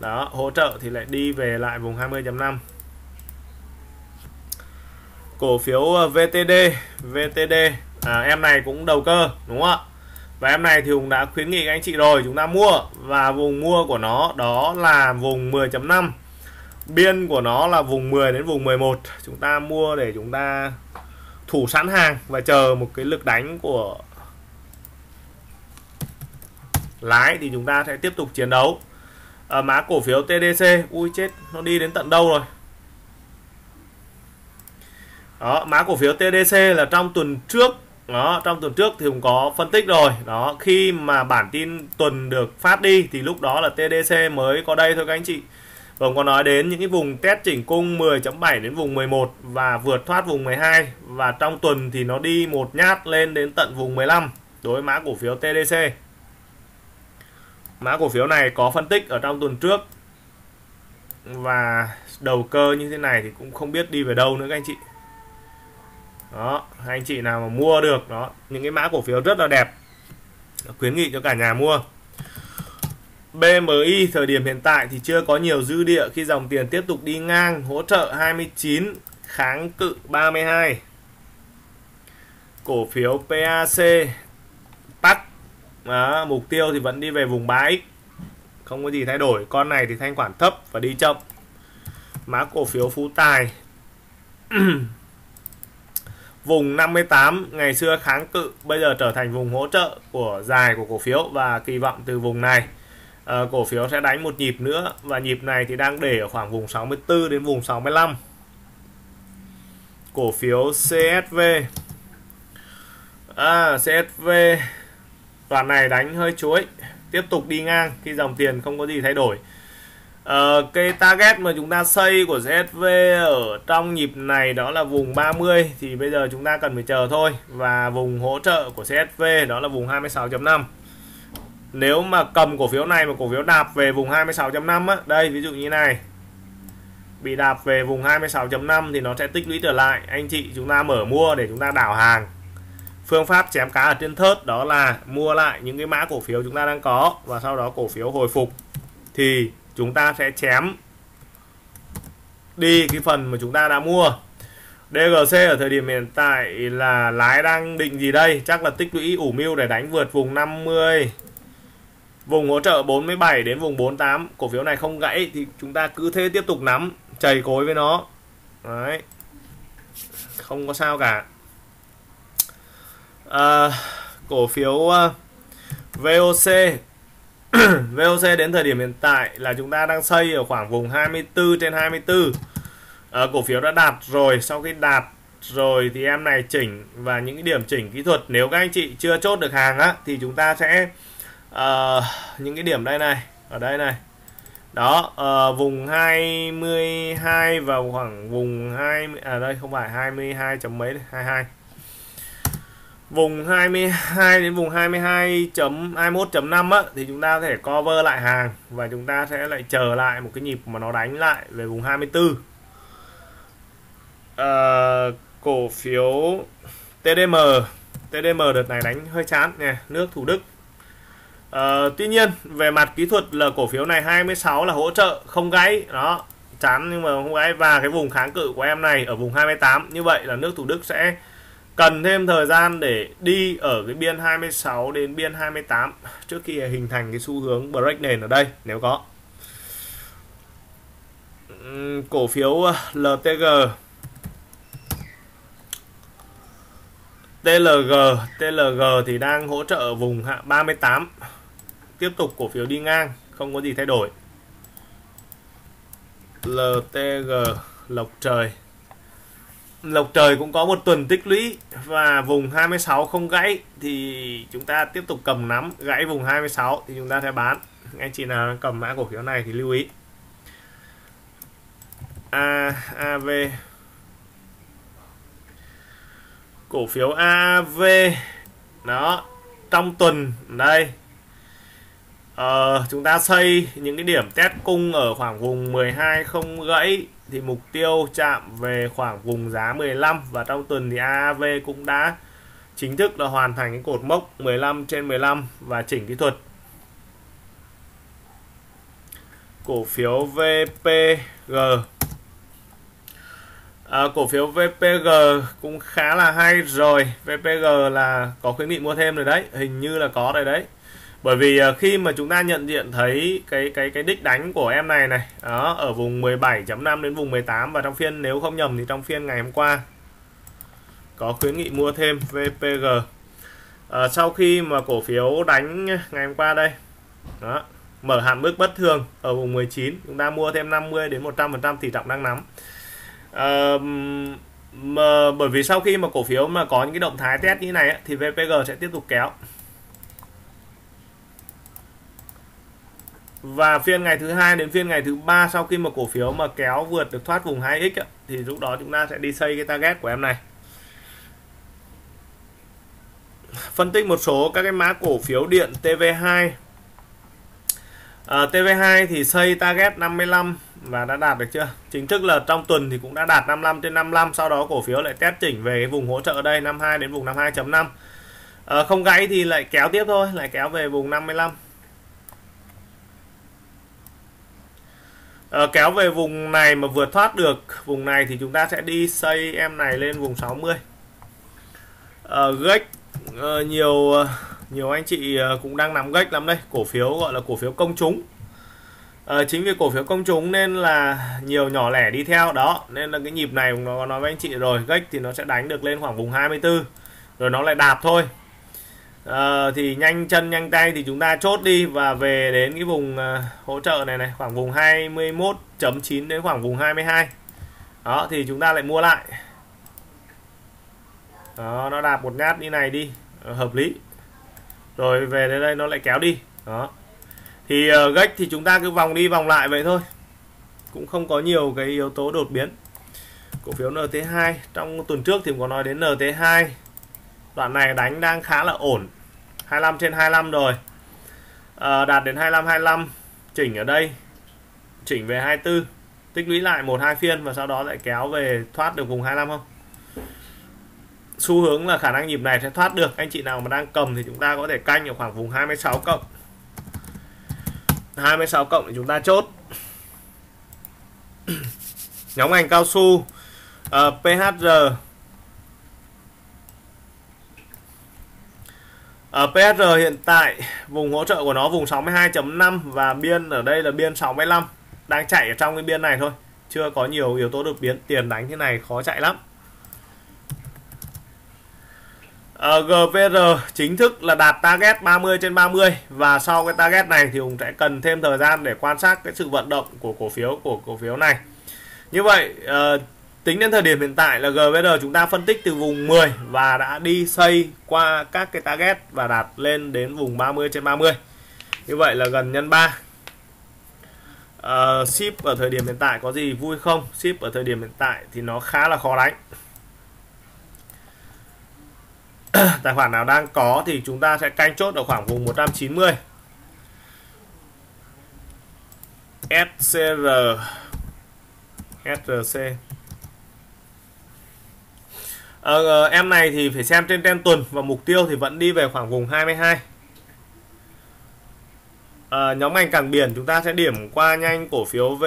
đó hỗ trợ thì lại đi về lại vùng 20.5 cổ phiếu ờ, VTD VTD à, em này cũng đầu cơ đúng không ạ? Và em này thì Hùng đã khuyến nghị anh chị rồi chúng ta mua. Và vùng mua của nó đó là vùng 10.5 biên của nó là vùng 10 đến vùng 11 chúng ta mua để chúng ta thủ sẵn hàng và chờ một cái lực đánh của lái thì chúng ta sẽ tiếp tục chiến đấu. À, mã cổ phiếu TDC ui chết nó đi đến tận đâu rồi? Đó mã cổ phiếu TDC là trong tuần trước đó, trong tuần trước thì cũng có phân tích rồi. Đó, khi mà bản tin tuần được phát đi thì lúc đó là TDC mới có đây thôi các anh chị. Và có nói đến những cái vùng test chỉnh cung 10.7 đến vùng 11 và vượt thoát vùng 12 và trong tuần thì nó đi một nhát lên đến tận vùng 15 đối với mã cổ phiếu TDC mã cổ phiếu này có phân tích ở trong tuần trước. Và đầu cơ như thế này thì cũng không biết đi về đâu nữa các anh chị đó anh chị nào mà mua được đó những cái mã cổ phiếu rất là đẹp khuyến nghị cho cả nhà mua. BMI thời điểm hiện tại thì chưa có nhiều dư địa khi dòng tiền tiếp tục đi ngang hỗ trợ 29 kháng cự 32 cổ phiếu PAC tắt đó, mục tiêu thì vẫn đi về vùng 3x không có gì thay đổi. Con này thì thanh khoản thấp và đi chậm. Mã cổ phiếu Phú Tài. vùng 58 ngày xưa kháng cự bây giờ trở thành vùng hỗ trợ của dài của cổ phiếu và kỳ vọng từ vùng này. Uh, cổ phiếu sẽ đánh một nhịp nữa và nhịp này thì đang để ở khoảng vùng 64 đến vùng 65 cổ phiếu CSV à, CSV đoạn này đánh hơi chuối tiếp tục đi ngang khi dòng tiền không có gì thay đổi. Ờ, uh, cây target mà chúng ta xây của CSV ở trong nhịp này đó là vùng 30 thì bây giờ chúng ta cần phải chờ thôi. Và vùng hỗ trợ của CSV đó là vùng 26.5 nếu mà cầm cổ phiếu này mà cổ phiếu đạp về vùng 26.5 á đây ví dụ như này. Bị đạp về vùng 26.5 thì nó sẽ tích lũy trở lại. Anh chị chúng ta mở mua để chúng ta đảo hàng. Phương pháp chém cá ở trên thớt đó là mua lại những cái mã cổ phiếu chúng ta đang có và sau đó cổ phiếu hồi phục. Thì chúng ta sẽ chém đi cái phần mà chúng ta đã mua. DGC ở thời điểm hiện tại là lái đang định gì đây? Chắc là tích lũy ủ mưu để đánh vượt vùng 50 vùng hỗ trợ 47 đến vùng 48 cổ phiếu này không gãy thì chúng ta cứ thế tiếp tục nắm chảy cối với nó. Đấy. Không có sao cả. À, cổ phiếu à, VOC VOC đến thời điểm hiện tại là chúng ta đang xây ở khoảng vùng 24 trên 24 à, ờ, cổ phiếu đã đạt rồi sau khi đạt rồi thì em này chỉnh và những cái điểm chỉnh kỹ thuật nếu các anh chị chưa chốt được hàng á thì chúng ta sẽ uh, những cái điểm đây này ở đây này. Đó uh, vùng 22 và khoảng vùng 20 à đây không phải 22 chấm mấy đây, 22 vùng 22 đến vùng 22.21.5 á thì chúng ta có thể cover lại hàng và chúng ta sẽ lại chờ lại một cái nhịp mà nó đánh lại về vùng 24 à, ờ, cổ phiếu TDM TDM đợt này đánh hơi chán nè nước Thủ Đức. À, tuy nhiên về mặt kỹ thuật là cổ phiếu này 26 là hỗ trợ không gãy đó chán nhưng mà không gãy. Và cái vùng kháng cự của em này ở vùng 28 như vậy là nước Thủ Đức sẽ cần thêm thời gian để đi ở cái biên 26 đến biên 28 trước khi hình thành cái xu hướng break nền ở đây, nếu có. Cổ phiếu ờ, LTG TLG TLG thì đang hỗ trợ vùng hạ 38 tiếp tục cổ phiếu đi ngang, không có gì thay đổi. LTG lộc trời. Lộc Trời cũng có một tuần tích lũy và vùng 26 không gãy thì chúng ta tiếp tục cầm nắm gãy vùng 26 thì chúng ta sẽ bán. Anh chị nào cầm mã cổ phiếu này thì lưu ý. A, AV cổ phiếu AV đó trong tuần đây. Ờ, chúng ta xây những cái điểm test cung ở khoảng vùng 12 không gãy thì mục tiêu chạm về khoảng vùng giá 15 và trong tuần thì AAV cũng đã chính thức là hoàn thành cái cột mốc 15 trên 15 và chỉnh kỹ thuật. Cổ phiếu VPG à, cổ phiếu VPG cũng khá là hay rồi. VPG là có khuyến nghị mua thêm rồi đấy hình như là có rồi đấy bởi vì à, khi mà chúng ta nhận diện thấy cái cái cái đích đánh của em này này đó ở vùng 17.5 đến vùng 18 và trong phiên nếu không nhầm thì trong phiên ngày hôm qua có khuyến nghị mua thêm VPG à, sau khi mà cổ phiếu đánh ngày hôm qua đây đó mở hạn mức bất thường ở vùng 19 chúng ta mua thêm 50 đến 100% tỷ trọng đang nắm. À, mà bởi vì sau khi mà cổ phiếu mà có những cái động thái test như này thì VPG sẽ tiếp tục kéo. Và phiên ngày thứ hai đến phiên ngày thứ ba sau khi mà cổ phiếu mà kéo vượt được thoát vùng 2x ấy, thì lúc đó chúng ta sẽ đi xây cái target của em này. Phân tích một số các cái mã cổ phiếu điện TV2 à, TV2 thì xây target 55 và đã đạt được chưa? Chính thức là trong tuần thì cũng đã đạt 55 trên 55 sau đó cổ phiếu lại test chỉnh về cái vùng hỗ trợ ở đây 52 đến vùng 52.5 à, ờ, không gãy thì lại kéo tiếp thôi lại kéo về vùng 55 à, kéo về vùng này mà vượt thoát được. Vùng này thì chúng ta sẽ đi xây em này lên vùng 60 à, ờ, gách à, nhiều nhiều anh chị cũng đang nắm gách lắm đây. Cổ phiếu gọi là cổ phiếu công chúng. À, chính vì cổ phiếu công chúng nên là nhiều nhỏ lẻ đi theo. Đó nên là cái nhịp này nó nói với anh chị rồi. Gách thì nó sẽ đánh được lên khoảng vùng 24 rồi nó lại đạp thôi à, thì nhanh chân nhanh tay thì chúng ta chốt đi và về đến cái vùng à, hỗ trợ này này khoảng vùng 21.9 đến khoảng vùng 22 đó thì chúng ta lại mua lại. Đó nó đạp một nhát như này đi. Ờ, hợp lý. Rồi về đến đây nó lại kéo đi. Đó. Thì uh, gách thì chúng ta cứ vòng đi vòng lại vậy thôi. Cũng không có nhiều cái yếu tố đột biến. Cổ phiếu NT2 trong tuần trước thì có nói đến NT2 đoạn này đánh đang khá là ổn. 25 trên 25 rồi. À, đạt đến 25 25 chỉnh ở đây. Chỉnh về 24 tích lũy lại một hai phiên và sau đó lại kéo về thoát được vùng 25 không? Xu hướng là khả năng nhịp này sẽ thoát được. Anh chị nào mà đang cầm thì chúng ta có thể canh ở khoảng vùng 26 cộng. 26 cộng thì chúng ta chốt. Nhóm ngành cao su ờ, uh, PHR Ờ, ở PR hiện tại vùng hỗ trợ của nó vùng 62.5 và biên ở đây là biên 65 đang chạy ở trong cái biên này thôi. Chưa có nhiều yếu tố đột biến tiền đánh thế này khó chạy lắm. Ờ, ở GVR chính thức là đạt target 30 trên 30 và sau cái target này thì cũng sẽ cần thêm thời gian để quan sát cái sự vận động của cổ phiếu của cổ phiếu này. Như vậy uh, tính đến thời điểm hiện tại là GVR chúng ta phân tích từ vùng 10 và đã đi xây qua các cái target và đạt lên đến vùng 30 trên 30 như vậy là gần nhân 3 uh, ờ, ship ở thời điểm hiện tại có gì vui không? Ship ở thời điểm hiện tại thì nó khá là khó đánh. Tài khoản nào đang có thì chúng ta sẽ canh chốt ở khoảng vùng 190 SCR SRC à, em này thì phải xem trên ten tuần và mục tiêu thì vẫn đi về khoảng vùng 22 à, ờ, nhóm ngành cảng biển chúng ta sẽ điểm qua nhanh cổ phiếu V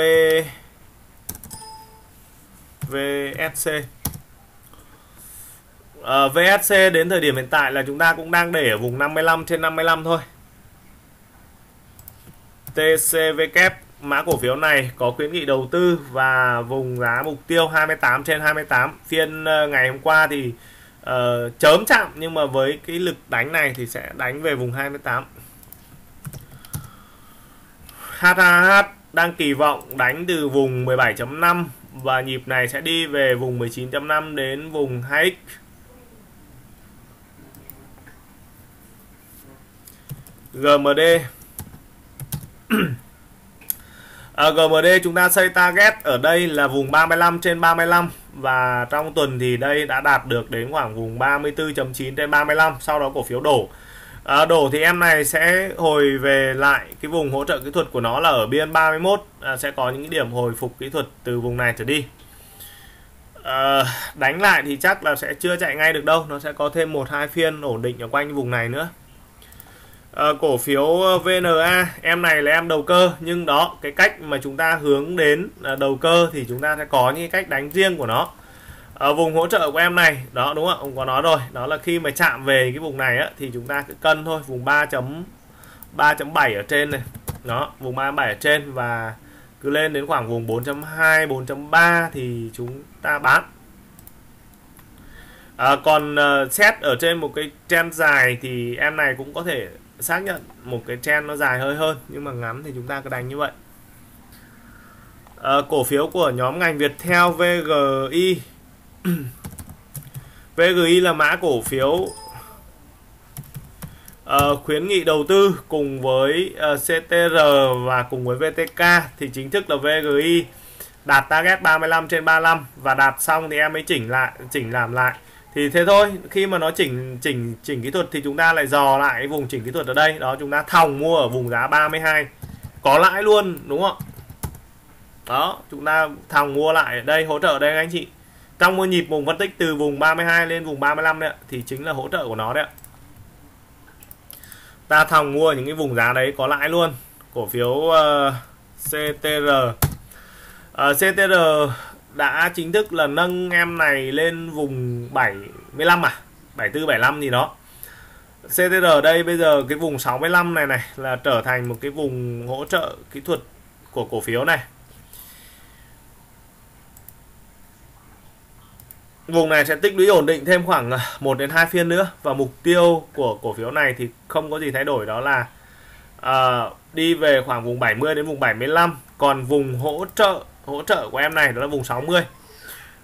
VSC à, VSC đến thời điểm hiện tại là chúng ta cũng đang để ở vùng 55 trên 55 thôi. TCV mã cổ phiếu này có khuyến nghị đầu tư và vùng giá mục tiêu 28 trên 28 phiên ờ, ngày hôm qua thì uh, chớm chạm nhưng mà với cái lực đánh này thì sẽ đánh về vùng 28 HHH đang kỳ vọng đánh từ vùng 17.5 và nhịp này sẽ đi về vùng 19.5 đến vùng 2x GMD à, GMD chúng ta xây target ở đây là vùng 35 trên 35 và trong tuần thì đây đã đạt được đến khoảng vùng 34.9 trên 35 sau đó cổ phiếu đổ. À, đổ thì em này sẽ hồi về lại cái vùng hỗ trợ kỹ thuật của nó là ở biên 31 à, sẽ có những điểm hồi phục kỹ thuật từ vùng này trở đi. À, đánh lại thì chắc là sẽ chưa chạy ngay được đâu. Nó sẽ có thêm một hai phiên ổn định ở quanh vùng này nữa à, cổ phiếu ờ, VNA em này là em đầu cơ nhưng đó cái cách mà chúng ta hướng đến ờ, đầu cơ thì chúng ta sẽ có những cách đánh riêng của nó. Ở vùng hỗ trợ của em này đó đúng không ông có nói rồi. Đó là khi mà chạm về cái vùng này á, thì chúng ta cứ cân thôi vùng 3.3.7 ở trên này. Đó vùng 37 ở trên và cứ lên đến khoảng vùng 4.2 4.3 thì chúng ta bán. À, còn uh, xét ở trên một cái trend dài thì em này cũng có thể xác nhận một cái trend nó dài hơi hơn nhưng mà ngắn thì chúng ta cứ đánh như vậy. À, cổ phiếu của nhóm ngành Viettel VGI VGI là mã cổ phiếu uh, khuyến nghị đầu tư cùng với ờ, uh, CTR và cùng với VTK thì chính thức là VGI đạt target 35 trên 35 và đạt xong thì em mới chỉnh lại chỉnh làm lại thì thế thôi khi mà nó chỉnh chỉnh chỉnh kỹ thuật thì chúng ta lại dò lại vùng chỉnh kỹ thuật ở đây. Đó chúng ta thòng mua ở vùng giá 32 có lãi luôn đúng không đó chúng ta thòng mua lại ở đây hỗ trợ ở đây anh chị. Trong một nhịp vùng phân tích từ vùng 32 lên vùng 35 đấy thì chính là hỗ trợ của nó đấy ta thòng mua những cái vùng giá đấy có lãi luôn cổ phiếu ờ, uh, CTR uh, ờ, CTR đã chính thức là nâng em này lên vùng 75 à? 74 75 gì đó. CTR đây bây giờ cái vùng 65 này này là trở thành một cái vùng hỗ trợ kỹ thuật của cổ phiếu này. Vùng này sẽ tích lũy ổn định thêm khoảng à, 1 đến 2 phiên nữa. Và mục tiêu của cổ phiếu này thì không có gì thay đổi đó là uh, đi về khoảng vùng 70 đến vùng 75 còn vùng hỗ trợ hỗ trợ của em này đó là vùng 60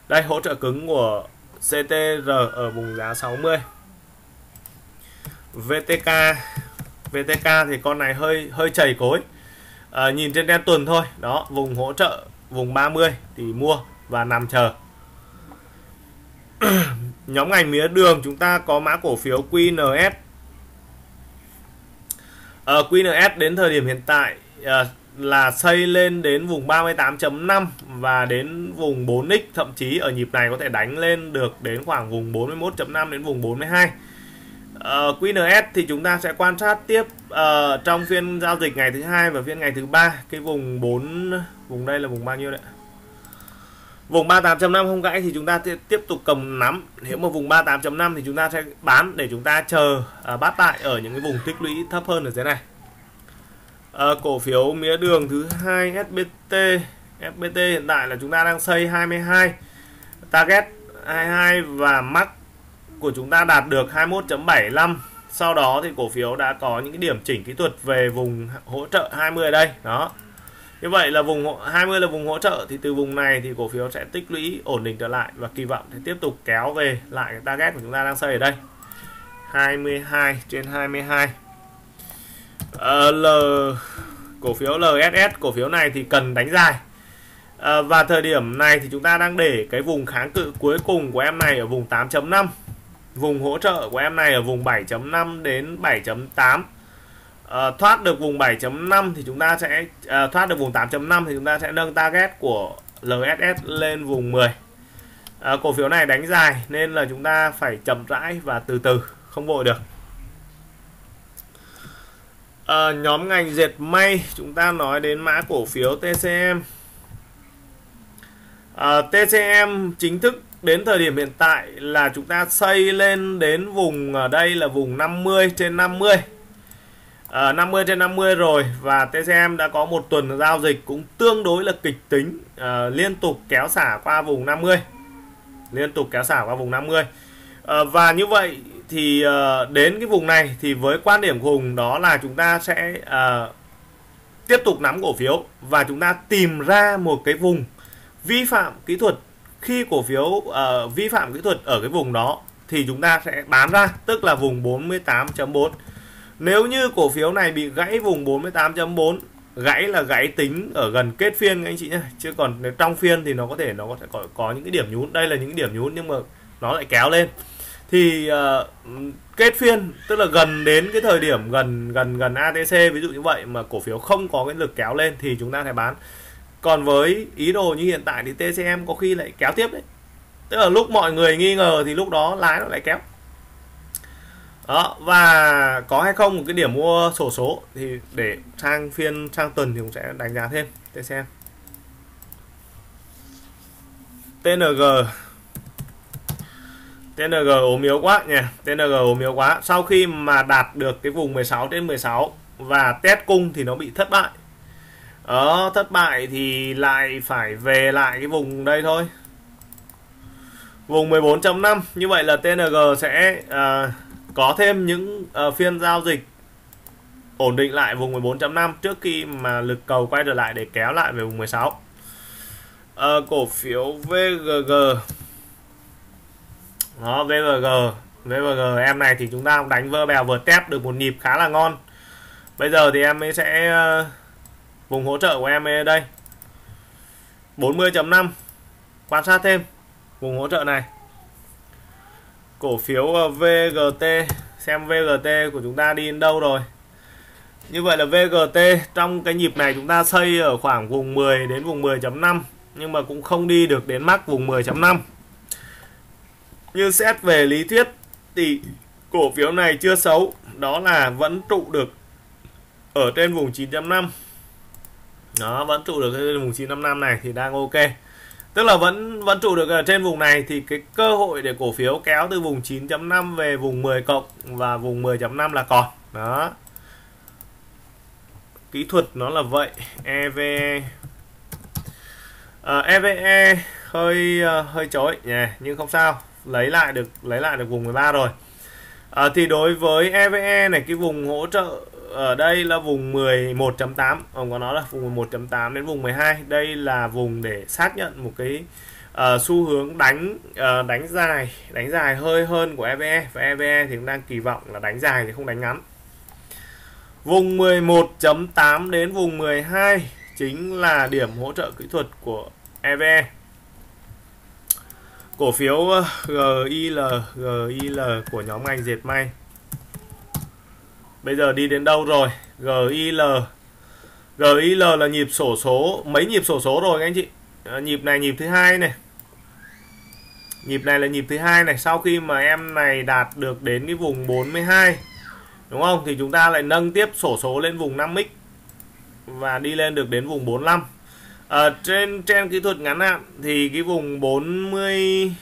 đây hỗ trợ cứng của CTR ở vùng giá 60 VTK VTK thì con này hơi hơi chảy cối. À, nhìn trên đen tuần thôi. Đó vùng hỗ trợ vùng 30 thì mua và nằm chờ. Nhóm ngành mía đường chúng ta có mã cổ phiếu QNS à, QNS đến thời điểm hiện tại à, là xây lên đến vùng 38.5 và đến vùng 4x thậm chí ở nhịp này có thể đánh lên được đến khoảng vùng 41.5 đến vùng 42 uh, QNS thì chúng ta sẽ quan sát tiếp uh, trong phiên giao dịch ngày thứ hai và phiên ngày thứ ba. Cái vùng 4 vùng đây là vùng bao nhiêu đấy vùng 38.5 không gãy thì chúng ta tiếp tục cầm nắm. Nếu mà vùng 38.5 thì chúng ta sẽ bán để chúng ta chờ uh, bắt lại ở những cái vùng tích lũy thấp hơn ở dưới này à, cổ phiếu mía đường thứ hai SBT FPT hiện tại là chúng ta đang xây 22 target 22 và max của chúng ta đạt được 21.75 sau đó thì cổ phiếu đã có những cái điểm chỉnh kỹ thuật về vùng hỗ trợ 20 ở đây đó. Như vậy là vùng 20 là vùng hỗ trợ thì từ vùng này thì cổ phiếu sẽ tích lũy ổn định trở lại và kỳ vọng sẽ tiếp tục kéo về lại cái target của chúng ta đang xây ở đây. 22 trên 22 uh, L cổ phiếu LSS cổ phiếu này thì cần đánh dài. À, và thời điểm này thì chúng ta đang để cái vùng kháng cự cuối cùng của em này ở vùng 8.5 vùng hỗ trợ của em này ở vùng 7.5 đến 7.8 à, ờ, thoát được vùng 7.5 thì chúng ta sẽ à, thoát được vùng 8.5 thì chúng ta sẽ nâng target của LSS lên vùng 10 à, cổ phiếu này đánh dài nên là chúng ta phải chậm rãi và từ từ không vội được à, nhóm ngành dệt may chúng ta nói đến mã cổ phiếu TCM à, ờ, TCM chính thức đến thời điểm hiện tại là chúng ta xây lên đến vùng ở đây là vùng 50 trên 50 à, 50 trên 50 rồi và TCM đã có một tuần giao dịch cũng tương đối là kịch tính à, liên tục kéo xả qua vùng 50 liên tục kéo xả qua vùng 50 à, và như vậy thì uh, đến cái vùng này thì với quan điểm của Hùng đó là chúng ta sẽ uh, tiếp tục nắm cổ phiếu và chúng ta tìm ra một cái vùng vi phạm kỹ thuật. Khi cổ phiếu uh, vi phạm kỹ thuật ở cái vùng đó thì chúng ta sẽ bán ra tức là vùng 48.4 nếu như cổ phiếu này bị gãy vùng 48.4 gãy là gãy tính ở gần kết phiên anh chị nhé chứ còn trong phiên thì nó có thể nó có thể có, có những cái điểm nhún. Đây là những cái điểm nhún nhưng mà nó lại kéo lên thì uh, kết phiên tức là gần đến cái thời điểm gần gần gần ATC ví dụ như vậy mà cổ phiếu không có cái lực kéo lên thì chúng ta phải bán. Còn với ý đồ như hiện tại thì TCM có khi lại kéo tiếp đấy. Tức là lúc mọi người nghi ngờ thì lúc đó lái nó lại kéo. Đó và có hay không một cái điểm mua sổ số thì để sang phiên sang tuần thì cũng sẽ đánh giá thêm TCM TNG TNG ốm yếu quá nhỉ TNG ốm yếu quá. Sau khi mà đạt được cái vùng 16 trên 16 và test cung thì nó bị thất bại. Đó thất bại thì lại phải về lại cái vùng đây thôi. Vùng 14.5 như vậy là TNG sẽ à, có thêm những à, phiên giao dịch ổn định lại vùng 14.5 trước khi mà lực cầu quay trở lại để kéo lại về vùng 16 à, cổ phiếu VGG đó VVG VVG em này thì chúng ta đánh vơ bèo vượt tép được một nhịp khá là ngon. Bây giờ thì em ấy sẽ ờ, vùng hỗ trợ của em ấy đây. 40.5 quan sát thêm. Vùng hỗ trợ này. Cổ phiếu ờ, VGT xem VGT của chúng ta đi đến đâu rồi. Như vậy là VGT trong cái nhịp này chúng ta xây ở khoảng vùng 10 đến vùng 10.5 nhưng mà cũng không đi được đến mắc vùng 10.5 nhưng xét về lý thuyết thì cổ phiếu này chưa xấu đó là vẫn trụ được ở trên vùng 9.5 nó vẫn trụ được trên vùng 955 này thì đang ok. Tức là vẫn vẫn trụ được ở trên vùng này thì cái cơ hội để cổ phiếu kéo từ vùng 9.5 về vùng 10 cộng và vùng 10.5 là còn. Đó. Kỹ thuật nó là vậy. EVE à, EVE hơi ờ, hơi chối nhỉ nhưng không sao lấy lại được lấy lại được vùng 13 rồi. À, thì đối với EVE này cái vùng hỗ trợ ở đây là vùng 11.8 ông có nói là vùng 11.8 đến vùng 12 đây là vùng để xác nhận một cái uh, xu hướng đánh uh, đánh dài đánh dài hơi hơn của EVE và EVE thì cũng đang kỳ vọng là đánh dài thì không đánh ngắn. Vùng 11.8 đến vùng 12 chính là điểm hỗ trợ kỹ thuật của EVE cổ phiếu ờ, GIL GIL của nhóm ngành dệt may. Bây giờ đi đến đâu rồi? GIL GIL là nhịp sổ số mấy nhịp sổ số rồi các anh chị? À, nhịp này nhịp thứ hai này. Nhịp này là nhịp thứ hai này. Sau khi mà em này đạt được đến cái vùng 42 đúng không? Thì chúng ta lại nâng tiếp sổ số lên vùng 5x và đi lên được đến vùng 45 ở trên trên kỹ thuật ngắn hạn thì cái vùng 40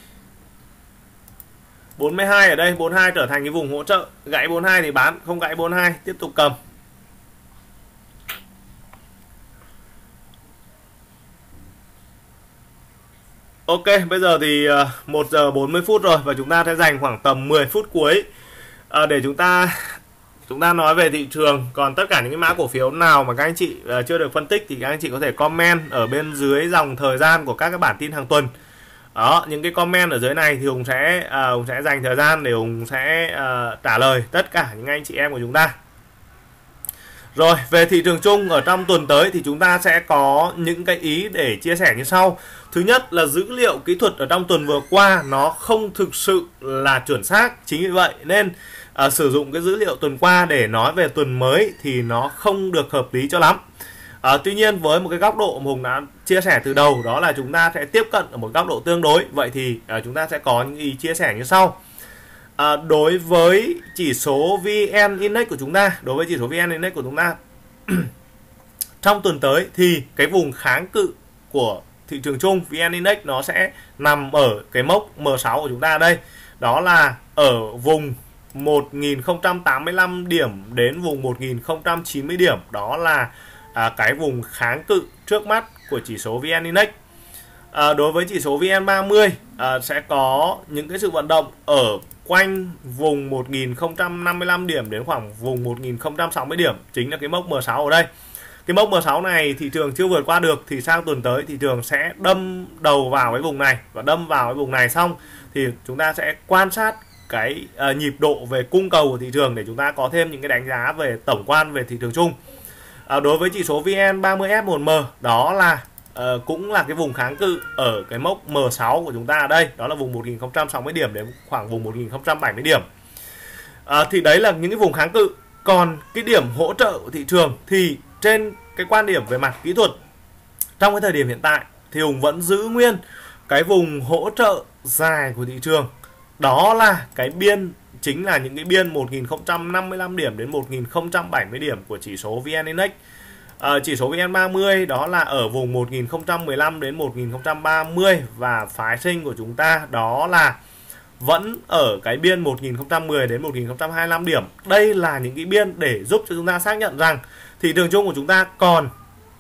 42 ở đây 42 trở thành cái vùng hỗ trợ. Gãy 42 thì bán không gãy 42 tiếp tục cầm. Ok, bây giờ thì ờ, 1 giờ 40 phút rồi và chúng ta sẽ dành khoảng tầm 10 phút cuối ờ, để chúng ta chúng ta nói về thị trường. Còn tất cả những cái mã cổ phiếu nào mà các anh chị uh, chưa được phân tích thì các anh chị có thể comment ở bên dưới dòng thời gian của các cái bản tin hàng tuần. Đó, những cái comment ở dưới này thì Hùng sẽ uh, Hùng sẽ dành thời gian để Hùng sẽ uh, trả lời tất cả những anh chị em của chúng ta. Rồi, về thị trường chung ở trong tuần tới thì chúng ta sẽ có những cái ý để chia sẻ như sau. Thứ nhất là dữ liệu kỹ thuật ở trong tuần vừa qua nó không thực sự là chuẩn xác. Chính vì vậy nên à, sử dụng cái dữ liệu tuần qua để nói về tuần mới thì nó không được hợp lý cho lắm. À, tuy nhiên với một cái góc độ mà Hùng đã chia sẻ từ đầu đó là chúng ta sẽ tiếp cận ở một góc độ tương đối. Vậy thì à, chúng ta sẽ có những ý chia sẻ như sau à, đối với chỉ số VN Index của chúng ta đối với chỉ số VN Index của chúng ta trong tuần tới thì cái vùng kháng cự của thị trường chung VN Index nó sẽ nằm ở cái mốc M6 của chúng ta đây đó là ở vùng 1085 điểm đến vùng 1090 điểm. Đó là à, cái vùng kháng cự trước mắt của chỉ số VN Index. À, đối với chỉ số VN30 à, sẽ có những cái sự vận động ở quanh vùng 1055 điểm đến khoảng vùng 1060 điểm. Chính là cái mốc M6 ở đây. Cái mốc M6 này thị trường chưa vượt qua được thì sang tuần tới thị trường sẽ đâm đầu vào cái vùng này. Và đâm vào cái vùng này xong thì chúng ta sẽ quan sát cái uh, nhịp độ về cung cầu của thị trường để chúng ta có thêm những cái đánh giá về tổng quan về thị trường chung. Uh, đối với chỉ số VN 30F1M đó là uh, cũng là cái vùng kháng cự ở cái mốc M6 của chúng ta ở đây. Đó là vùng 1060 điểm đến khoảng vùng 1070 điểm. Uh, thì đấy là những cái vùng kháng cự. Còn cái điểm hỗ trợ của thị trường thì trên cái quan điểm về mặt kỹ thuật trong cái thời điểm hiện tại thì Hùng vẫn giữ nguyên cái vùng hỗ trợ dài của thị trường đó là cái biên chính là những cái biên 1055 điểm đến 1070 điểm của chỉ số VN Index À, chỉ số VN30 đó là ở vùng 1015 đến 1030 và phái sinh của chúng ta đó là vẫn ở cái biên 1010 đến 1025 điểm. Đây là những cái biên để giúp cho chúng ta xác nhận rằng thị trường chung của chúng ta còn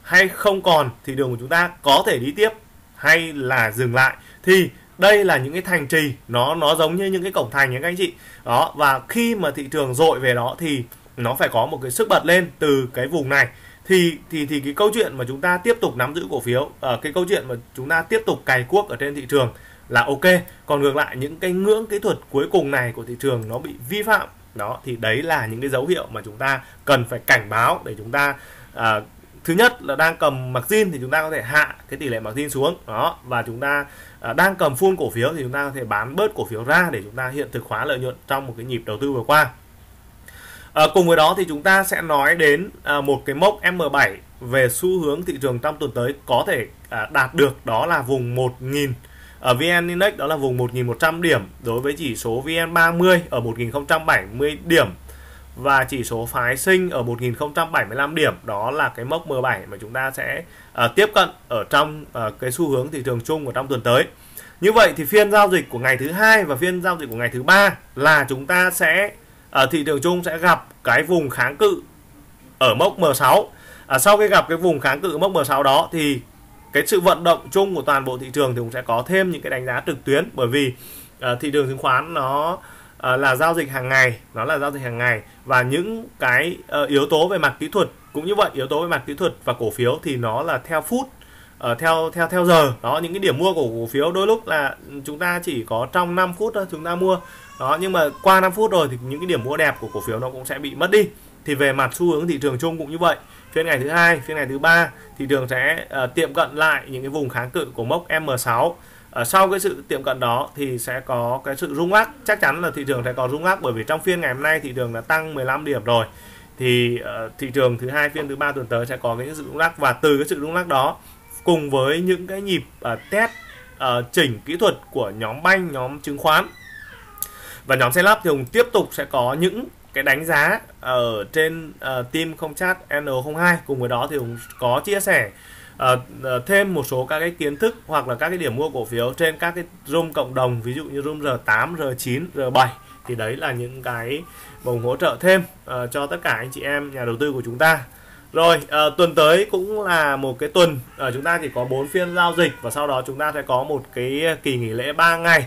hay không còn thị trường của chúng ta có thể đi tiếp hay là dừng lại thì đây là những cái thành trì nó nó giống như những cái cổng thành những anh chị. Đó và khi mà thị trường dội về đó thì nó phải có một cái sức bật lên từ cái vùng này. Thì thì thì cái câu chuyện mà chúng ta tiếp tục nắm giữ cổ phiếu ở cái câu chuyện mà chúng ta tiếp tục cày cuốc ở trên thị trường là ok. Còn ngược lại những cái ngưỡng kỹ thuật cuối cùng này của thị trường nó bị vi phạm. Đó thì đấy là những cái dấu hiệu mà chúng ta cần phải cảnh báo để chúng ta à, thứ nhất là đang cầm margin thì chúng ta có thể hạ cái tỷ lệ margin xuống. Đó và chúng ta à, đang cầm full cổ phiếu thì chúng ta có thể bán bớt cổ phiếu ra để chúng ta hiện thực hóa lợi nhuận trong một cái nhịp đầu tư vừa qua. À, cùng với đó thì chúng ta sẽ nói đến à, một cái mốc M7 về xu hướng thị trường trong tuần tới có thể à, đạt được đó là vùng 1000 ở VN Index đó là vùng 1100 điểm đối với chỉ số VN30 ở 1070 điểm và chỉ số phái sinh ở 1075 điểm. Đó là cái mốc M7 mà chúng ta sẽ à, tiếp cận ở trong à, cái xu hướng thị trường chung ở trong tuần tới. Như vậy thì phiên giao dịch của ngày thứ hai và phiên giao dịch của ngày thứ ba là chúng ta sẽ ở thị trường chung sẽ gặp cái vùng kháng cự ở mốc M6 à, sau khi gặp cái vùng kháng cự mốc M6 đó thì cái sự vận động chung của toàn bộ thị trường thì cũng sẽ có thêm những cái đánh giá trực tuyến bởi vì à, thị trường chứng khoán nó uh, là giao dịch hàng ngày nó là giao dịch hàng ngày. Và những cái uh, yếu tố về mặt kỹ thuật cũng như vậy yếu tố về mặt kỹ thuật và cổ phiếu thì nó là theo phút uh, theo theo theo giờ. Đó những cái điểm mua của cổ phiếu đôi lúc là chúng ta chỉ có trong 5 phút thôi chúng ta mua. Đó nhưng mà qua 5 phút rồi thì những cái điểm mua đẹp của cổ phiếu nó cũng sẽ bị mất đi. Thì về mặt xu hướng thị trường chung cũng như vậy. Phiên ngày thứ hai phiên ngày thứ ba thị trường sẽ uh, tiệm cận lại những cái vùng kháng cự của mốc M6 à, sau cái sự tiệm cận đó thì sẽ có cái sự rung lắc. Chắc chắn là thị trường sẽ có rung lắc bởi vì trong phiên ngày hôm nay thị trường đã tăng 15 điểm rồi. Thì uh, thị trường thứ hai phiên thứ ba tuần tới sẽ có cái sự rung lắc và từ cái sự rung lắc đó cùng với những cái nhịp uh, test uh, chỉnh kỹ thuật của nhóm banh nhóm chứng khoán và nhóm xe lắp thì Hùng tiếp tục sẽ có những cái đánh giá ở trên uh, team không chat N02 cùng với đó thì Hùng có chia sẻ uh, thêm một số các cái kiến thức hoặc là các cái điểm mua cổ phiếu trên các cái room cộng đồng ví dụ như room R8, R9, R7 thì đấy là những cái vùng hỗ trợ thêm uh, cho tất cả anh chị em nhà đầu tư của chúng ta. Rồi uh, tuần tới cũng là một cái tuần uh, chúng ta chỉ có 4 phiên giao dịch và sau đó chúng ta sẽ có một cái kỳ nghỉ lễ 3 ngày.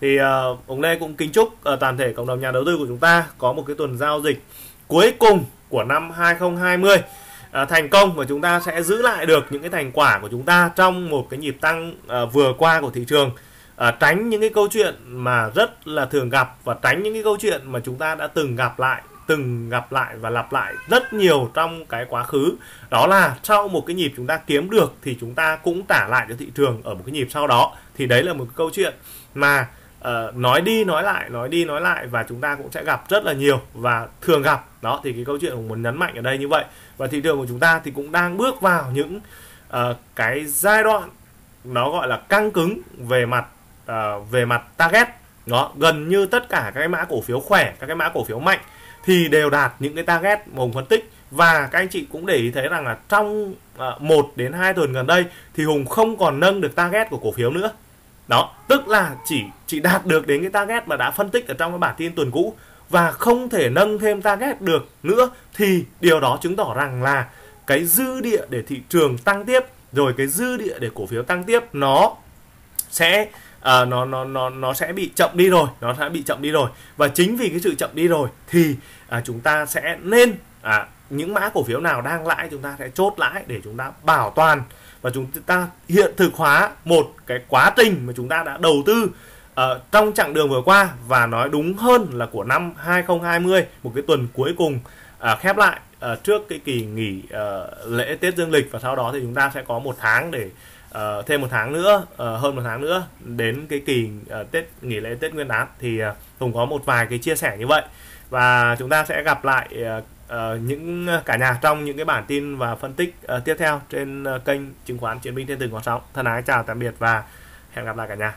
Thì uh, ông Lê cũng kính chúc uh, toàn thể cộng đồng nhà đầu tư của chúng ta có một cái tuần giao dịch cuối cùng của năm 2020 À, thành công và chúng ta sẽ giữ lại được những cái thành quả của chúng ta trong một cái nhịp tăng à, vừa qua của thị trường. À, tránh những cái câu chuyện mà rất là thường gặp và tránh những cái câu chuyện mà chúng ta đã từng gặp lại, từng gặp lại và lặp lại rất nhiều trong cái quá khứ. Đó là sau một cái nhịp chúng ta kiếm được thì chúng ta cũng trả lại cho thị trường ở một cái nhịp sau đó. Thì đấy là một cái câu chuyện mà uh, nói đi nói lại nói đi nói lại và chúng ta cũng sẽ gặp rất là nhiều và thường gặp. Đó thì cái câu chuyện của muốn nhấn mạnh ở đây như vậy. Và thị trường của chúng ta thì cũng đang bước vào những uh, cái giai đoạn nó gọi là căng cứng về mặt uh, về mặt target. Nó gần như tất cả các cái mã cổ phiếu khỏe các cái mã cổ phiếu mạnh thì đều đạt những cái target mà hùng phân tích. Và các anh chị cũng để ý thấy rằng là trong uh, 1 đến 2 tuần gần đây thì hùng không còn nâng được target của cổ phiếu nữa đó tức là chỉ chỉ đạt được đến cái target mà đã phân tích ở trong cái bản tin tuần cũ và không thể nâng thêm target được nữa thì điều đó chứng tỏ rằng là cái dư địa để thị trường tăng tiếp rồi cái dư địa để cổ phiếu tăng tiếp nó sẽ uh, nó nó nó nó sẽ bị chậm đi rồi nó sẽ bị chậm đi rồi. Và chính vì cái sự chậm đi rồi thì uh, chúng ta sẽ nên uh, những mã cổ phiếu nào đang lãi chúng ta sẽ chốt lãi để chúng ta bảo toàn và chúng ta hiện thực hóa một cái quá trình mà chúng ta đã đầu tư uh, trong chặng đường vừa qua. Và nói đúng hơn là của năm 2020 một cái tuần cuối cùng uh, khép lại uh, trước cái kỳ nghỉ uh, lễ Tết Dương lịch. Và sau đó thì chúng ta sẽ có một tháng để uh, thêm một tháng nữa uh, hơn một tháng nữa đến cái kỳ uh, Tết nghỉ lễ Tết Nguyên đán. Thì uh, Hùng có một vài cái chia sẻ như vậy. Và chúng ta sẽ gặp lại uh, uh, những ờ, cả nhà trong những cái bản tin và phân tích uh, tiếp theo trên uh, kênh chứng khoán chiến binh thiên từng có sóng thân ái chào tạm biệt và hẹn gặp lại cả nhà.